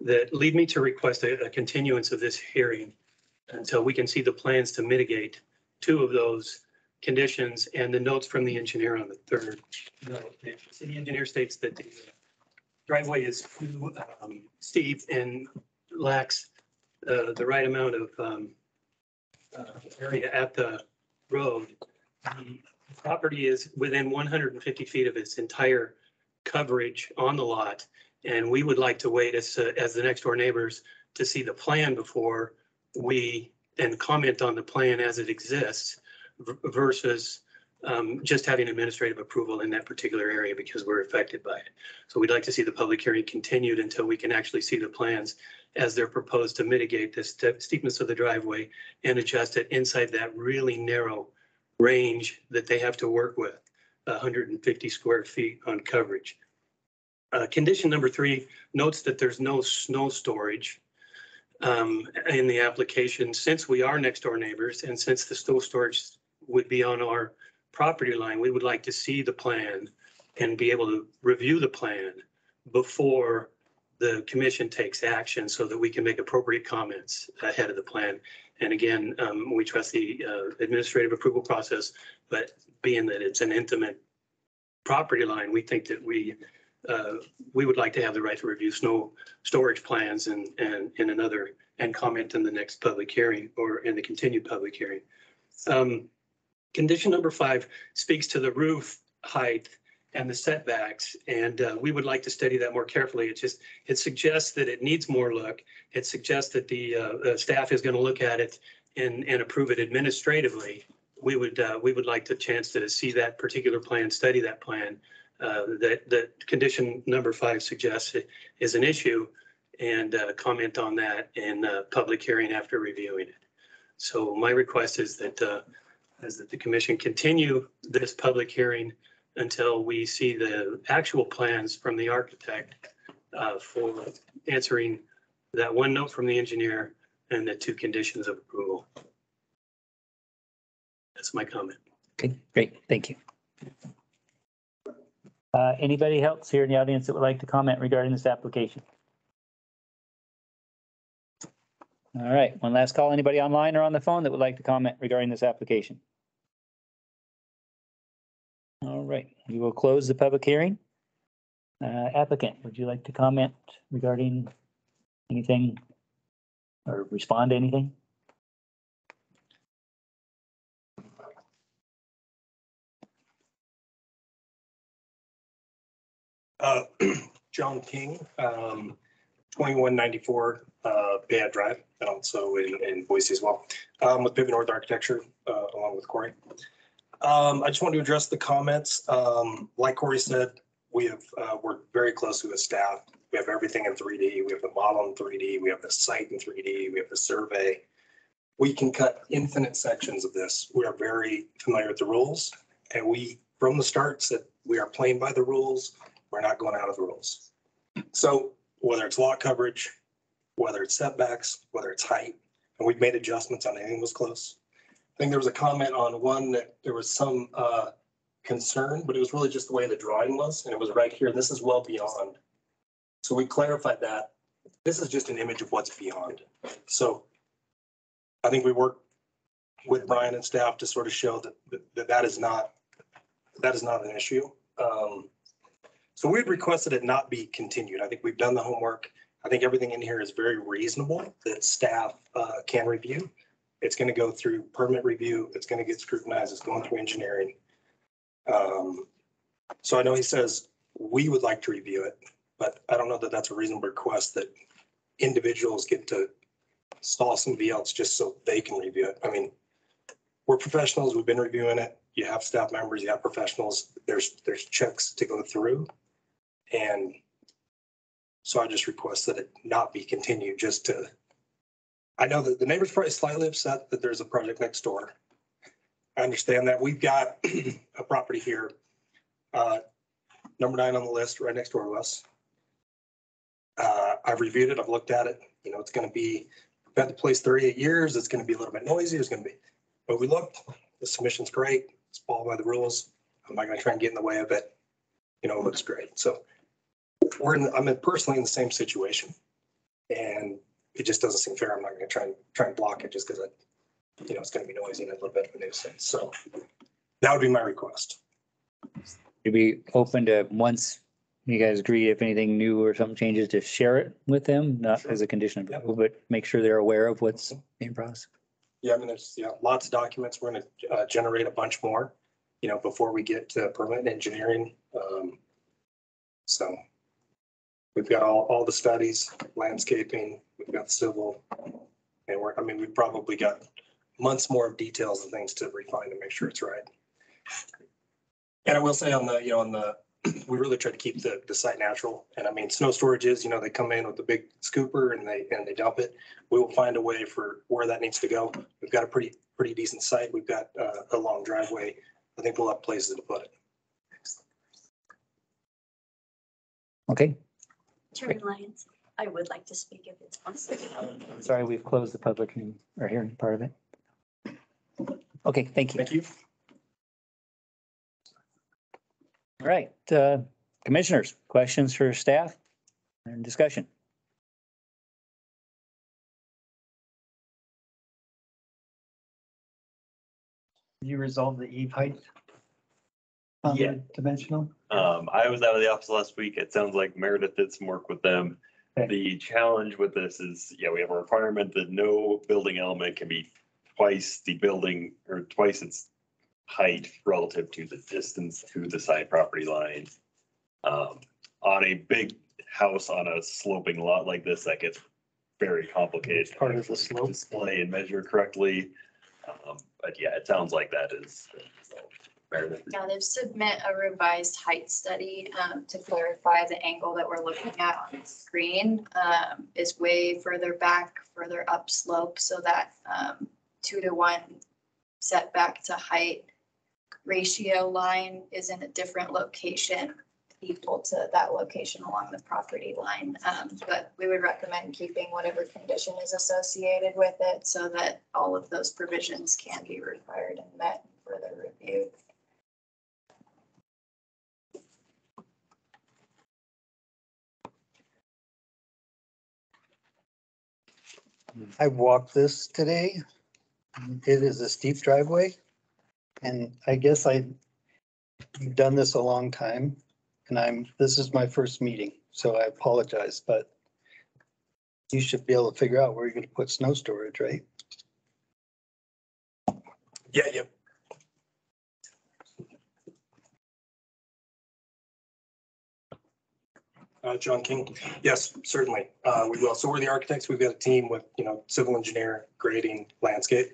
that lead me to request a a continuance of this hearing until we can see the plans to mitigate two of those conditions and the notes from the engineer on the third. The city engineer states that the driveway is too um, steep and lacks uh, the right amount of um, uh, area at the road. The Property is within 150 feet of its entire coverage on the lot. And we would like to wait as, as the next door neighbors to see the plan before we, and comment on the plan as it exists versus um, just having administrative approval in that particular area because we're affected by it. So we'd like to see the public hearing continued until we can actually see the plans as they're proposed to mitigate the ste- steepness of the driveway and adjust it inside that really narrow range that they have to work with, hundred and fifty square feet on coverage. Uh, condition number three notes that there's no snow storage um, in the application, since we are next door neighbors and since the snow storage would be on our property line, we would like to see the plan and be able to review the plan before the commission takes action so that we can make appropriate comments ahead of the plan. And again, um, we trust the uh, administrative approval process, but being that it's an intimate property line, we think that we, uh, we would like to have the right to review snow storage plans and, and in another, and comment in the next public hearing or in the continued public hearing. Um, Condition number five speaks to the roof height and the setbacks, and uh, we would like to study that more carefully. It just, it suggests that it needs more look. It suggests that the uh, uh, staff is going to look at it and, and approve it administratively. We would, uh, we would like the chance to see that particular plan, study that plan. uh, That, that condition number five suggests is an issue and uh, comment on that in public hearing after reviewing it. So my request is that, is that the commission continue this public hearing until we see the actual plans from the architect uh, for answering that one note from the engineer and the two conditions of approval. That's my comment. Okay, great, thank you. Uh, anybody else here in the audience that would like to comment regarding this application? All right, one last call. Anybody online or on the phone that would like to comment regarding this application? All right, we will close the public hearing. Uh, applicant, would you like to comment regarding anything? Or respond to anything? Uh, John King, um, twenty-one ninety-four, uh, Bayad Drive, and also in, in Boise as well, um, with Pivot North Architecture, uh, along with Corey. Um, I just want to address the comments. Um, like Corey said, we have, uh, worked very closely with staff. We have everything in three D. We have the model in three D. We have the site in three D. We have the survey. we can cut infinite sections of this. We are very familiar with the rules. And we, from the start, said we are playing by the rules. We're not going out of the rules. So whether it's lot coverage, whether it's setbacks, whether it's height, and we've made adjustments on anything that was close. I think there was a comment on one that there was some uh, concern, but it was really just the way the drawing was, and it was right here. This is well beyond. So we clarified that. This is just an image of what's beyond. So I think we worked with Brian and staff to sort of show that, that that is not, that is not an issue. Um, So we'd requested it not be continued. I think we've done the homework. I think everything in here is very reasonable that staff uh, can review. It's going to go through permit review. It's going to get scrutinized. It's going through engineering. Um, So I know he says we would like to review it, but I don't know that that's a reasonable request that individuals get to stall somebody else just so they can review it. I mean, we're professionals. We've been reviewing it. You have staff members, you have professionals. There's, there's checks to go through. And so I just request that it not be continued just to, I know that the neighbors probably slightly upset that there's a project next door. I understand that. We've got a property here, uh, number nine on the list, right next door to us. Uh, I've reviewed it. I've looked at it. You know, it's gonna be, we've had the place thirty-eight years. It's gonna be a little bit noisy. It's gonna be, but we looked, the submission's great. It's followed by the rules. I'm not gonna try and get in the way of it. You know, it looks great. So we're in, I'm personally in the same situation. And it just doesn't seem fair. I'm not gonna try and, try and block it just because you know, it's gonna be noisy and a little bit of a nuisance. So that would be my request. You'd be open to, once you guys agree, if anything new or something changes, to share it with them, not as a condition of approval, but make sure they're aware of what's in process. Yeah, I mean, there's, yeah, lots of documents. We're gonna uh, generate a bunch more, you know, before we get to permit engineering. Um, So we've got all, all the studies, landscaping, we've got civil. And we're, I mean, we've probably got months more of details and things to refine to make sure it's right. And I will say on the, you know, on the, we really try to keep the, the site natural. And I mean, snow storage is, you know, they come in with a big scooper and they, and they dump it. We will find a way for where that needs to go. We've got a pretty, pretty decent site. We've got uh, a long driveway. I think we'll have places to put it. Okay, Chairman Lyons, I would like to speak if it's possible. sorry, we've closed the public hearing or hearing part of it. Okay, thank you. Thank you. All right, uh, commissioners, questions for staff and discussion? You resolve the eave height? On Yeah. dimensional? Um, I was out of the office last week. It sounds like Meredith did some work with them. Okay. The challenge with this is, yeah, we have a requirement that no building element can be twice the building or twice its height relative to the distance to the side property line. Um, on a big house on a sloping lot like this, that gets very complicated. to Part of the actually slope. Display and measure correctly. Um, but yeah, it sounds like that is. Meredith. Yeah, they've submit a revised height study um, to clarify the angle that we're looking at on the screen um, is way further back, further upslope, so that um, two to one setback to height ratio line is in a different location equal to that location along the property line. Um, But we would recommend keeping whatever condition is associated with it so that all of those provisions can be required and met and further reviewed. I walked this today. It is a steep driveway. And I guess I, you've done this a long time and I'm, this is my first meeting, so I apologize, but you should be able to figure out where you're gonna put snow storage, right? Yeah, yep. Uh, John King, yes, certainly, uh, we will. So we're the architects. We've got a team with, you know, civil engineer, grading, landscape.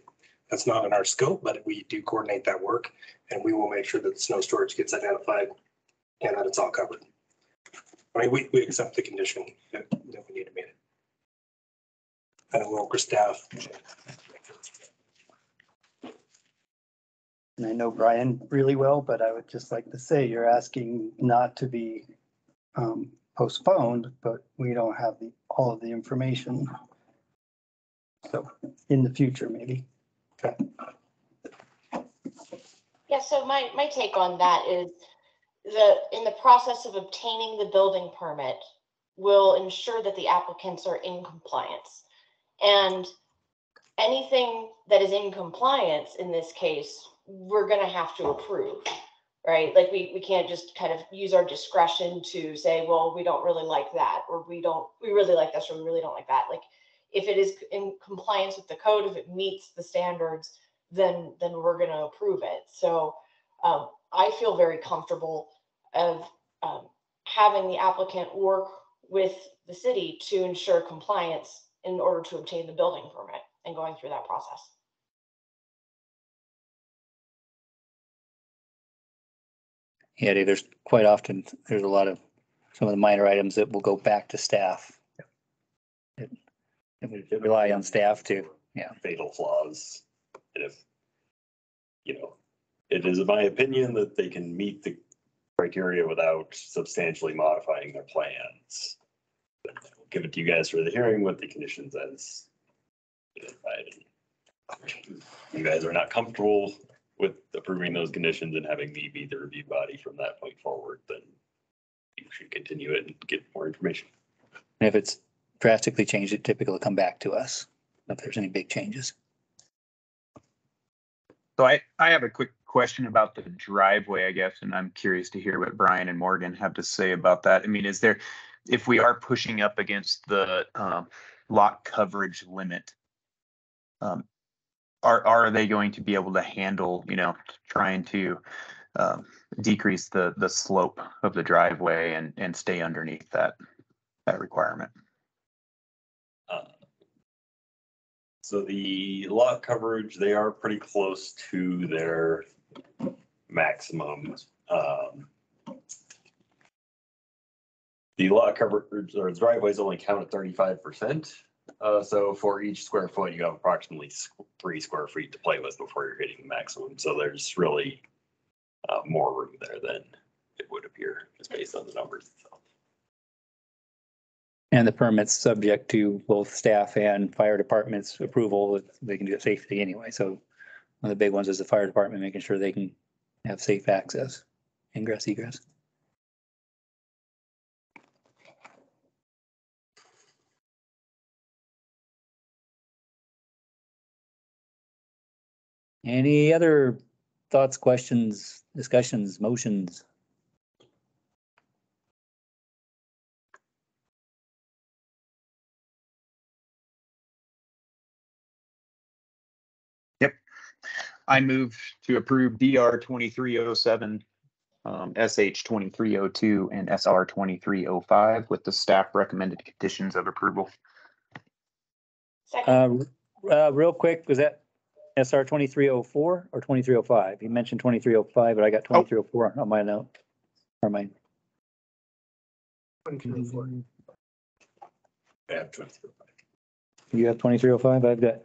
That's not in our scope, but we do coordinate that work and we will make sure that the snow storage gets identified and that it's all covered. I mean, we, we accept the condition that, that we need to meet it. And we'll work with staff, And I know Brian really well, but I would just like to say you're asking not to be um, postponed, but we don't have the, all of the information. So in the future, maybe. Yeah, so my, my take on that is the, in the process of obtaining the building permit will ensure that the applicants are in compliance. And anything that is in compliance in this case, we're gonna have to approve. Right? Like we, we can't just kind of use our discretion to say, well, we don't really like that, or we don't, we really like this, or we really don't like that. Like if it is in compliance with the code, if it meets the standards, then, then we're gonna approve it. So um, I feel very comfortable of um, having the applicant work with the city to ensure compliance in order to obtain the building permit and going through that process. Yeah, Dave, there's quite often, there's a lot of, some of the minor items that will go back to staff. It- it would Rely on staff to, yeah. Fatal flaws. And if, you know, it is my opinion that they can meet the criteria without substantially modifying their plans. But I'll Give it to you guys for the hearing with the conditions as identified. You guys are not comfortable with approving those conditions and having me be the review body from that point forward, then you should continue it and get more information. And if it's drastically changed, it typically will come back to us if there's any big changes. So I, I have a quick question about the driveway, I guess, and I'm curious to hear what Brian and Morgan have to say about that. I mean, is there, if we are pushing up against the um, lot coverage limit, um, are, are they going to be able to handle, you know, trying to um, decrease the, the slope of the driveway and, and stay underneath that, that requirement? Uh, So the lot coverage, they are pretty close to their maximum. um, The lot coverage or driveways only count at thirty-five percent. Uh, so for each square foot, you have approximately three square feet to play with before you're hitting the maximum. So there's really uh, more room there than it would appear, just based on the numbers itself. And the permit's subject to both staff and fire department's approval. They can do it safely anyway. So one of the big ones is the fire department making sure they can have safe access, ingress, egress. Any other thoughts, questions, discussions, motions? Yep. I move to approve DR twenty-three oh seven, um, SH twenty-three oh two, and SR twenty-three oh five with the staff recommended conditions of approval. Second, Uh, uh, real quick, was that SR twenty-three oh four or twenty-three oh five? You mentioned twenty-three oh five, but I got twenty-three oh four on my note. Or mine. Yeah, twenty-three. You have twenty-three oh five? I've got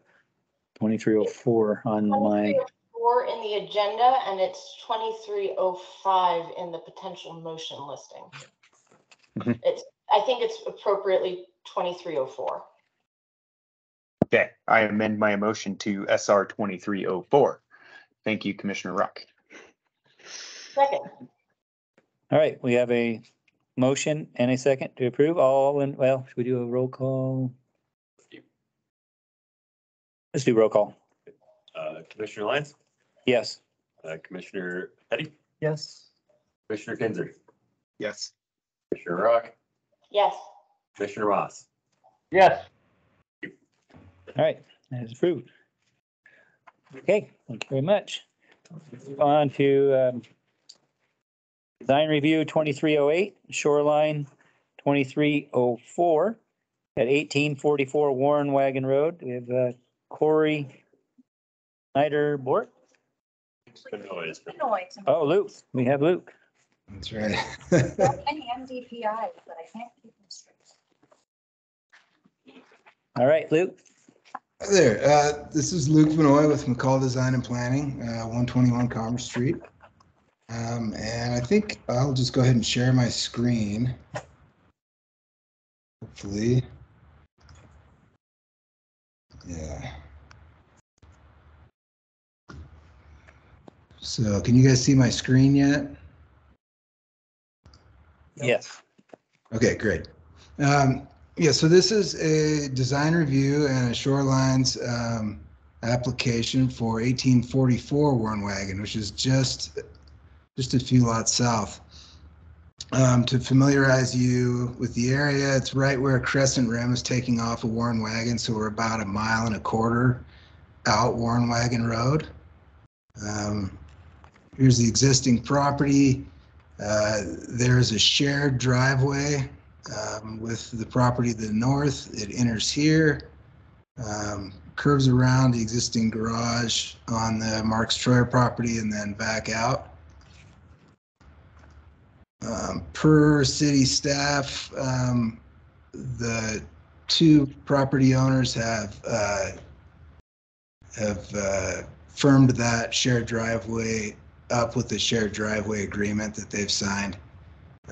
twenty-three oh four on my, four in the agenda and it's twenty-three oh five in the potential motion listing. Mhm. It's, I think it's appropriately twenty-three oh four. Okay, I amend my motion to SR twenty-three oh four. Thank you, Commissioner Rock. Second, all right, we have a motion and a second to approve. All in, well, should we do a roll call? Let's do roll call. Uh, Commissioner Lyons, Yes. uh, Commissioner Petty, Yes. Commissioner Kinzer, Yes. Commissioner Rock, yes. Commissioner Ross, Yes. All right, that is approved. Okay, thank you very much. Move On to um, design review twenty-three oh eight, shoreline twenty-three oh four at eighteen forty-four Warren Wagon Road. We have uh, Corey Snyder Bort. Benoit. Noise. Oh, Luke, we have Luke. That's right. Many MDPI, but I can't keep them straight. All right, Luke. Hi there, uh, this is Luke Benoit with McCall Design and Planning, uh, one twenty-one Commerce Street. Um, and I think I'll just go ahead and share my screen. Hopefully. Yeah. So can you guys see my screen yet? Yes. Okay, great. Um, yeah, so this is a design review and a shorelines um, application for 1844 Warren Wagon, which is just just a few lots south. Um, to familiarize you with the area, it's right where Crescent Rim is taking off of Warren Wagon, so we're about a mile and a quarter out Warren Wagon Road. Um, here's the existing property. Uh, there's a shared driveway um, with the property to the north. It enters here, um, curves around the existing garage on the Marks Troyer property and then back out. Um, per city staff, um, the two property owners have uh, have uh, firmed that shared driveway up with the shared driveway agreement that they've signed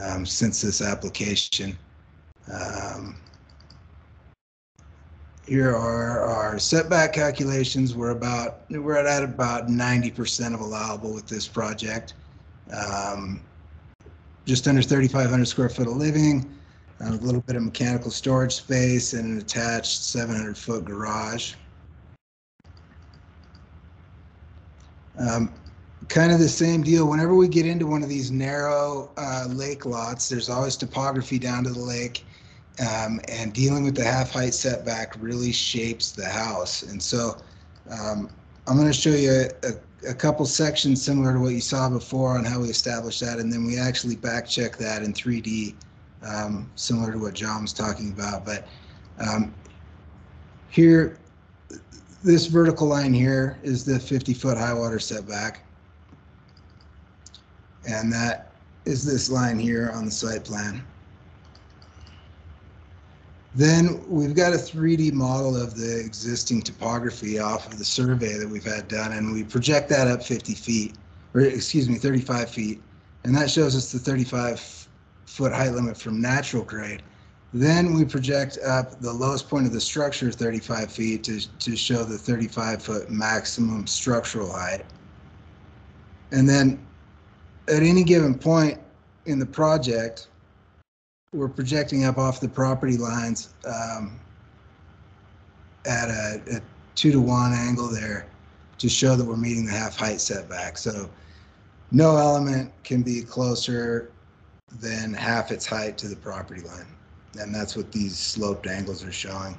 um, since this application. Um, here are our setback calculations. We're about we're at about 90% of allowable with this project. Um, just under 3,500 square foot of living, a little bit of mechanical storage space, and an attached 700 foot garage. Um, kind of the same deal. Whenever we get into one of these narrow uh, lake lots, there's always topography down to the lake. Um, and dealing with the half height setback really shapes the house. And so um, I'm going to show you a, a, couple sections similar to what you saw before on how we established that. And then we actually back check that in 3D, um, similar to what John was talking about. But um, here, this vertical line here is the 50 foot high water setback. And that is this line here on the site plan. Then we've got a 3D model of the existing topography off of the survey that we've had done, and we project that up 50 feet, or excuse me, 35 feet. And that shows us the 35 foot height limit from natural grade. Then we project up the lowest point of the structure 35 feet to, to show the 35 foot maximum structural height. And then at any given point in the project, we're projecting up off the property lines um, at a, a, two to one angle there to show that we're meeting the half height setback. So no element can be closer than half its height to the property line. And that's what these sloped angles are showing.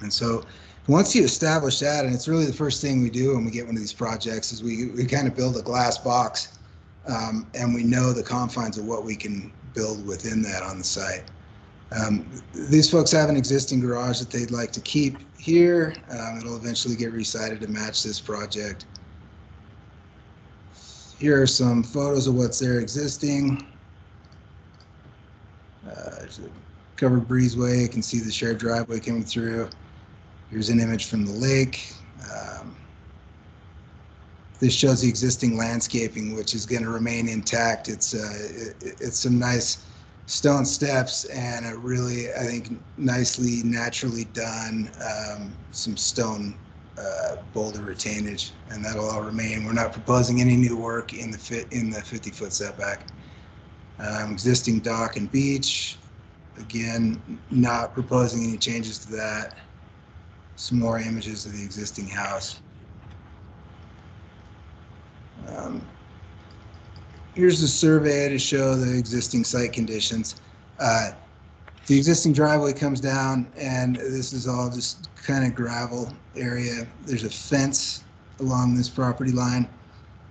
And so once you establish that, and it's really the first thing we do when we get one of these projects is we, we kind of build a glass box um, and we know the confines of what we can build within that on the site. Um, these folks have an existing garage that they'd like to keep here. Um, it'll eventually get resited to match this project. Here are some photos of what's there existing. Uh, covered breezeway. You can see the shared driveway coming through. Here's an image from the lake. Um, this shows the existing landscaping, which is going to remain intact. It's uh, it, it's some nice stone steps and a really, I think, nicely naturally done um, some stone uh, boulder retainage, and that'll all remain. We're not proposing any new work in the fit in the 50 foot setback. Um, existing dock and beach, again, not proposing any changes to that. Some more images of the existing house. Um, here's the survey to show the existing site conditions. Uh, the existing driveway comes down and this is all just kind of gravel area. There's a fence along this property line.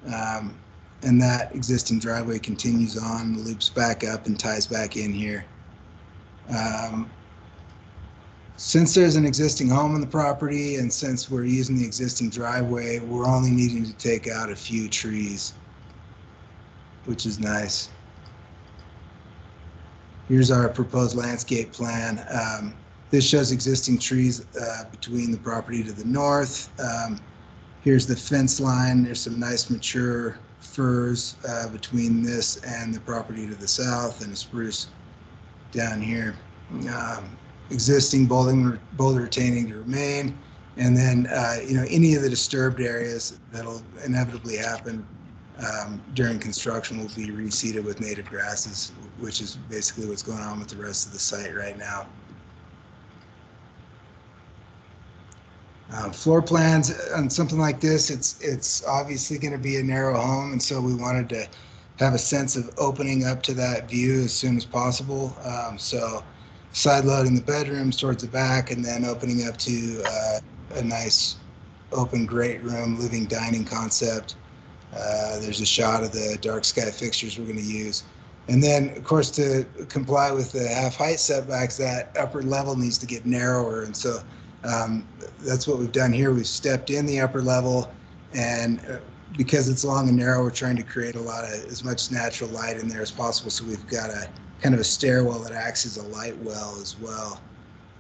Um, and that existing driveway continues on, loops back up and ties back in here. Um, since there's an existing home on the property and since we're using the existing driveway, we're only needing to take out a few trees, which is nice. Here's our proposed landscape plan. Um, This shows existing trees uh, between the property to the north. Um, Here's the fence line. There's some nice mature firs uh, between this and the property to the south and a spruce down here. Um, Existing boulder, boulder retaining to remain. And then, uh, you know, any of the disturbed areas that'll inevitably happen um, during construction will be reseeded with native grasses, which is basically what's going on with the rest of the site right now. Uh, floor plans on something like this, it's it's obviously going to be a narrow home, and so we wanted to have a sense of opening up to that view as soon as possible. Um, so side loading the bedrooms towards the back, and then opening up to uh, a nice open great room, living dining concept. Uh, there's a shot of the dark sky fixtures we're going to use. And then, of course, to comply with the half height setbacks, that upper level needs to get narrower. And so um, that's what we've done here. We've stepped in the upper level and uh, because it's long and narrow, we're trying to create a lot of as much natural light in there as possible. So we've got a kind of a stairwell that acts as a light well as well.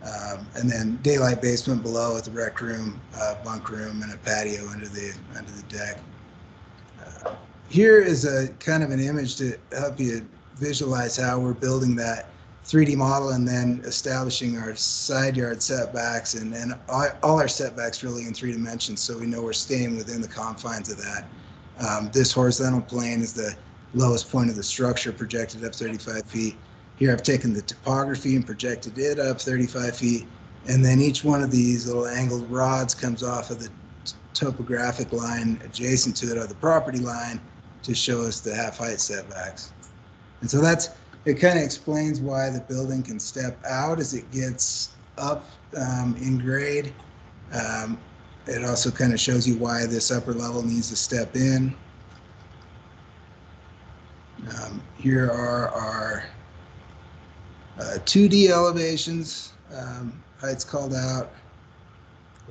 Um, and then daylight basement below with a rec room, uh, bunk room, and a patio under the under the deck. Uh, here is a kind of an image to help you visualize how we're building that 3D model and then establishing our side yard setbacks and then all, all our setbacks really in three dimensions so we know we're staying within the confines of that. Um, this horizontal plane is the lowest point of the structure projected up 35 feet. Here I've taken the topography and projected it up 35 feet. And then each one of these little angled rods comes off of the topographic line adjacent to it or the property line to show us the half height setbacks. And so that's, it kind of explains why the building can step out as it gets up um, in grade. Um, it also kind of shows you why this upper level needs to step in. Um, here are our uh, 2D elevations, um, heights called out.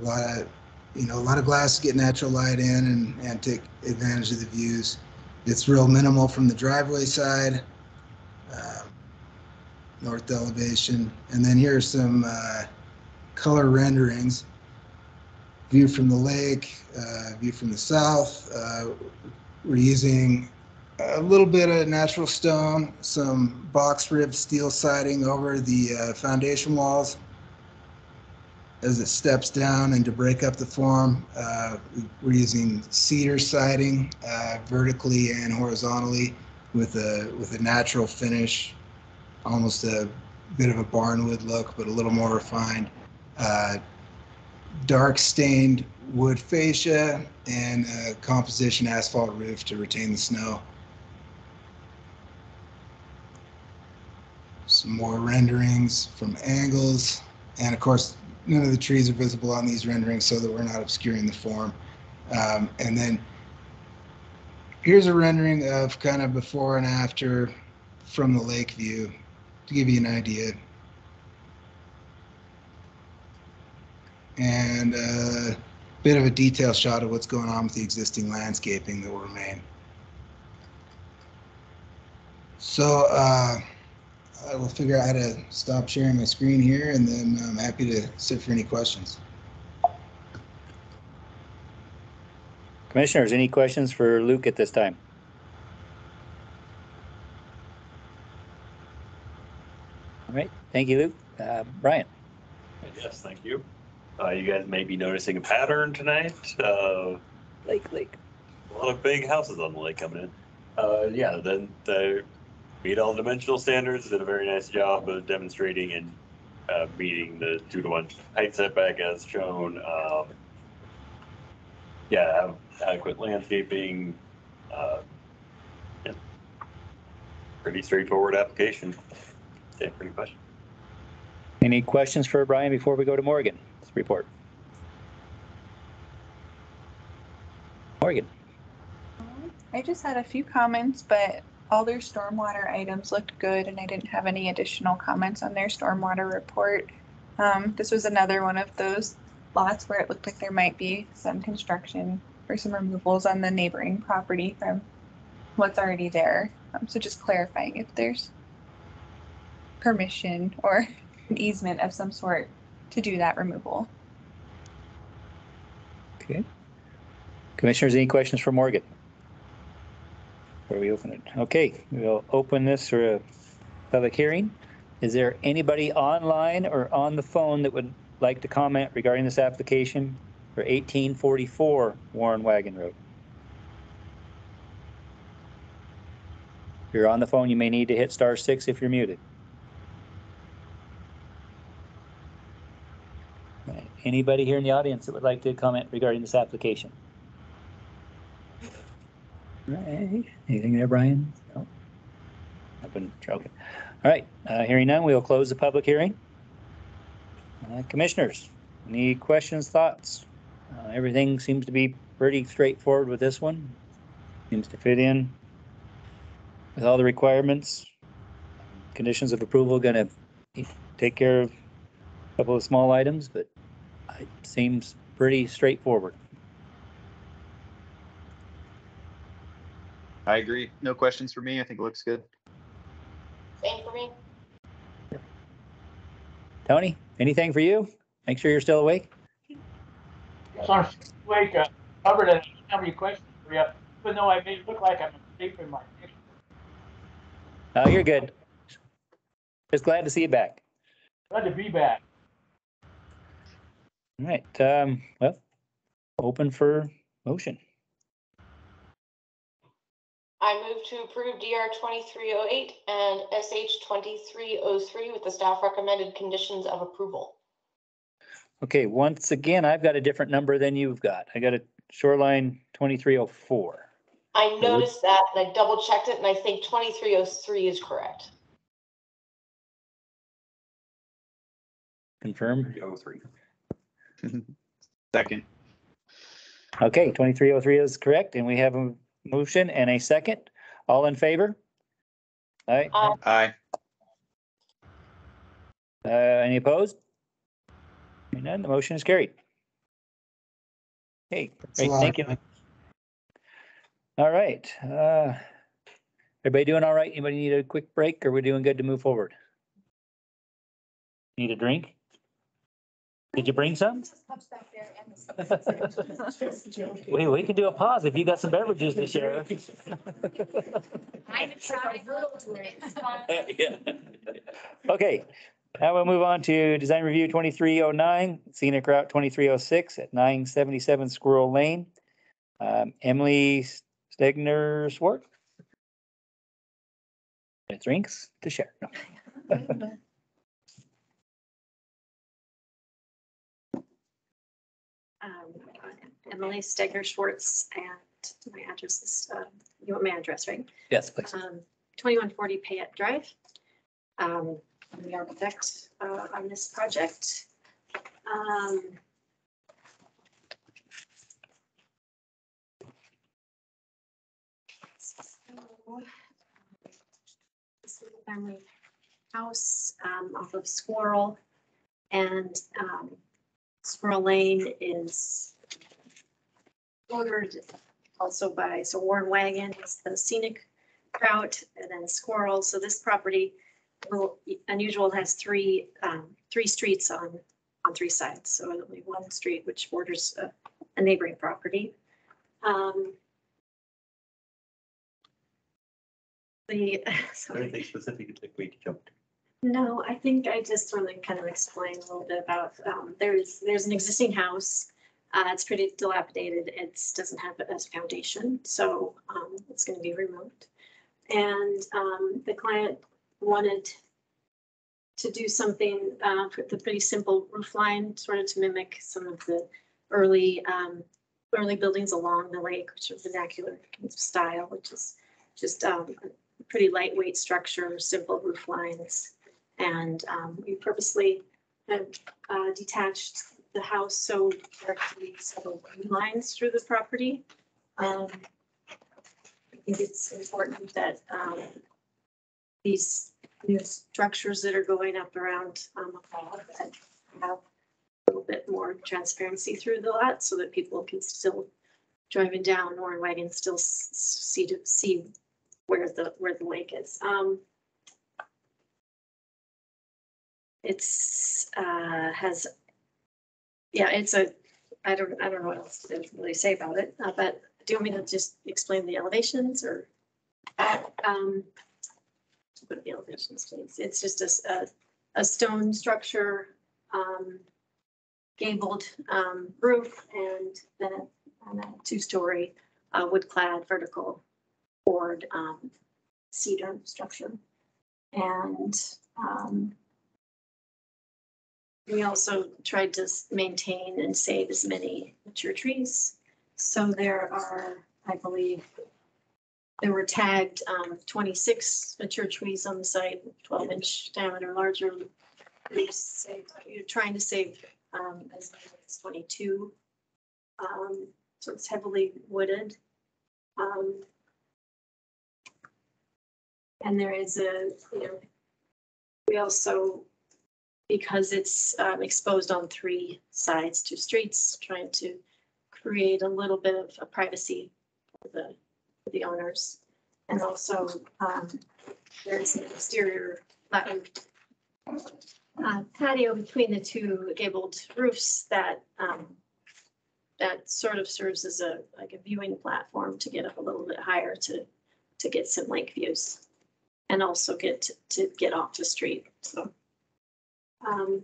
A lot of, you know, a lot of glass to get natural light in and, and take advantage of the views. It's real minimal from the driveway side, uh, north elevation. And then here are some uh, color renderings. View from the lake, uh, view from the south. Uh, we're using a little bit of natural stone, some box rib steel siding over the uh, foundation walls as it steps down and to break up the form. Uh, we're using cedar siding uh, vertically and horizontally with a with a natural finish, almost a bit of a barnwood look, but a little more refined. Uh, dark stained wood fascia and a composition asphalt roof to retain the snow. Some more renderings from angles. And of course, none of the trees are visible on these renderings so that we're not obscuring the form. Um, and then here's a rendering of kind of before and after from the lake view to give you an idea. And a bit of a detail shot of what's going on with the existing landscaping that will remain. So uh, I will figure out how to stop sharing my screen here and then I'm happy to sit for any questions. Commissioners, any questions for Luke at this time? All right, thank you, Luke. Uh, Brian? Yes, thank you. Uh, you guys may be noticing a pattern tonight. Uh, Lake, lake. a lot of big houses on the lake coming in. Uh, yeah, then they meet all dimensional standards, did a very nice job of demonstrating and uh, meeting the two to one height setback as shown. Um, yeah, have adequate landscaping. Uh, yeah. Pretty straightforward application. Yeah, pretty question. Any questions for Brian before we go to Morgan's report? Morgan? I just had a few comments, but all their stormwater items looked good and I didn't have any additional comments on their stormwater report. Um, this was another one of those lots where it looked like there might be some construction or some removals on the neighboring property from what's already there. Um, so just clarifying if there's permission or an easement of some sort to do that removal. Okay. Commissioners, any questions for Morgan? Before we open it, okay, we'll open this for a public hearing. Is there anybody online or on the phone that would like to comment regarding this application for eighteen forty-four Warren Wagon Road? If you're on the phone, you may need to hit star six if you're muted. Anybody here in the audience that would like to comment regarding this application? Right, anything there, Brian? No? I've been joking. All right, uh, hearing none, we'll close the public hearing. Uh, Commissioners, any questions, thoughts? Uh, Everything seems to be pretty straightforward with this one. Seems to fit in with all the requirements. Conditions of approval gonna take care of a couple of small items, but it seems pretty straightforward. I agree. No questions for me. I think it looks good. Same for me. Tony, anything for you? Make sure you're still awake. Sorry, wake up, covered it, have any questions for you, even though I may look like I'm asleep in my. Oh, you're good. Just glad to see you back. Glad to be back. All right, um, well, open for motion. I move to approve DR twenty-three oh eight and SH twenty-three oh three with the staff recommended conditions of approval. Okay, once again, I've got a different number than you've got. I got a shoreline twenty-three oh four. I noticed that and I double checked it and I think twenty-three oh three is correct. Confirm? Oh, three. Second. Okay, twenty-three oh three is correct, and we have a motion and a second. All in favor? All right, Aye. uh, any opposed? Hearing None, the motion is carried. Okay, great, thank you. All right, uh, everybody doing all right? Anybody need a quick break or we're doing good to move forward? Need a drink? Did you bring some? We, we can do a pause if you got some beverages to share. Okay, now we'll move on to design review twenty-three oh nine, scenic route twenty-three oh six at nine seventy-seven Squirrel Lane. Um, Emily Stegner Swart. Drinks to share. No. Emily Stegner Schwartz, and my address is, uh, you want my address, right? Yes, please. Um, twenty-one forty Payette Drive. Um, I'm the architect, uh, on this project. Um. so, this is a Family house, um, off of Squirrel. And, um, Squirrel Lane is also by, so Warren Wagon is the scenic route and then Squirrel. So this property will, unusual has three, um, three streets on, on three sides. So it'll be one street which borders a, a neighboring property. Um, The, sorry. Anything specific you think we jumped? No, I think I just want to kind of explain a little bit about, um, there's, there's an existing house. Uh, it's pretty dilapidated. It doesn't have a foundation, so, um, it's gonna be removed. And, um, the client wanted to do something, uh, with the pretty simple roof line, sort of to mimic some of the early, um, early buildings along the lake, which are vernacular style, which is just, um, a pretty lightweight structure, simple roof lines. And um, we purposely have uh, detached the house so directly several green lines through the property. Um, I think it's important that um, these new structures that are going up around um, McCall that have a little bit more transparency through the lot so that people can still driving down Warren Wagon still see to see where the, where the lake is. Um, it's, uh, has, yeah, it's a, I don't, I don't know what else to really say about it, uh, but do you want me to just explain the elevations or? Um, what are the elevations, please? It's just a a stone structure, um, gabled, um, roof and then a, and a two-story, uh, wood-clad vertical board, um, cedar structure. And, um, we also tried to maintain and save as many mature trees. So there are, I believe, there were tagged um, twenty-six mature trees on the site, twelve-inch diameter larger. We saved, you're trying to save um, as many as twenty-two. Um, So it's heavily wooded. Um, And there is a, you know, we also because it's um, exposed on three sides to streets, trying to create a little bit of a privacy for the, for the owners. And also, um, there's an exterior flat uh, patio between the two gabled roofs that, um, that sort of serves as a, like a viewing platform to get up a little bit higher to, to get some lake views. And also get to- to get off the street, so. Um,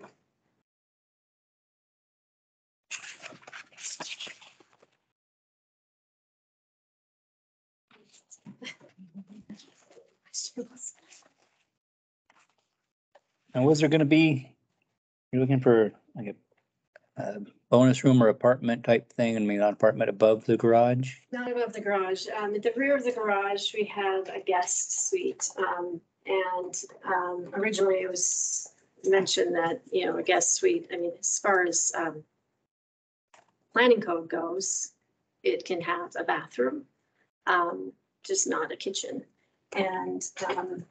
And was there gonna be, you're looking for like a, a bonus room or apartment type thing, I mean, not apartment above the garage? Not above the garage. Um, at the rear of the garage, we have a guest suite. Um, and, um, originally it was mentioned that, you know, a guest suite, I mean, as far as, um, planning code goes, it can have a bathroom, um, just not a kitchen. And, um,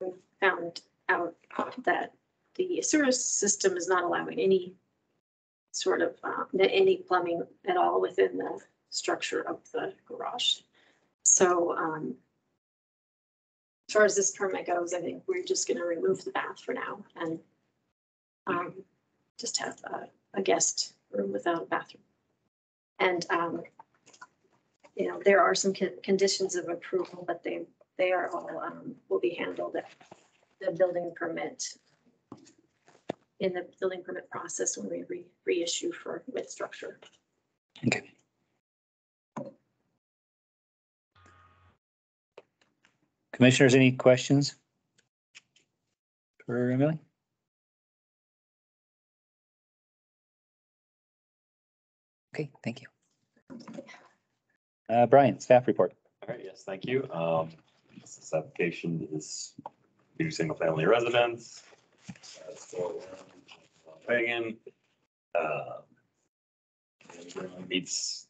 we found out that the sewer system is not allowing any sort of, uh, any plumbing at all within the structure of the garage. So, um, as far as this permit goes, I think we're just gonna remove the bath for now and, um, just have a, a guest room without a bathroom. And, um, you know, there are some con- conditions of approval, but they, they are all, um, will be handled at the building permit in the building permit process when we re- reissue for with structure. Okay. Commissioners, any questions? For Emily? Okay, thank you. Uh, Brian, staff report. All right, yes, thank you. Um, this application is new single-family residence. uh. Uh, Meets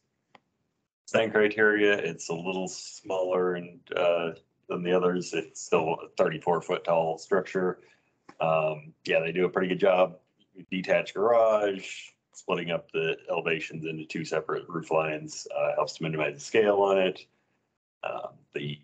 same criteria. It's a little smaller and, uh, than the others. It's still a thirty-four foot tall structure. Um, yeah, they do a pretty good job. Detached garage, splitting up the elevations into two separate roof lines, uh, helps to minimize the scale on it. Um, the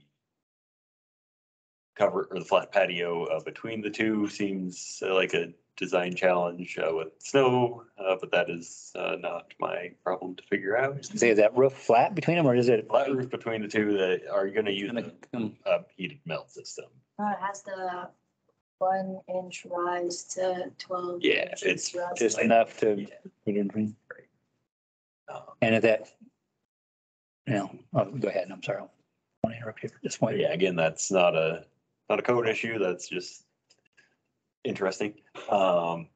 cover or the flat patio uh, between the two seems like a design challenge uh, with snow, uh, but that is uh, not my problem to figure out. Say, is that roof flat between them or is it? Flat roof between the two that are going to use a uh, heated melt system. Uh, it has the one inch rise to twelve. Yeah, inches it's rise. Just enough to put in. between? And if that, no, oh, go ahead, I'm sorry. I want to interrupt you at this point. Yeah, again, that's not a, not a code issue, that's just interesting. Um,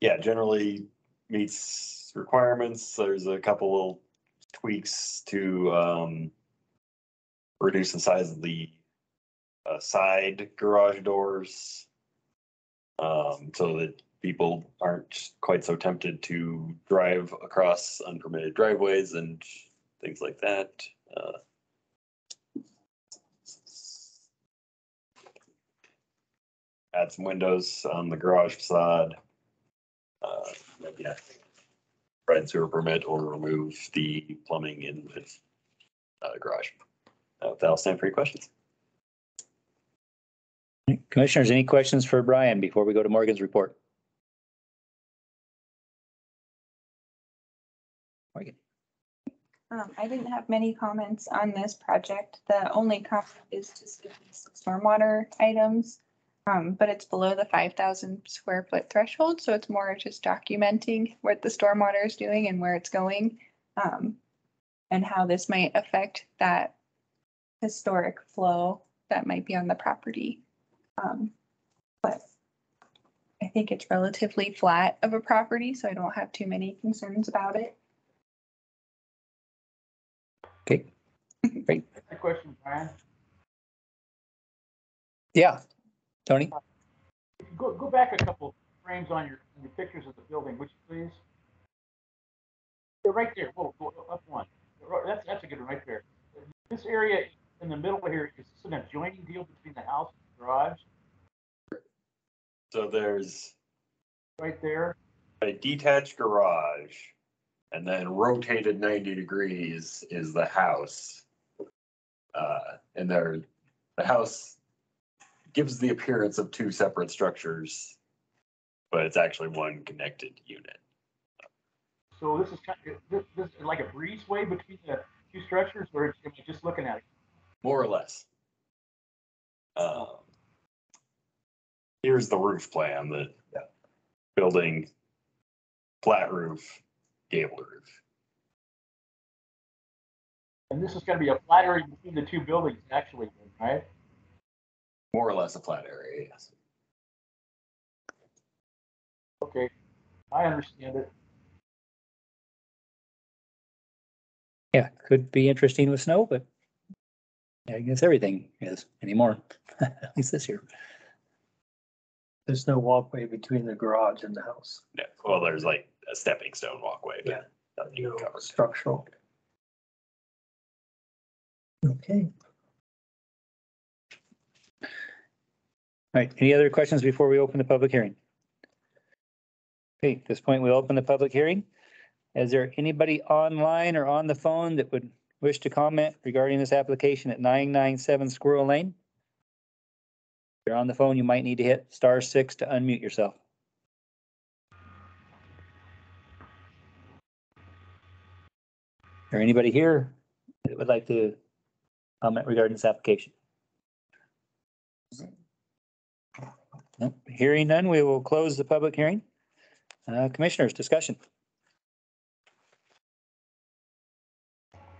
yeah, generally meets requirements. There's a couple little tweaks to, um, reduce the size of the uh, side garage doors. Um, so that people aren't quite so tempted to drive across unpermitted driveways and things like that. Uh, add some windows on the garage facade. Uh, but yeah. Provide sewer permit or remove the plumbing in the uh, garage. Uh, That'll stand for your questions. Commissioners, any questions for Brian before we go to Morgan's report? Morgan, Um, I didn't have many comments on this project. The only comment is just the stormwater items. Um, but it's below the five thousand square foot threshold, so it's more just documenting what the stormwater is doing and where it's going. Um, and how this might affect that historic flow that might be on the property. Um, but I think it's relatively flat of a property, so I don't have too many concerns about it. okay, great. A question, Brian. Yeah, Tony? Go, go back a couple frames on your, on your pictures of the building, would you please? They're right there. Whoa, go up one. That's, that's a good one right there. This area in the middle here, is this an adjoining deal between the house and the garage? So there's Right there? a detached garage and then rotated ninety degrees is the house. Uh, and there, the house gives the appearance of two separate structures, but it's actually one connected unit. So this is kind of, this, this is like a breezeway between the two structures, or am I just looking at it? more or less. Um, Here's the roof plan, the building, flat roof, gable roof. And this is gonna be a flat area between the two buildings, actually, right? More or less a flat area, yes. Okay, I understand it. Yeah, could be interesting with snow, but I guess everything is anymore, at least this year. There's no walkway between the garage and the house. Yeah, well, there's like a stepping stone walkway, Yeah. but nothing No covered. structural. Okay. Right, any other questions before we open the public hearing? Okay, at this point, we'll open the public hearing. Is there anybody online or on the phone that would wish to comment regarding this application at nine nine seven Squirrel Lane? If you're on the phone, you might need to hit star six to unmute yourself. Or anybody here that would like to comment regarding this application? Nope, Hearing none, we will close the public hearing. Uh, Commissioners, discussion.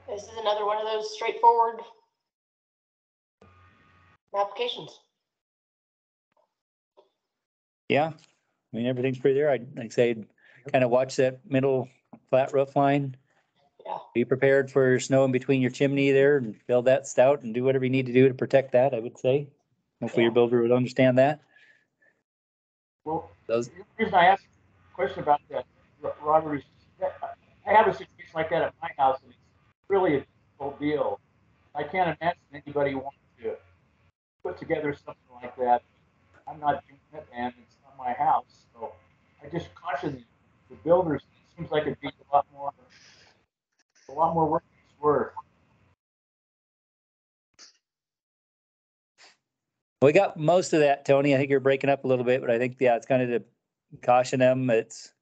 This is another one of those straightforward applications. Yeah, I mean, everything's pretty there. I'd like I say, kind of watch that middle flat roof line. Yeah. Be prepared for snow in between your chimney there and build that stout and do whatever you need to do to protect that, I would say. Hopefully your builder would understand that. Well, Those, the reason I asked a question about that, Robert, is I have a situation like that at my house, and it's really a difficult deal. I can't imagine anybody wanting to put together something like that. I'm not doing it, and it's not my house, so I just caution the builders. It seems like it'd be a lot more, a lot more work than it's worth. We got most of that, Tony. I think you're breaking up a little bit, but I think, yeah, it's kind of to caution them. It's,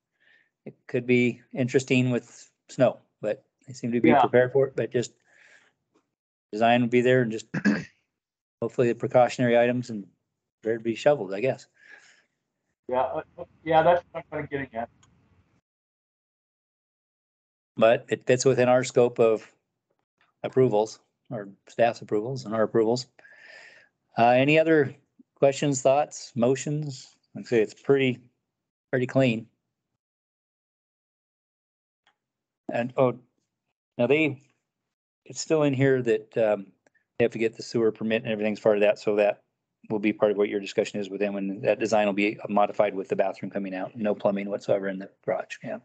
it could be interesting with snow, but they seem to be Yeah. prepared for it, but just design will be there and just hopefully the precautionary items and there to be shoveled, I guess. Yeah, uh, uh, yeah, that's what I'm kind of getting at. But it fits within our scope of approvals, or staff's approvals and our approvals. Uh, any other questions, thoughts, motions? Like I say, it's pretty, pretty clean. And, oh, now they, it's still in here that, um, they have to get the sewer permit and everything's part of that, so that will be part of what your discussion is with them, and that design will be modified with the bathroom coming out, no plumbing whatsoever in the garage, yeah.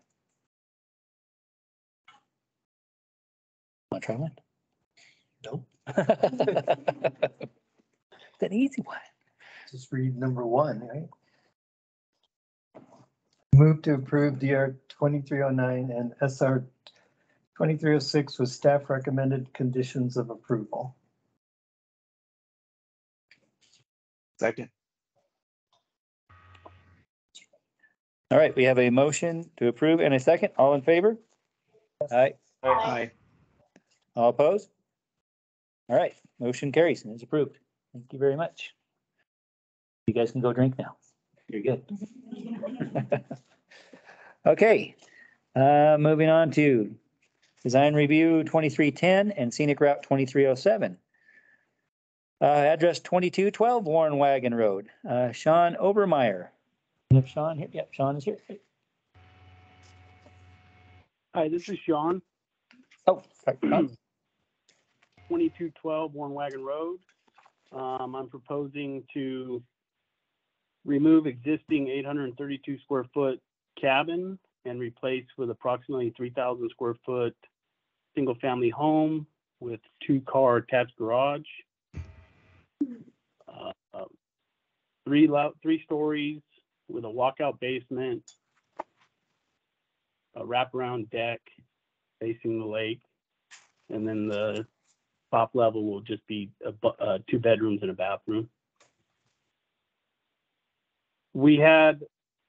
Want to try one? Nope. an easy one. Just read number one, right? Move to approve DR 2309 and SR 2306 with staff recommended conditions of approval. Second. All right, we have a motion to approve and a second. All in favor? Aye. Aye. All opposed? All right, motion carries and is approved. Thank you very much. You guys can go drink now. You're good. Okay, uh, moving on to design review twenty-three ten and scenic route twenty-three oh seven. Uh, address twenty-two twelve Warren Wagon Road, uh, Sean Obermeyer. You have Sean here? Yep, Sean is here. Hi, this is Sean, Oh, sorry. Sean. twenty-two twelve Warren Wagon Road. Um, I'm proposing to remove existing eight hundred and thirty-two square foot cabin and replace with approximately three thousand square foot single-family home with two-car attached garage. Uh, Three three stories with a walkout basement, a wraparound deck facing the lake, and then the top level will just be a, uh, two bedrooms and a bathroom. We had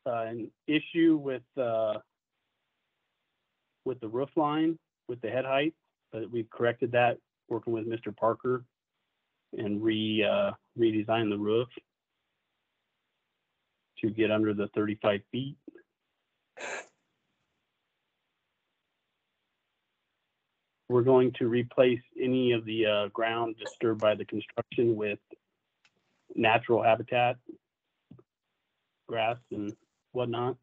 uh, an issue with uh, with the roof line with the head height, but we've corrected that working with Mr. Parker and re uh, redesign the roof to get under the 35 feet. We're going to replace any of the uh, ground disturbed by the construction with natural habitat, grass and whatnot.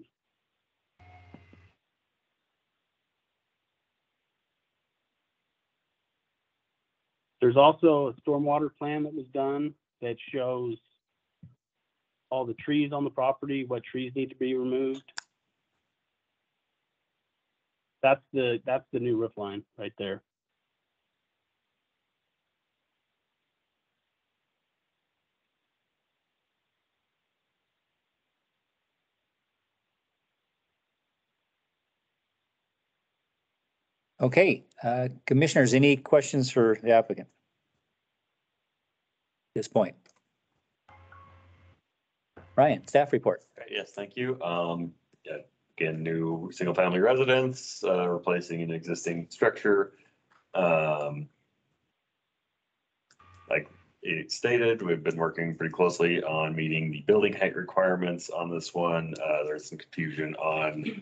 There's also a stormwater plan that was done that shows all the trees on the property, what trees need to be removed. That's the, that's the new roof line right there. Okay, uh, commissioners, any questions for the applicant? At This point. Ryan, staff report. Yes, thank you. Um, yeah, again, new single-family residence, uh, replacing an existing structure. Um, like it stated, we've been working pretty closely on meeting the building height requirements on this one. Uh, there's some confusion on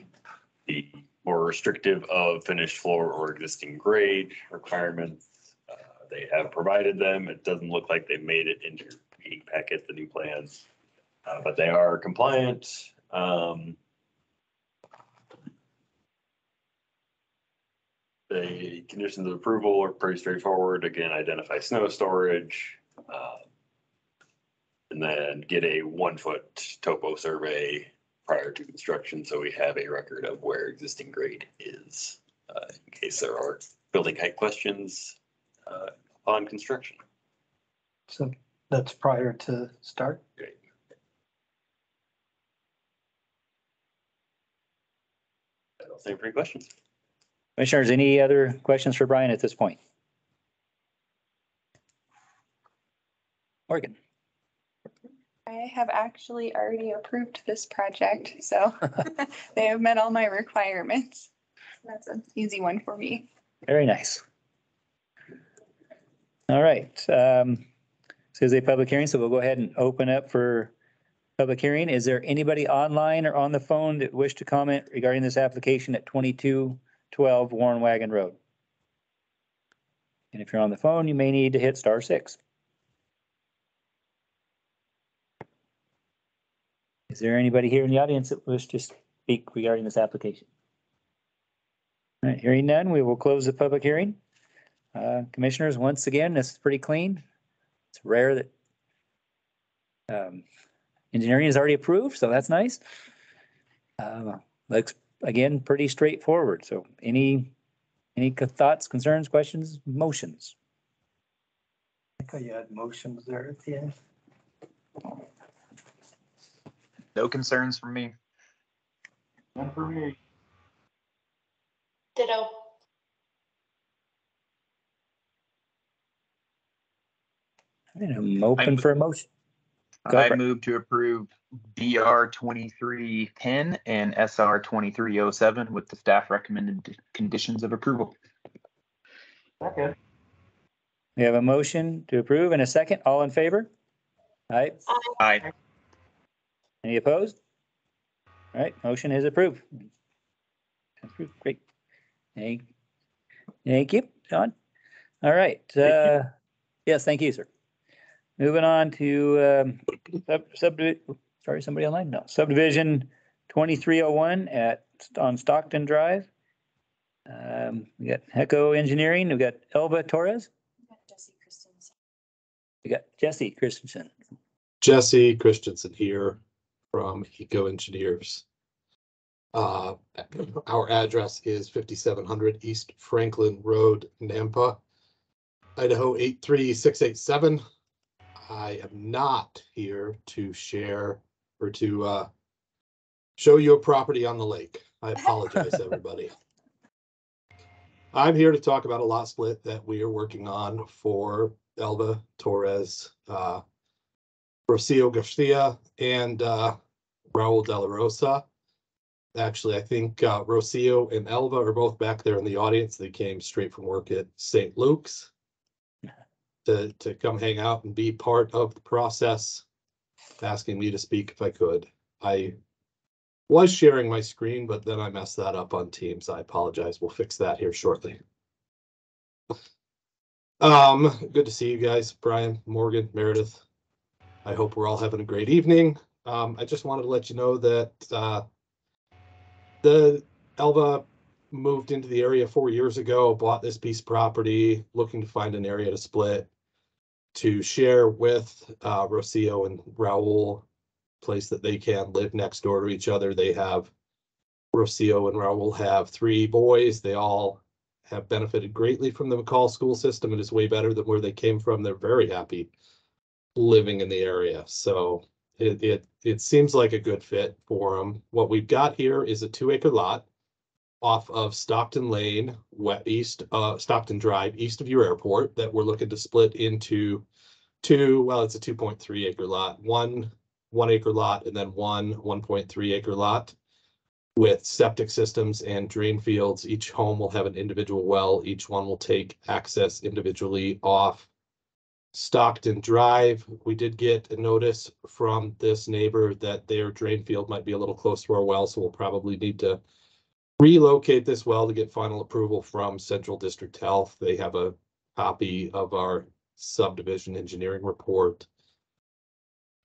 the more restrictive of finished floor or existing grade requirements. Uh, They have provided them. It doesn't look like they made it into your meeting packet, the new plans. Uh, but they are compliant. Um, the conditions of approval are pretty straightforward. Again, identify snow storage. uh, And then get a one foot topo survey prior to construction, so we have a record of where existing grade is. Uh, in case there are building height questions, uh, on construction. So that's prior to start? Great. Think any questions. Commissioners, any other questions for Brian at this point? Morgan, I have actually already approved this project, so they have met all my requirements. That's an easy one for me. very nice. All right, um, this is a public hearing, so we'll go ahead and open up for public hearing. Is there anybody online or on the phone that wish to comment regarding this application at twenty-two twelve Warren Wagon Road? And if you're on the phone, you may need to hit star six. Is there anybody here in the audience that wish to speak regarding this application? All right, hearing none, we will close the public hearing. Uh, Commissioners, once again, this is pretty clean. It's rare that um, engineering is already approved, so that's nice. Uh, Looks, again, pretty straightforward. So any, any thoughts, concerns, questions, motions? I thought you had motions there at the end. No concerns from me. None for me. Ditto. I'm open for a motion. Go I for it. move to approve DR twenty-three ten and SR twenty-three oh seven with the staff recommended conditions of approval. Okay. We have a motion to approve and a second. All in favor? Aye. Aye. Any opposed? All right, motion is approved. Approved, great. Thank, thank you, John. All right, uh, yes, thank you, sir. Moving on to, um, sub, subdivision, sorry, somebody online? No, subdivision twenty-three oh one at, on Stockton Drive. Um, we got Heco Engineering, we got Elva Torres, we got Jesse Christensen. Jesse Christensen here from Eco Engineers. Uh, our address is fifty-seven hundred East Franklin Road, Nampa, Idaho eight three six eight seven. I am not here to share or to, uh, show you a property on the lake. I apologize, everybody. I'm here to talk about a lot split that we are working on for Elva Torres, uh, Rocio Garcia and uh, Raul De La Rosa. Actually, I think uh, Rocio and Elva are both back there in the audience. They came straight from work at St. Luke's to, to come hang out and be part of the process, asking me to speak if I could. I was sharing my screen, but then I messed that up on Teams. I apologize. We'll fix that here shortly. Um, good to see you guys, Brian, Morgan, Meredith. I hope we're all having a great evening. Um, I just wanted to let you know that, uh, the Elva moved into the area four years ago, bought this piece of property, looking to find an area to split to share with, uh, Rocio and Raul, place that they can live next door to each other. They have Rocio and Raul have three boys. They all have benefited greatly from the McCall school system. It is way better than where they came from. They're very happy living in the area. So it, it, it seems like a good fit for them. What we've got here is a two acre lot off of Stockton Lane, east, uh, Stockton Drive, east of your airport that we're looking to split into two, well, it's a two point three acre lot, one, one acre lot, and then one, one point three acre lot with septic systems and drain fields. Each home will have an individual well. Each one will take access individually off Stockton Drive. We did get a notice from this neighbor that their drain field might be a little close to our well, so we'll probably need to relocate this well to get final approval from Central District Health. They have a copy of our subdivision engineering report.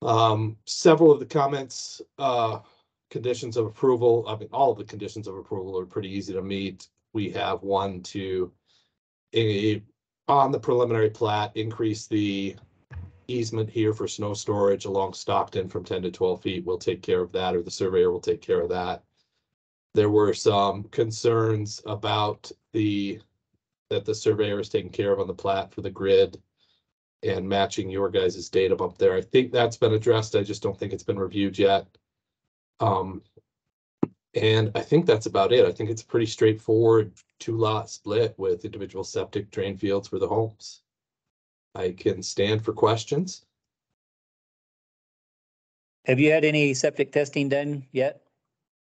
Um, several of the comments, uh, conditions of approval, I mean, all of the conditions of approval are pretty easy to meet. We have one to a, on the preliminary plat, increase the easement here for snow storage along Stockton from ten to twelve feet. We'll take care of that, or the surveyor will take care of that. There were some concerns about the, that the surveyor is taking care of on the plat for the grid and matching your guys' data up there. I think that's been addressed. I just don't think it's been reviewed yet. Um, and I think that's about it. I think it's a pretty straightforward two lot split with individual septic drain fields for the homes. I can stand for questions. Have you had any septic testing done yet?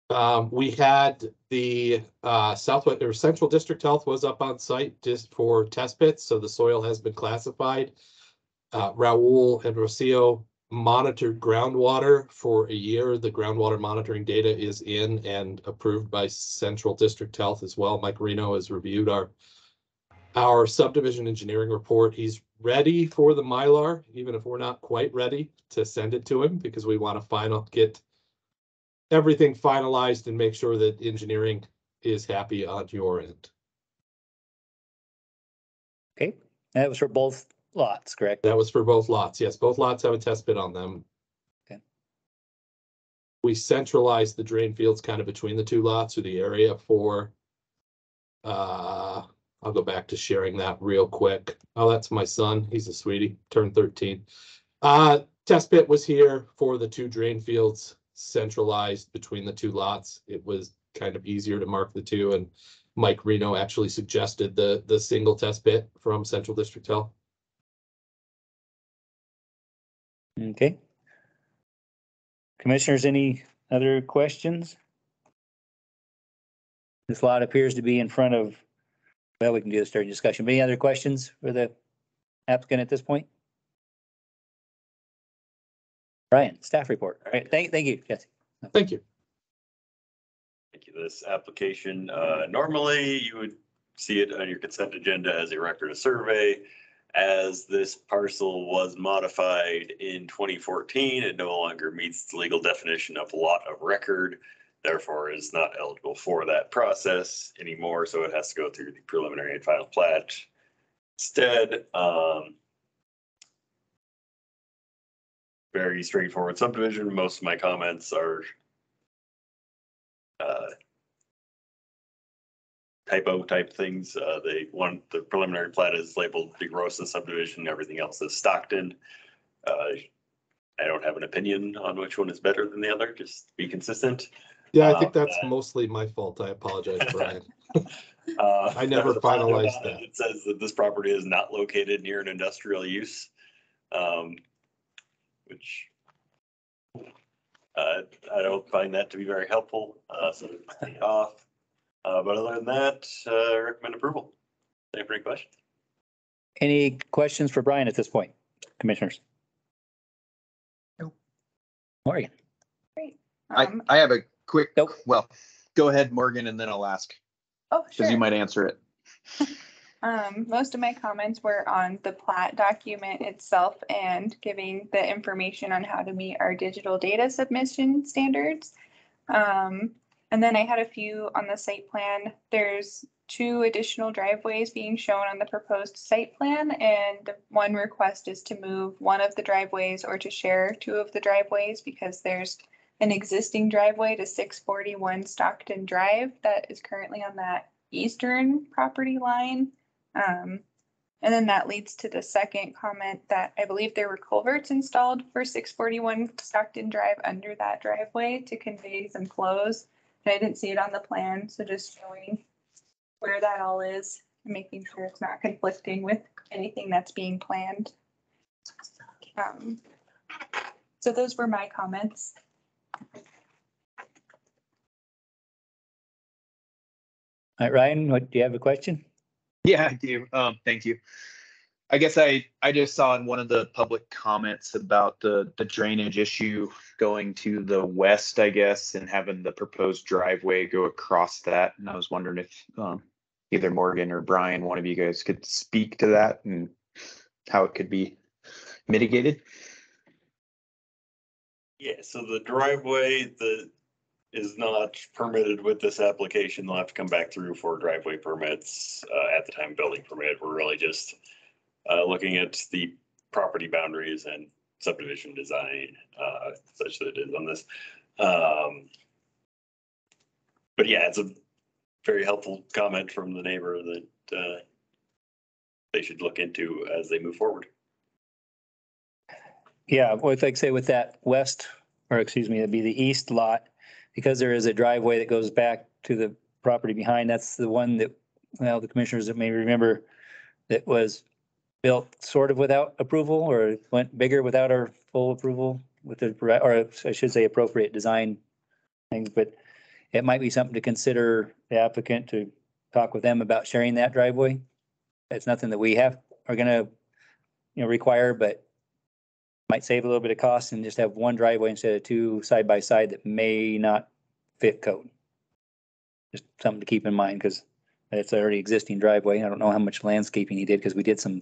Um, we had the, uh, Southwest or Central District Health was up on site just for test pits, so the soil has been classified. Uh, Raul and Rocio monitored groundwater for a year. The groundwater monitoring data is in and approved by Central District Health as well. Mike Reno has reviewed our our subdivision engineering report. He's ready for the Mylar, even if we're not quite ready to send it to him because we want to final get everything finalized and make sure that engineering is happy on your end. Okay, that was for both lots, correct? That was for both lots. Yes, both lots have a test pit on them. Okay. We centralized the drain fields kind of between the two lots or the area for. Uh, I'll go back to sharing that real quick. Oh, that's my son. He's a sweetie, turned thirteen. Uh, test pit was here for the two drain fields centralized between the two lots. It was kind of easier to mark the two and Mike Reno actually suggested the, the single test bit from Central District Health. Okay, Commissioners, any other questions? This lot appears to be in front of, well, we can do this during discussion. But Any other questions for the applicant at this point? Brian, staff report. All right, thank, thank you, Jesse. Thank you. Thank you. This application, uh, normally you would see it on your consent agenda as a record of survey. As this parcel was modified in twenty fourteen, it no longer meets the legal definition of lot of record. Therefore is not eligible for that process anymore, so it has to go through the preliminary and final plat. Instead, um, very straightforward subdivision. Most of my comments are uh, typo type things. Uh, they want, the preliminary plat is labeled De La Rosa subdivision, everything else is Stockton. Uh, I don't have an opinion on which one is better than the other, just be consistent. Yeah, I think Uh, that's mostly my fault. I apologize, Brian. Uh, I never there's a plat finalized it that. It says that this property is not located near an industrial use. Um, which uh, I don't find that to be very helpful, uh, so take off. Uh, but other than that, uh, recommend approval. Any any questions? Any questions for Brian at this point, commissioners? No. Morgan, I, Um, I have a quick, Nope. well, go ahead, Morgan, and then I'll ask, Oh, because you might answer it. Um, most of my comments were on the plat document itself and giving the information on how to meet our digital data submission standards. Um, and then I had a few on the site plan. There's two additional driveways being shown on the proposed site plan, and one request is to move one of the driveways or to share two of the driveways because there's an existing driveway to six forty-one Stockton Drive that is currently on that eastern property line. Um, and then that leads to the second comment that I believe there were culverts installed for six forty-one Stockton Drive under that driveway to convey some flows. And I didn't see it on the plan, so just showing where that all is, and making sure it's not conflicting with anything that's being planned. Um, so those were my comments. all right, Ryan, what, do you have a question? Yeah, I do. Um, thank you. I guess I, I just saw in one of the public comments about the, the drainage issue going to the west, I guess, and having the proposed driveway go across that. And I was wondering if, um, either Morgan or Brian, one of you guys could speak to that and how it could be mitigated. Yeah, so the driveway that is not permitted with this application, they'll have to come back through for driveway permits, uh, at the time building permit. We're really just uh, looking at the property boundaries and subdivision design, uh, such that it is on this. Um, But yeah, it's a very helpful comment from the neighbor that, uh, they should look into as they move forward. Yeah, well, like I say with that west, or excuse me, it'd be the east lot, because there is a driveway that goes back to the property behind, that's the one that, well, the commissioners that may remember that was built sort of without approval or went bigger without our full approval with the, or I should say appropriate design things, but it might be something to consider the applicant to talk with them about sharing that driveway. It's nothing that we have, are gonna, you know, require, but might save a little bit of cost and just have one driveway instead of two side by side that may not fit code. Just something to keep in mind, because it's already existing driveway. I don't know how much landscaping he did, because we did some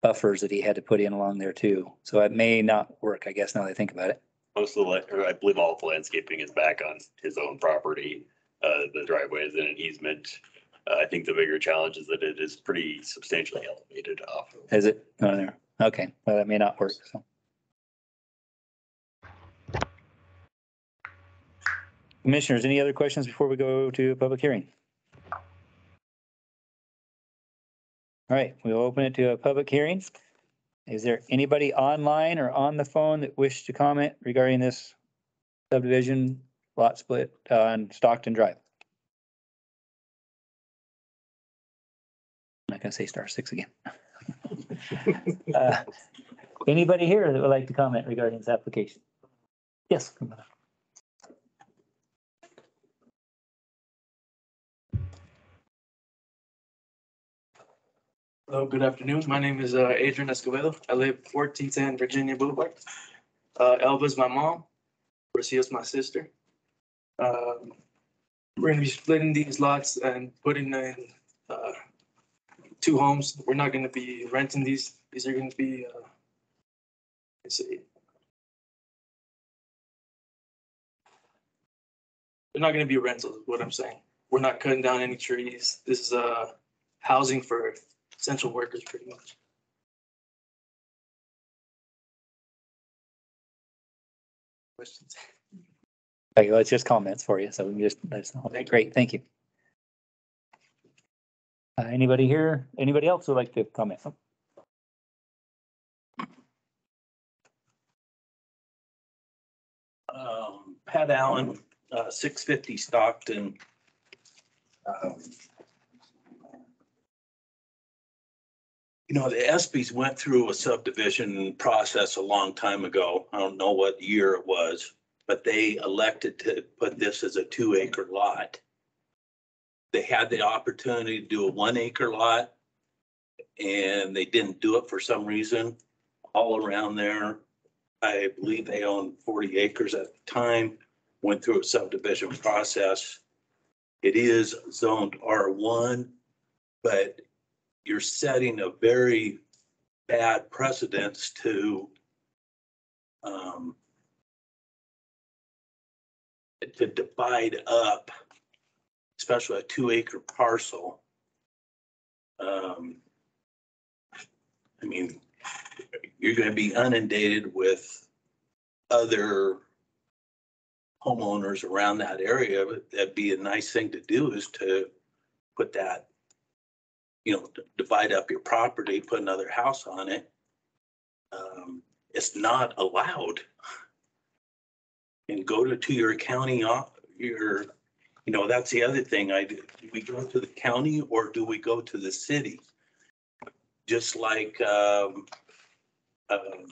buffers that he had to put in along there too. So it may not work, I guess, now that I think about it. Most of the, or I believe all of the landscaping is back on his own property. Uh, the driveway is in an easement. Uh, I think the bigger challenge is that it is pretty substantially elevated off. of- Is it? Oh, there. Okay, well, that may not work, so. Commissioners, any other questions before we go to a public hearing? All right, we'll open it to a public hearing. Is there anybody online or on the phone that wish to comment regarding this subdivision lot split on Stockton Drive? I'm not gonna say star six again. Uh, Anybody here that would like to comment regarding this application? Yes. Hello, good afternoon. My name is uh, Adrian Escobedo. I live fourteen ten Virginia Boulevard. Uh, Elva's my mom. Rocio's my sister. Um, We're gonna be splitting these lots and putting in uh, two homes. We're not gonna be renting these. These are gonna be, uh, let's see. They're not gonna be rentals, is what I'm saying. We're not cutting down any trees. This is uh housing for essential workers pretty much. Questions? Okay, well, it's just comments for you, so we can just, that's, okay, great, thank you. Uh, anybody here, anybody else would like to comment? Um, Pat Allen, uh, six fifty Stockton. Um, You know, the ESPYs went through a subdivision process a long time ago. I don't know what year it was, but they elected to put this as a two acre lot. They had the opportunity to do a one acre lot. And they didn't do it for some reason. All around there, I believe they owned forty acres at the time, went through a subdivision process. It is zoned R one, but you're setting a very bad precedence to um, to divide up, especially a two acre parcel. Um, I mean, you're gonna be inundated with other homeowners around that area. That'd be a nice thing to do is to put that, you know, divide up your property, put another house on it. Um, It's not allowed. And go to, to your county, off your, you know, that's the other thing. I, do Do we go to the county or do we go to the city? Just like, um, um,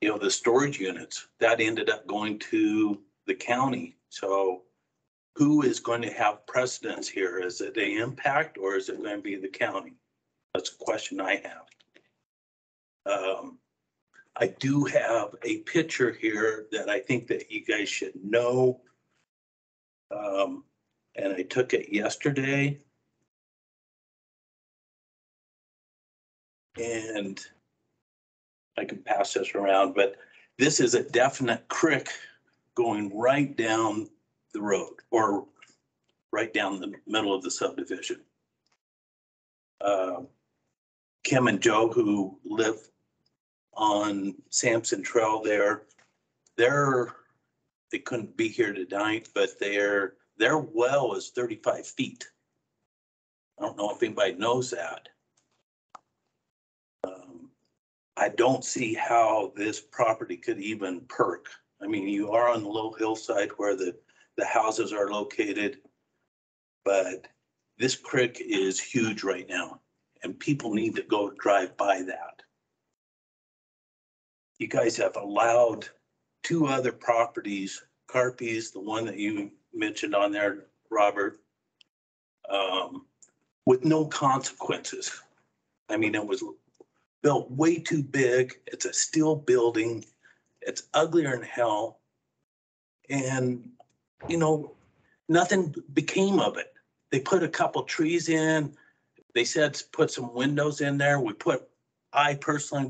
you know, the storage units, that ended up going to the county. So who is going to have precedence here? Is it the impact or is it going to be the county? That's a question I have. Um, I do have a picture here that I think that you guys should know. Um, and I took it yesterday. And I can pass this around, but this is a definite creek going right down the road or right down the middle of the subdivision. Uh, Kim and Joe, who live on Sampson Trail there, they're, they couldn't be here tonight, but their, their well is thirty-five feet. I don't know if anybody knows that. Um, I don't see how this property could even perk. I mean, you are on the low hillside where the, the houses are located. But this creek is huge right now and people need to go drive by that. You guys have allowed two other properties, Carpies, the one that you mentioned on there, Robert, um, with no consequences. I mean, it was built way too big. It's a steel building. It's uglier than hell. And, you know, nothing became of it. They put a couple trees in. They said put some windows in there. We put, I personally